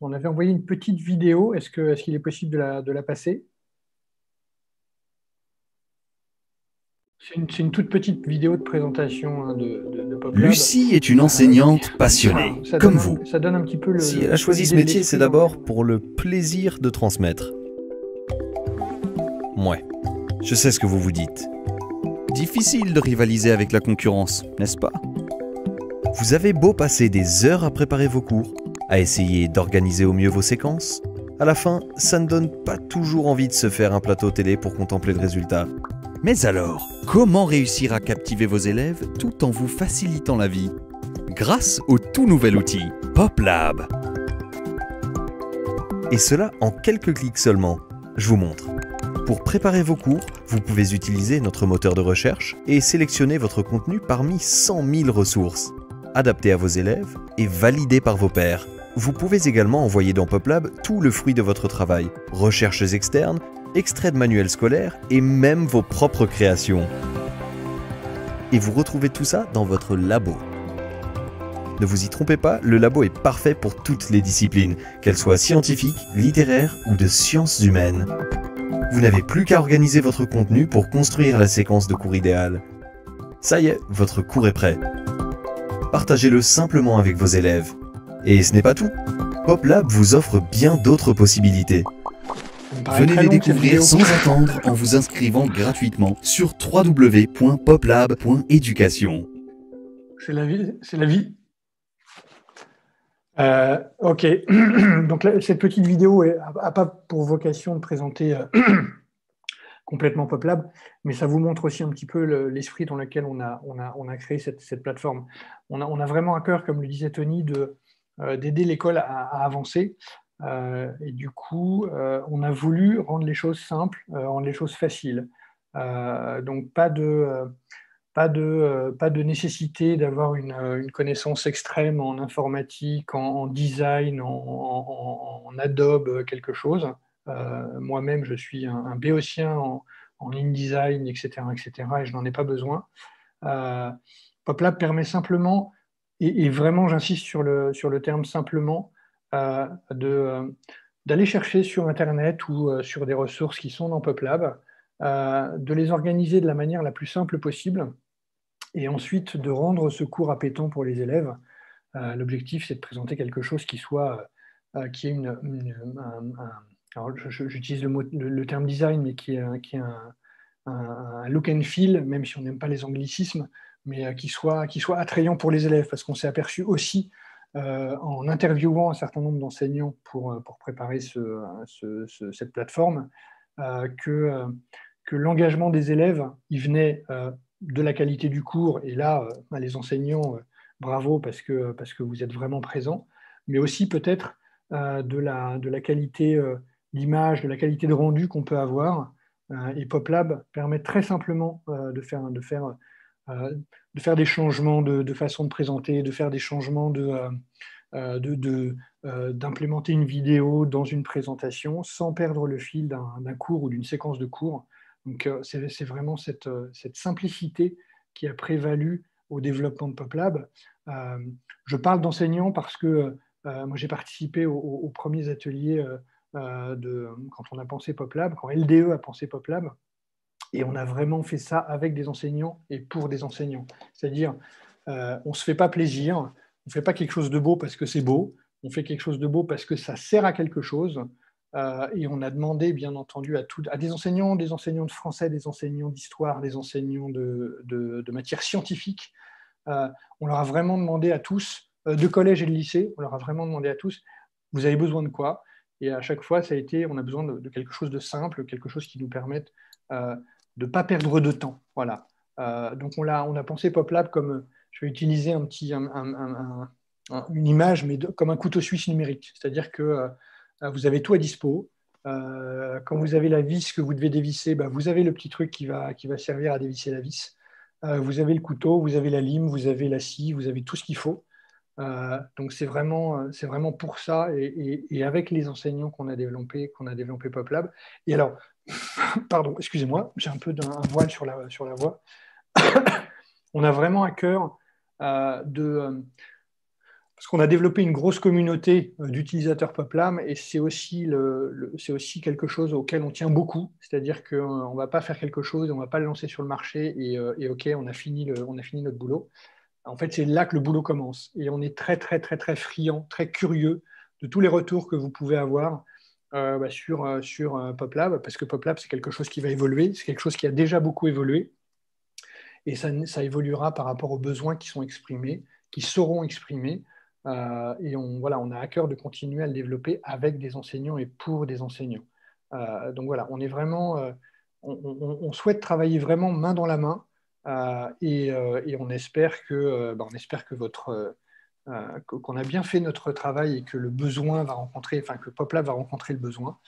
on avait envoyé une petite vidéo. Est-ce qu'il est, est possible de la, de la passer? C'est une, toute petite vidéo de présentation hein, de, de, Lucie est une enseignante passionnée, comme vous. Ça donne un petit peu le, si elle a choisi ce métier, c'est d'abord pour le plaisir de transmettre. Ouais, je sais ce que vous vous dites. Difficile de rivaliser avec la concurrence, n'est-ce pas? Vous avez beau passer des heures à préparer vos cours, à essayer d'organiser au mieux vos séquences, à la fin, ça ne donne pas toujours envie de se faire un plateau télé pour contempler le résultat. Mais alors, comment réussir à captiver vos élèves tout en vous facilitant la vie Grâce au tout nouvel outil PopLab. Et cela en quelques clics seulement. Je vous montre. Pour préparer vos cours, vous pouvez utiliser notre moteur de recherche et sélectionner votre contenu parmi 100 000 ressources, adaptées à vos élèves et validées par vos pairs. Vous pouvez également envoyer dans PopLab tout le fruit de votre travail, recherches externes, extraits de manuels scolaires et même vos propres créations. Et vous retrouvez tout ça dans votre labo. Ne vous y trompez pas, le labo est parfait pour toutes les disciplines, qu'elles soient scientifiques, littéraires ou de sciences humaines. Vous n'avez plus qu'à organiser votre contenu pour construire la séquence de cours idéale. Ça y est, votre cours est prêt. Partagez-le simplement avec vos élèves. Et ce n'est pas tout. PopLab vous offre bien d'autres possibilités. Venez les découvrir sans attendre en vous inscrivant gratuitement sur www.poplab.education. C'est la vie. C'est la vie. Euh, ok, donc cette petite vidéo n'a pas pour vocation de présenter euh, complètement PopLab, mais ça vous montre aussi un petit peu l'esprit dans lequel on a, on a, on a créé cette, plateforme. On a, on a, vraiment à cœur, comme le disait Tony, euh, d'aider l'école à, avancer. Euh, et du coup, euh, on a voulu rendre les choses simples, euh, rendre les choses faciles. donc, pas de, pas de, pas de nécessité d'avoir une, connaissance extrême en informatique, en, design, en, Adobe, quelque chose. Moi-même, je suis un, un béotien en, InDesign, etc., etc., et je n'en ai pas besoin. PopLab permet simplement, et, et vraiment j'insiste sur le, sur le terme simplement, d'aller chercher sur Internet ou euh, sur des ressources qui sont dans PopLab, de les organiser de la manière la plus simple possible et ensuite de rendre ce cours appétant pour les élèves. L'objectif, c'est de présenter quelque chose qui soit, qui est une, j'utilise le, terme design, mais qui est, qui est un, look and feel, même si on n'aime pas les anglicismes, mais qui soit, qui soit attrayant pour les élèves, parce qu'on s'est aperçu aussi euh, en interviewant un certain nombre d'enseignants pour, euh, préparer cette plateforme, euh, que, l'engagement des élèves, il venait de la qualité du cours, et là, bah, les enseignants, bravo parce que, vous êtes vraiment présents, mais aussi peut-être de, la, de la qualité d'image, de la qualité de rendu qu'on peut avoir. et PopLab permet très simplement de faire de faire des changements de, façon de présenter, de faire des changements de, euh, euh, euh, d'implémenter une vidéo dans une présentation sans perdre le fil d'un cours ou d'une séquence de cours. Donc c'est vraiment cette, cette, simplicité qui a prévalu au développement de PopLab. je parle d'enseignants parce que moi j'ai participé aux, premiers ateliers de, quand on a pensé PopLab, quand LDE a pensé PopLab. Et on a vraiment fait ça avec des enseignants et pour des enseignants. C'est-à-dire, on ne se fait pas plaisir, on ne fait pas quelque chose de beau parce que c'est beau, on fait quelque chose de beau parce que ça sert à quelque chose. Euh, et on a demandé, bien entendu, à, des enseignants, des enseignants de français, des enseignants d'histoire, des enseignants de, de, matières scientifiques, euh, on leur a vraiment demandé à tous, euh, de collège et de lycée, on leur a vraiment demandé à tous, vous avez besoin de quoi? Et à chaque fois, ça a été, on a besoin de, quelque chose de simple, quelque chose qui nous permette de pas perdre de temps. Voilà. donc on a, on a pensé PopLab comme, je vais utiliser un petit, une image, mais comme un couteau suisse numérique. C'est-à-dire que euh, vous avez tout à dispo. Euh, quand vous avez la vis que vous devez dévisser, bah, vous avez le petit truc qui va, qui va servir à dévisser la vis. Euh, vous avez le couteau, vous avez la lime, vous avez la scie, vous avez tout ce qu'il faut. donc c'est vraiment, c'est vraiment pour ça et, avec les enseignants qu'on a développé, qu'on a développé PopLab. Et alors, pardon, excusez-moi, j'ai un peu d'un voile sur la, sur la voix. On a vraiment à cœur de, parce qu'on a développé une grosse communauté euh, d'utilisateurs PopLam et c'est aussi, aussi quelque chose auquel on tient beaucoup. C'est-à-dire qu'on ne va pas faire quelque chose, on ne va pas le lancer sur le marché et, euh, OK, on a, fini on a fini notre boulot. En fait, c'est là que le boulot commence. Et on est très, très, très, très friand, très curieux de tous les retours que vous pouvez avoir euh, bah, sur, sur PopLab, parce que PopLab, c'est quelque chose qui va évoluer, c'est quelque chose qui a déjà beaucoup évolué. Et ça, ça évoluera par rapport aux besoins qui sont exprimés, qui seront exprimés. Euh, et on, voilà, on a à cœur de continuer à le développer avec des enseignants et pour des enseignants. Euh, donc voilà, on est vraiment, euh, on, souhaite travailler vraiment main dans la main et, on espère que, bah, on espère que votre qu'on a bien fait notre travail et que le besoin va rencontrer, enfin que PopLab va rencontrer le besoin.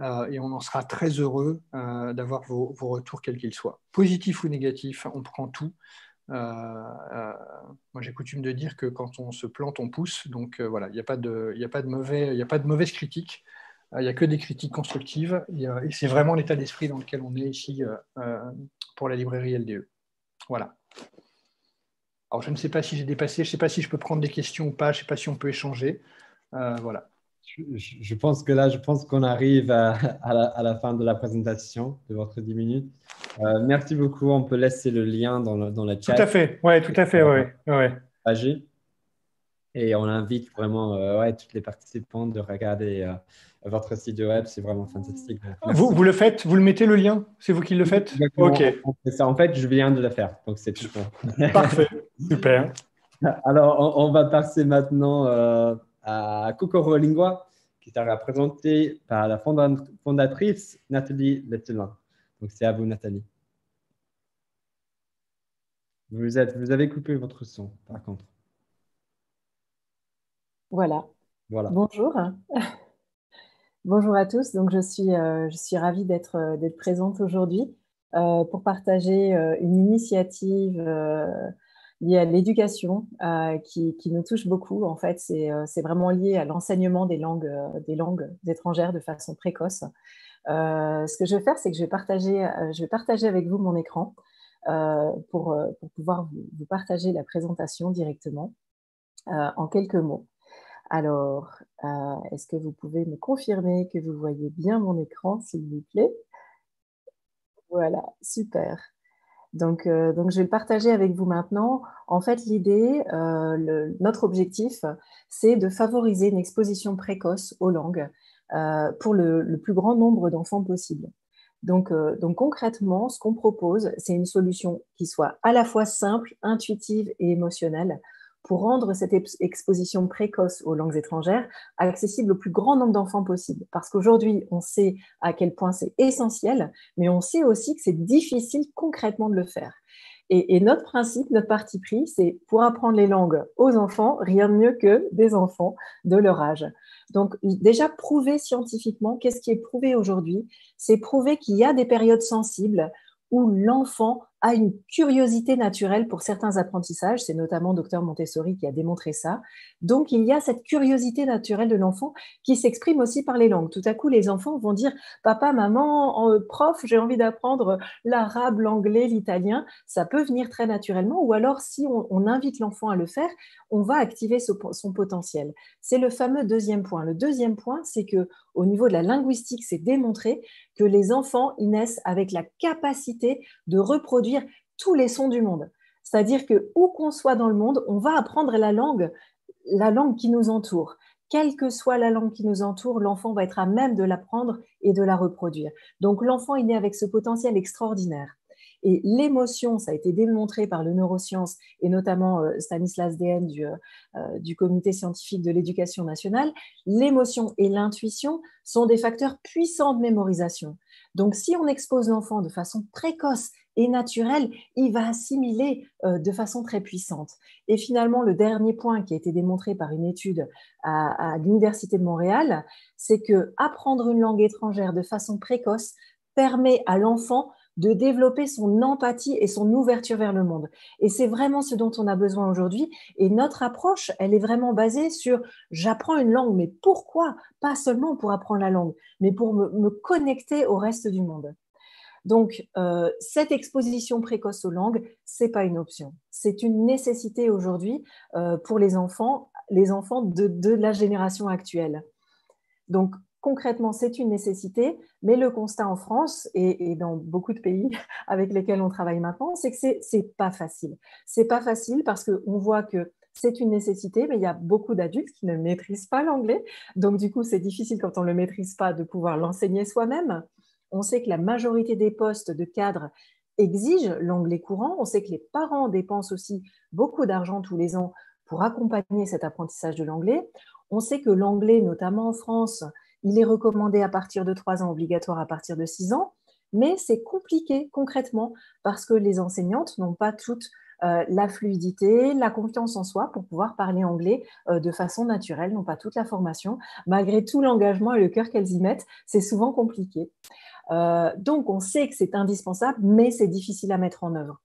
et on en sera très heureux d'avoir vos, retours, quels qu'ils soient. Positifs ou négatifs, on prend tout. Euh, euh, moi, j'ai coutume de dire que quand on se plante, on pousse. Donc euh, voilà, il n'y a, pas de, a, mauvaise critique. Il n'y a que des critiques constructives. Et, c'est vraiment l'état d'esprit dans lequel on est ici pour la librairie LDE. Voilà. Alors, je ne sais pas si j'ai dépassé, je ne sais pas si je peux prendre des questions ou pas, je ne sais pas si on peut échanger. voilà. Je, pense que là, je pense qu'on arrive à, à, la, fin de la présentation de votre 10 minutes. Euh, merci beaucoup. On peut laisser le lien dans, le, dans la chat. Tout à fait. Ouais, tout à fait. Ouais, ouais. Et on invite vraiment euh, ouais, toutes les participants de regarder euh, votre site web. C'est vraiment fantastique. Vous, vous, le faites? Vous le mettez le lien? C'est vous qui le faites? Ok. ça. En fait, je viens de le faire. Donc, c'est tout. Parfait. Super. Alors, on, va passer maintenant à Kokoro Lingua, qui sera présenté par la fondatrice Nathalie Lettelin. Donc, c'est à vous, Nathalie. Vous, êtes, vous avez coupé votre son, par contre. Voilà. voilà. Bonjour. Bonjour à tous. Donc, je suis, euh, je suis ravie d'être euh, présente aujourd'hui euh, pour partager une initiative lié à l'éducation euh, qui, nous touche beaucoup. En fait, c'est euh, vraiment lié à l'enseignement des langues, euh, des langues étrangères de façon précoce. ce que je vais faire, c'est que je vais, partager, je vais partager avec vous mon écran pour, pouvoir vous, partager la présentation directement en quelques mots. Alors, est-ce que vous pouvez me confirmer que vous voyez bien mon écran, s'il vous plaît? Voilà, super. Donc, euh, donc, je vais le partager avec vous maintenant. En fait, l'idée, euh, notre objectif, c'est de favoriser une exposition précoce aux langues euh, pour le, plus grand nombre d'enfants possible. Donc, concrètement, ce qu'on propose, c'est une solution qui soit à la fois simple, intuitive et émotionnelle pour rendre cette exposition précoce aux langues étrangères accessible au plus grand nombre d'enfants possible. Parce qu'aujourd'hui, on sait à quel point c'est essentiel, mais on sait aussi que c'est difficile concrètement de le faire. Et, notre principe, notre parti pris, c'est pour apprendre les langues aux enfants, rien de mieux que des enfants de leur âge. Donc déjà, prouver scientifiquement, qu'est-ce qui est prouvé aujourd'hui C'est prouver qu'il y a des périodes sensibles où l'enfant a une curiosité naturelle pour certains apprentissages. C'est notamment docteur Montessori qui a démontré ça. Donc, il y a cette curiosité naturelle de l'enfant qui s'exprime aussi par les langues. Tout à coup, les enfants vont dire Papa, maman, euh, prof, j'ai envie d'apprendre l'arabe, l'anglais, l'italien. Ça peut venir très naturellement. Ou alors, si on, invite l'enfant à le faire, on va activer son potentiel. C'est le fameux deuxième point. Le deuxième point, c'est que au niveau de la linguistique, c'est démontré que les enfants ils naissent avec la capacité de reproduire tous les sons du monde. C'est-à-dire que où qu'on soit dans le monde, on va apprendre la langue, la langue qui nous entoure. Quelle que soit la langue qui nous entoure, l'enfant va être à même de l'apprendre et de la reproduire. Donc l'enfant est né avec ce potentiel extraordinaire. Et l'émotion, ça a été démontré par le neurosciences et notamment euh, Stanislas Dehaene du, euh, euh, du comité scientifique de l'éducation nationale, l'émotion et l'intuition sont des facteurs puissants de mémorisation. Donc si on expose l'enfant de façon précoce et naturelle, il va assimiler de façon très puissante. Et finalement, le dernier point qui a été démontré par une étude à l'Université de Montréal, c'est que apprendre une langue étrangère de façon précoce permet à l'enfant de développer son empathie et son ouverture vers le monde. Et c'est vraiment ce dont on a besoin aujourd'hui. Et notre approche, elle est vraiment basée sur j'apprends une langue, mais pourquoi? Pas seulement pour apprendre la langue, mais pour me, connecter au reste du monde. Donc, euh, cette exposition précoce aux langues, c'est pas une option. C'est une nécessité aujourd'hui euh, pour les enfants, les enfants de, la génération actuelle. Donc, concrètement, c'est une nécessité, mais le constat en France et, dans beaucoup de pays avec lesquels on travaille maintenant, c'est que c'est pas facile. C'est pas facile parce qu'on voit que c'est une nécessité, mais il y a beaucoup d'adultes qui ne maîtrisent pas l'anglais. Donc, du coup, c'est difficile quand on ne le maîtrise pas de pouvoir l'enseigner soi-même. On sait que la majorité des postes de cadres exigent l'anglais courant. On sait que les parents dépensent aussi beaucoup d'argent tous les ans pour accompagner cet apprentissage de l'anglais. On sait que l'anglais, notamment en France, il est recommandé à partir de 3 ans, obligatoire à partir de 6 ans, mais c'est compliqué concrètement parce que les enseignantes n'ont pas toute euh, la fluidité, la confiance en soi pour pouvoir parler anglais euh, de façon naturelle, n'ont pas toute la formation. Malgré tout l'engagement et le cœur qu'elles y mettent, c'est souvent compliqué. Euh, donc on sait que c'est indispensable, mais c'est difficile à mettre en œuvre.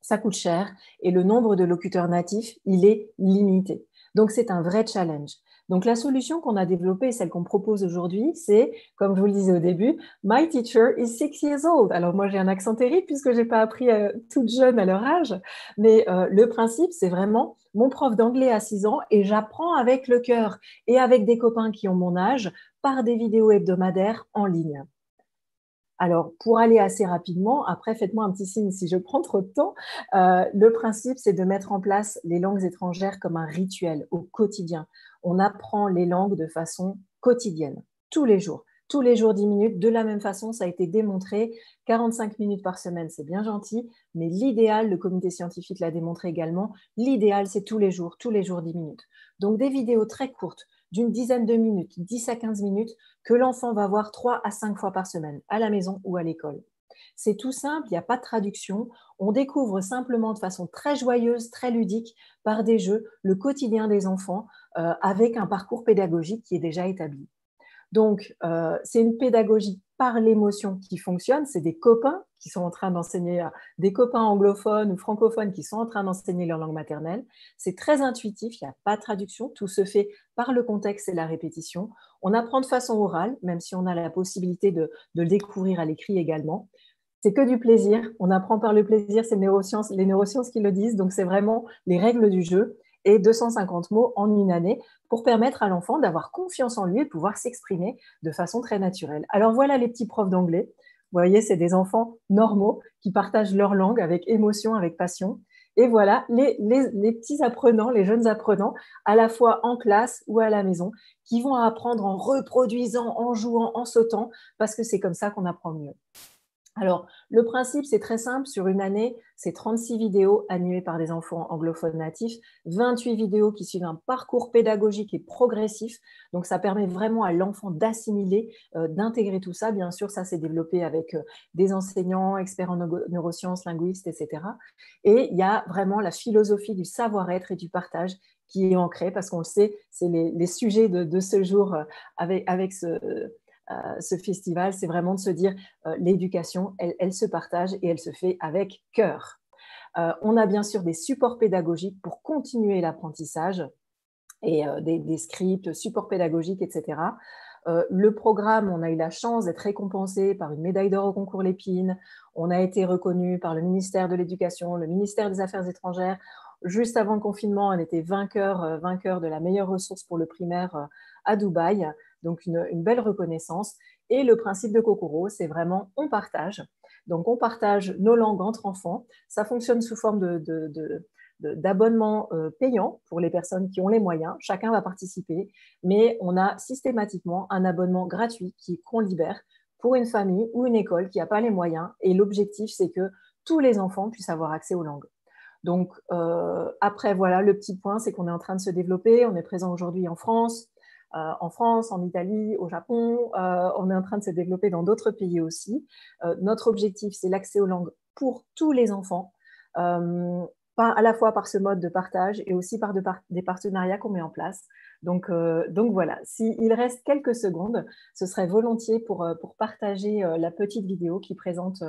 Ça coûte cher et le nombre de locuteurs natifs, il est limité. Donc c'est un vrai challenge. Donc la solution qu'on a développée, celle qu'on propose aujourd'hui, c'est, comme je vous le disais au début, My teacher is six years old. Alors moi j'ai un accent terrible puisque j'ai pas appris euh, toute jeune à leur âge, mais euh, le principe c'est vraiment mon prof d'anglais à 6 ans et j'apprends avec le cœur et avec des copains qui ont mon âge par des vidéos hebdomadaires en ligne. Alors, pour aller assez rapidement, après, faites-moi un petit signe si je prends trop de temps. Euh, le principe, c'est de mettre en place les langues étrangères comme un rituel au quotidien. On apprend les langues de façon quotidienne, tous les jours. Tous les jours 10 minutes. De la même façon, ça a été démontré. 45 minutes par semaine, c'est bien gentil, mais l'idéal, le comité scientifique l'a démontré également, l'idéal, c'est tous les jours, tous les jours 10 minutes. Donc des vidéos très courtes, d'une dizaine de minutes, 10 à 15 minutes, que l'enfant va voir 3 à 5 fois par semaine, à la maison ou à l'école. C'est tout simple, il n'y a pas de traduction. On découvre simplement de façon très joyeuse, très ludique, par des jeux, le quotidien des enfants, avec un parcours pédagogique qui est déjà établi. Donc, euh, c'est une pédagogie par l'émotion qui fonctionne. C'est des copains qui sont en train d'enseigner, des copains anglophones ou francophones qui sont en train d'enseigner leur langue maternelle. C'est très intuitif, il n'y a pas de traduction, tout se fait par le contexte et la répétition. On apprend de façon orale, même si on a la possibilité de, le découvrir à l'écrit également. C'est que du plaisir, on apprend par le plaisir, c'est les neurosciences qui le disent, donc c'est vraiment les règles du jeu et 250 mots en une année pour permettre à l'enfant d'avoir confiance en lui et de pouvoir s'exprimer de façon très naturelle. Alors voilà les petits profs d'anglais. Vous voyez, c'est des enfants normaux qui partagent leur langue avec émotion, avec passion. Et voilà les, les, petits apprenants, les jeunes apprenants, à la fois en classe ou à la maison, qui vont apprendre en reproduisant, en jouant, en sautant, parce que c'est comme ça qu'on apprend mieux. Alors, le principe, c'est très simple. Sur une année, c'est 36 vidéos animées par des enfants anglophones natifs, 28 vidéos qui suivent un parcours pédagogique et progressif. Donc, ça permet vraiment à l'enfant d'assimiler, euh, d'intégrer tout ça. Bien sûr, ça s'est développé avec euh, des enseignants, experts en neurosciences, linguistes, etc. Et il y a vraiment la philosophie du savoir-être et du partage qui est ancrée, parce qu'on le sait, c'est les, sujets de, ce jour euh, avec, avec ce ce festival, c'est vraiment de se dire l'éducation, elle, se partage et elle se fait avec cœur. on a bien sûr des supports pédagogiques pour continuer l'apprentissage et des, scripts, supports pédagogiques, etc. Euh, le programme, on a eu la chance d'être récompensé par une médaille d'or au concours Lépine. On a été reconnu par le ministère de l'Éducation, le ministère des Affaires étrangères. Juste avant le confinement, on était vainqueur, euh, vainqueur de la meilleure ressource pour le primaire euh, à Dubaï. Donc, une, belle reconnaissance. Et le principe de Kokoro, c'est vraiment on partage. Donc, on partage nos langues entre enfants. Ça fonctionne sous forme de d'abonnement euh, payant pour les personnes qui ont les moyens. Chacun va participer, mais on a systématiquement un abonnement gratuit qu'on libère pour une famille ou une école qui n'a pas les moyens. Et l'objectif, c'est que tous les enfants puissent avoir accès aux langues. Donc, euh, après, voilà, le petit point, c'est qu'on est en train de se développer. On est présent aujourd'hui en France, euh, en France, en Italie, au Japon. on est en train de se développer dans d'autres pays aussi. notre objectif, c'est l'accès aux langues pour tous les enfants à la fois par ce mode de partage et aussi par des partenariats qu'on met en place. Donc, euh, voilà, s'il reste quelques secondes, ce serait volontiers pour, euh, partager euh, la petite vidéo qui présente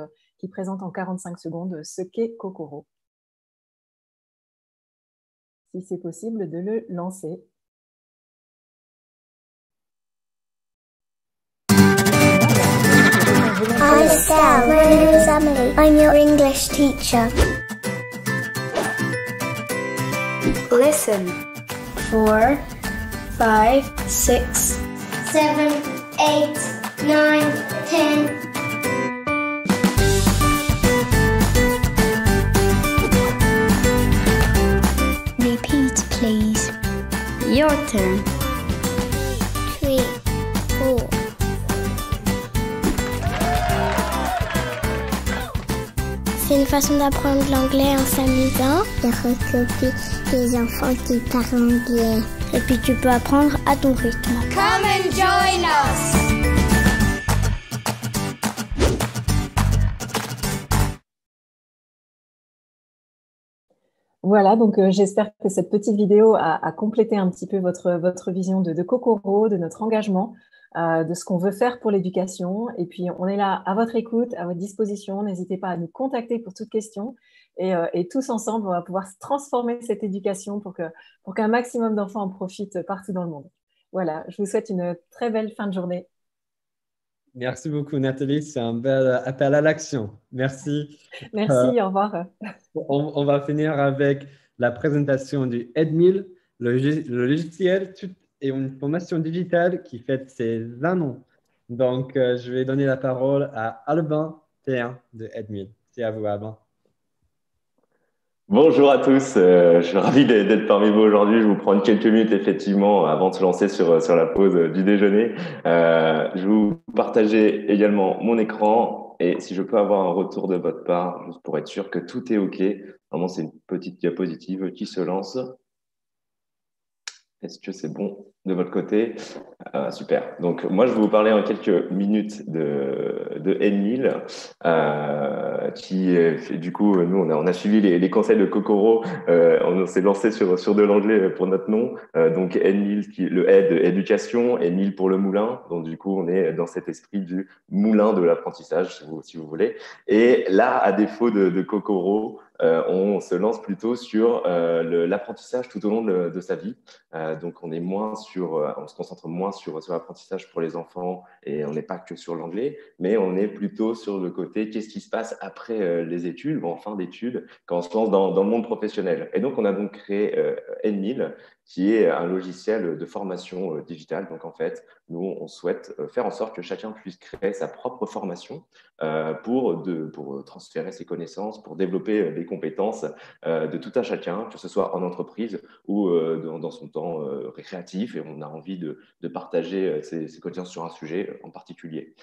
en 45 secondes ce qu'est Kokoro. Si c'est possible de le lancer. I'm Estelle. My name is Emily. I'm your English teacher. Listen. Four, five, six, seven, eight, nine, ten. Repeat, please. Your turn. C'est une façon d'apprendre l'anglais en s'amusant. De recopier les enfants qui parlent anglais. Et puis tu peux apprendre à ton rythme. Come and join us! Voilà, donc euh, j'espère que cette petite vidéo a, complété un petit peu votre, votre vision de, de Kokoro, de notre engagement. Euh, de ce qu'on veut faire pour l'éducation. Et puis, on est là à votre écoute, à votre disposition. N'hésitez pas à nous contacter pour toute question. Et, euh, tous ensemble, on va pouvoir transformer cette éducation pour qu'un pour qu'un maximum d'enfants en profitent partout dans le monde. Voilà, je vous souhaite une très belle fin de journée. Merci beaucoup, Nathalie. C'est un bel appel à l'action. Merci. Merci, euh, au revoir. On, va finir avec la présentation du EdMill, le, le logiciel et une formation digitale qui fête ses un an. Donc, euh, je vais donner la parole à Albin Théin de Edmil. C'est à vous, Albin. Bonjour à tous, euh, je suis ravi d'être parmi vous aujourd'hui. Je vous prends quelques minutes effectivement avant de se lancer sur, sur la pause du déjeuner. Euh, je vais vous partager également mon écran et si je peux avoir un retour de votre part, juste pour être sûr que tout est OK. Vraiment, c'est une petite diapositive qui se lance. Est-ce que c'est bon? De votre côté euh, Super. Donc, moi, je vais vous parler en quelques minutes de, de N1000, euh, qui, du coup, nous, on a, on a suivi les, les conseils de Kokoro. Euh, on s'est lancé sur, sur de l'anglais pour notre nom. Euh, donc, N1000, qui, le aide de éducation, 1000 pour le moulin. Donc, du coup, on est dans cet esprit du moulin de l'apprentissage, si vous, si vous voulez. Et là, à défaut de, de Kokoro, euh, on se lance plutôt sur euh, l'apprentissage tout au long de, sa vie. Euh, donc, on est moins sur, on se concentre moins sur, sur l'apprentissage pour les enfants et on n'est pas que sur l'anglais, mais on est plutôt sur le côté qu'est-ce qui se passe après les études ou en fin d'études quand on se lance dans, dans, le monde professionnel. Et donc, on a donc créé N1000 qui est un logiciel de formation euh, digitale. Donc, en fait, nous, on souhaite euh, faire en sorte que chacun puisse créer sa propre formation euh, pour, pour transférer ses connaissances, pour développer les compétences de tout un chacun, que ce soit en entreprise ou dans, son temps récréatif. Et on a envie de, de partager ses, ses, connaissances sur un sujet en particulier.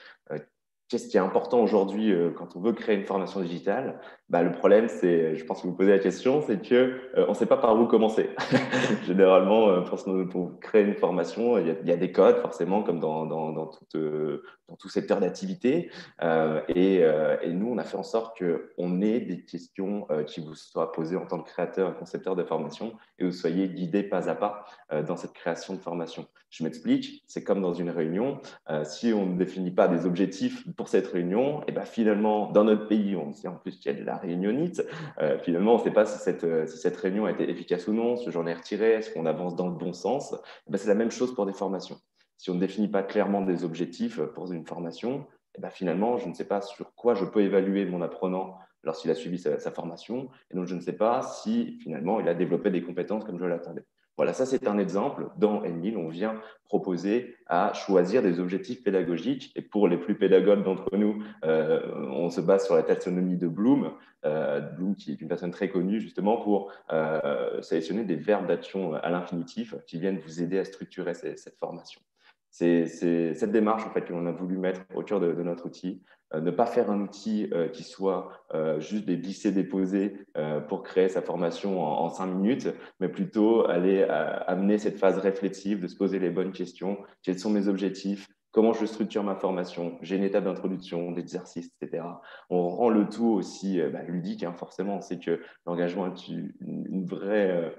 Qu'est-ce qui est important aujourd'hui quand on veut créer une formation digitale? Bah, le problème, c'est, je pense que vous posez la question, c'est que euh, on ne sait pas par où commencer. Généralement, euh, pour, pour, créer une formation, il y, a, il y, a, des codes, forcément, comme dans, dans, dans, toute, euh, dans tout secteur d'activité. Euh, et, euh, et, nous, on a fait en sorte qu'on ait des questions qui vous soient posées en tant que créateur et concepteur de formation et vous soyez guidé pas à pas dans cette création de formation. Je m'explique, c'est comme dans une réunion. si on ne définit pas des objectifs pour cette réunion, et eh ben finalement, dans notre pays, on sait en plus qu'il y a de la réunionnite. Euh, finalement, on ne sait pas si cette, euh, si cette réunion a été efficace ou non, si j'en ai retiré, est-ce qu'on avance dans le bon sens? Eh ben, c'est la même chose pour des formations. Si on ne définit pas clairement des objectifs pour une formation, eh ben, finalement, je ne sais pas sur quoi je peux évaluer mon apprenant lorsqu'il a suivi sa, sa, formation, et donc je ne sais pas si finalement il a développé des compétences comme je l'attendais. Voilà, ça c'est un exemple. Dans Enlil, on vient proposer à choisir des objectifs pédagogiques. Et pour les plus pédagogues d'entre nous, euh, on se base sur la taxonomie de Bloom, euh, Bloom qui est une personne très connue justement pour euh, sélectionner des verbes d'action à l'infinitif qui viennent vous aider à structurer cette formation. C'est cette démarche en fait, que l'on a voulu mettre au cœur de, notre outil euh, ne pas faire un outil euh, qui soit euh, juste des glisser-déposer pour créer sa formation en, cinq minutes, mais plutôt aller amener cette phase réflexive, de se poser les bonnes questions. Quels sont mes objectifs? Comment je structure ma formation, j'ai une étape d'introduction, d'exercice, etc. On rend le tout aussi bah, ludique, hein, forcément. Sait que l'engagement est une, vraie,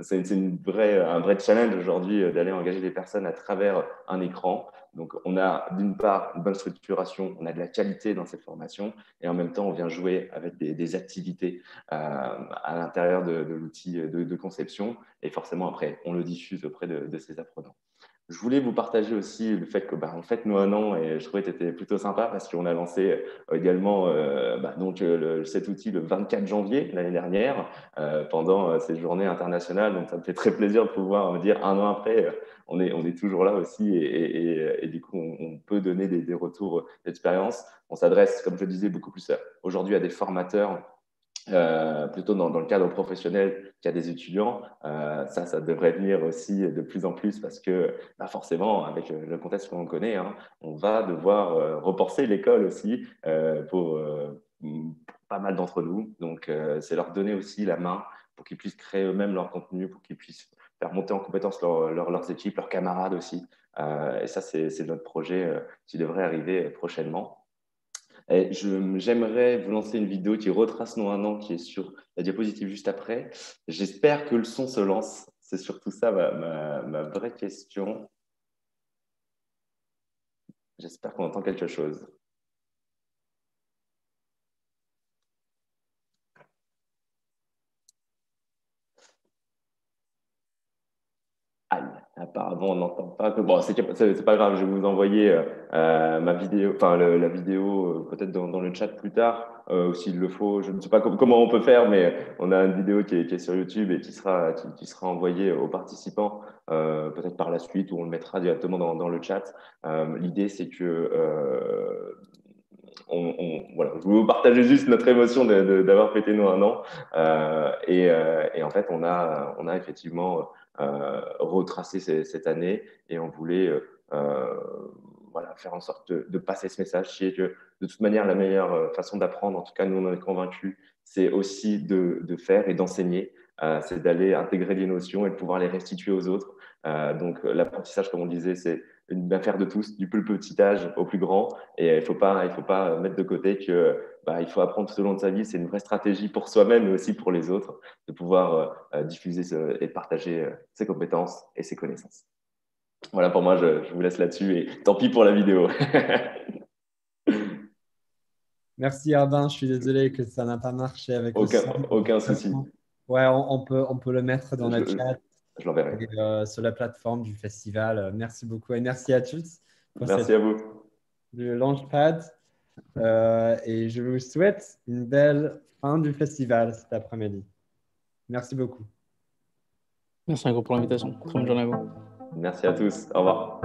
c'est une vraie, un vrai challenge aujourd'hui d'aller engager des personnes à travers un écran. Donc, on a d'une part une bonne structuration, on a de la qualité dans cette formation, et en même temps, on vient jouer avec des, activités euh, à l'intérieur de, l'outil de, conception, et forcément, après, on le diffuse auprès de, de ces apprenants. Je voulais vous partager aussi le fait que, bah, en fait, nous, un an, et je trouvais que c'était plutôt sympa parce qu'on a lancé euh, également euh, bah, donc, le, cet outil le 24 janvier l'année dernière euh, pendant ces journées internationales. Donc, ça me fait très plaisir de pouvoir me dire un an après, on est, on est toujours là aussi et, du coup, on, peut donner des, des retours d'expérience. On s'adresse, comme je disais, beaucoup plus aujourd'hui à des formateurs euh, plutôt dans, dans, le cadre professionnel qu'il y a des étudiants. Euh, ça, ça devrait venir aussi de plus en plus parce que bah forcément, avec le contexte qu'on connaît, hein, on va devoir euh, repenser l'école aussi euh, pour, pour, pas mal d'entre nous. Donc, c'est leur donner aussi la main pour qu'ils puissent créer eux-mêmes leur contenu, pour qu'ils puissent faire monter en compétence leur, leurs équipes, leurs camarades aussi. et ça, c'est notre projet qui devrait arriver prochainement. J'aimerais vous lancer une vidéo qui retrace nos un an, qui est sur la diapositive juste après. J'espère que le son se lance. C'est surtout ça ma, ma, ma vraie question. J'espère qu'on entend quelque chose. Apparemment, on n'entend pas. Que... Bon, c'est pas grave, je vais vous envoyer euh, euh ma vidéo, enfin la vidéo euh, peut-être dans, le chat plus tard, euh, s'il le faut. Je ne sais pas comment on peut faire, mais on a une vidéo qui est, sur YouTube et qui sera, qui, qui sera envoyée aux participants euh, peut-être par la suite ou on le mettra directement dans, dans le chat. Euh, l'idée, c'est que on, on, voilà, je vous partager juste notre émotion d'avoir fêté nous un an. Euh, et, euh, et, en fait, on a, on a effectivement euh, retracé cette année et on voulait euh, voilà, faire en sorte de, de, passer ce message qui est que de toute manière, la meilleure façon d'apprendre, en tout cas, nous, on est convaincus, c'est aussi de, de, faire et d'enseigner. Euh, c'est d'aller intégrer les notions et de pouvoir les restituer aux autres. Euh, donc, l'apprentissage, comme on disait, c'est une affaire de tous, du plus petit âge au plus grand. Et il ne faut, pas, il faut pas mettre de côté que bah, il faut apprendre tout au long de sa vie. C'est une vraie stratégie pour soi-même, mais aussi pour les autres, de pouvoir euh, diffuser ce, et partager euh, ses compétences et ses connaissances. Voilà, pour moi, je, je vous laisse là-dessus et tant pis pour la vidéo. Merci Arbin, je suis désolé que ça n'a pas marché avec aucun, aucun souci. Ouais, on, on, peut, on peut le mettre dans je, le chat. Je l'enverrai. Euh, sur la plateforme du festival. Merci beaucoup et merci à tous. Merci à vous. Le Launchpad. Euh, et je vous souhaite une belle fin du festival cet après-midi. Merci beaucoup. Merci encore pour l'invitation. Très bonne journée à vous. Merci à tous. Au revoir.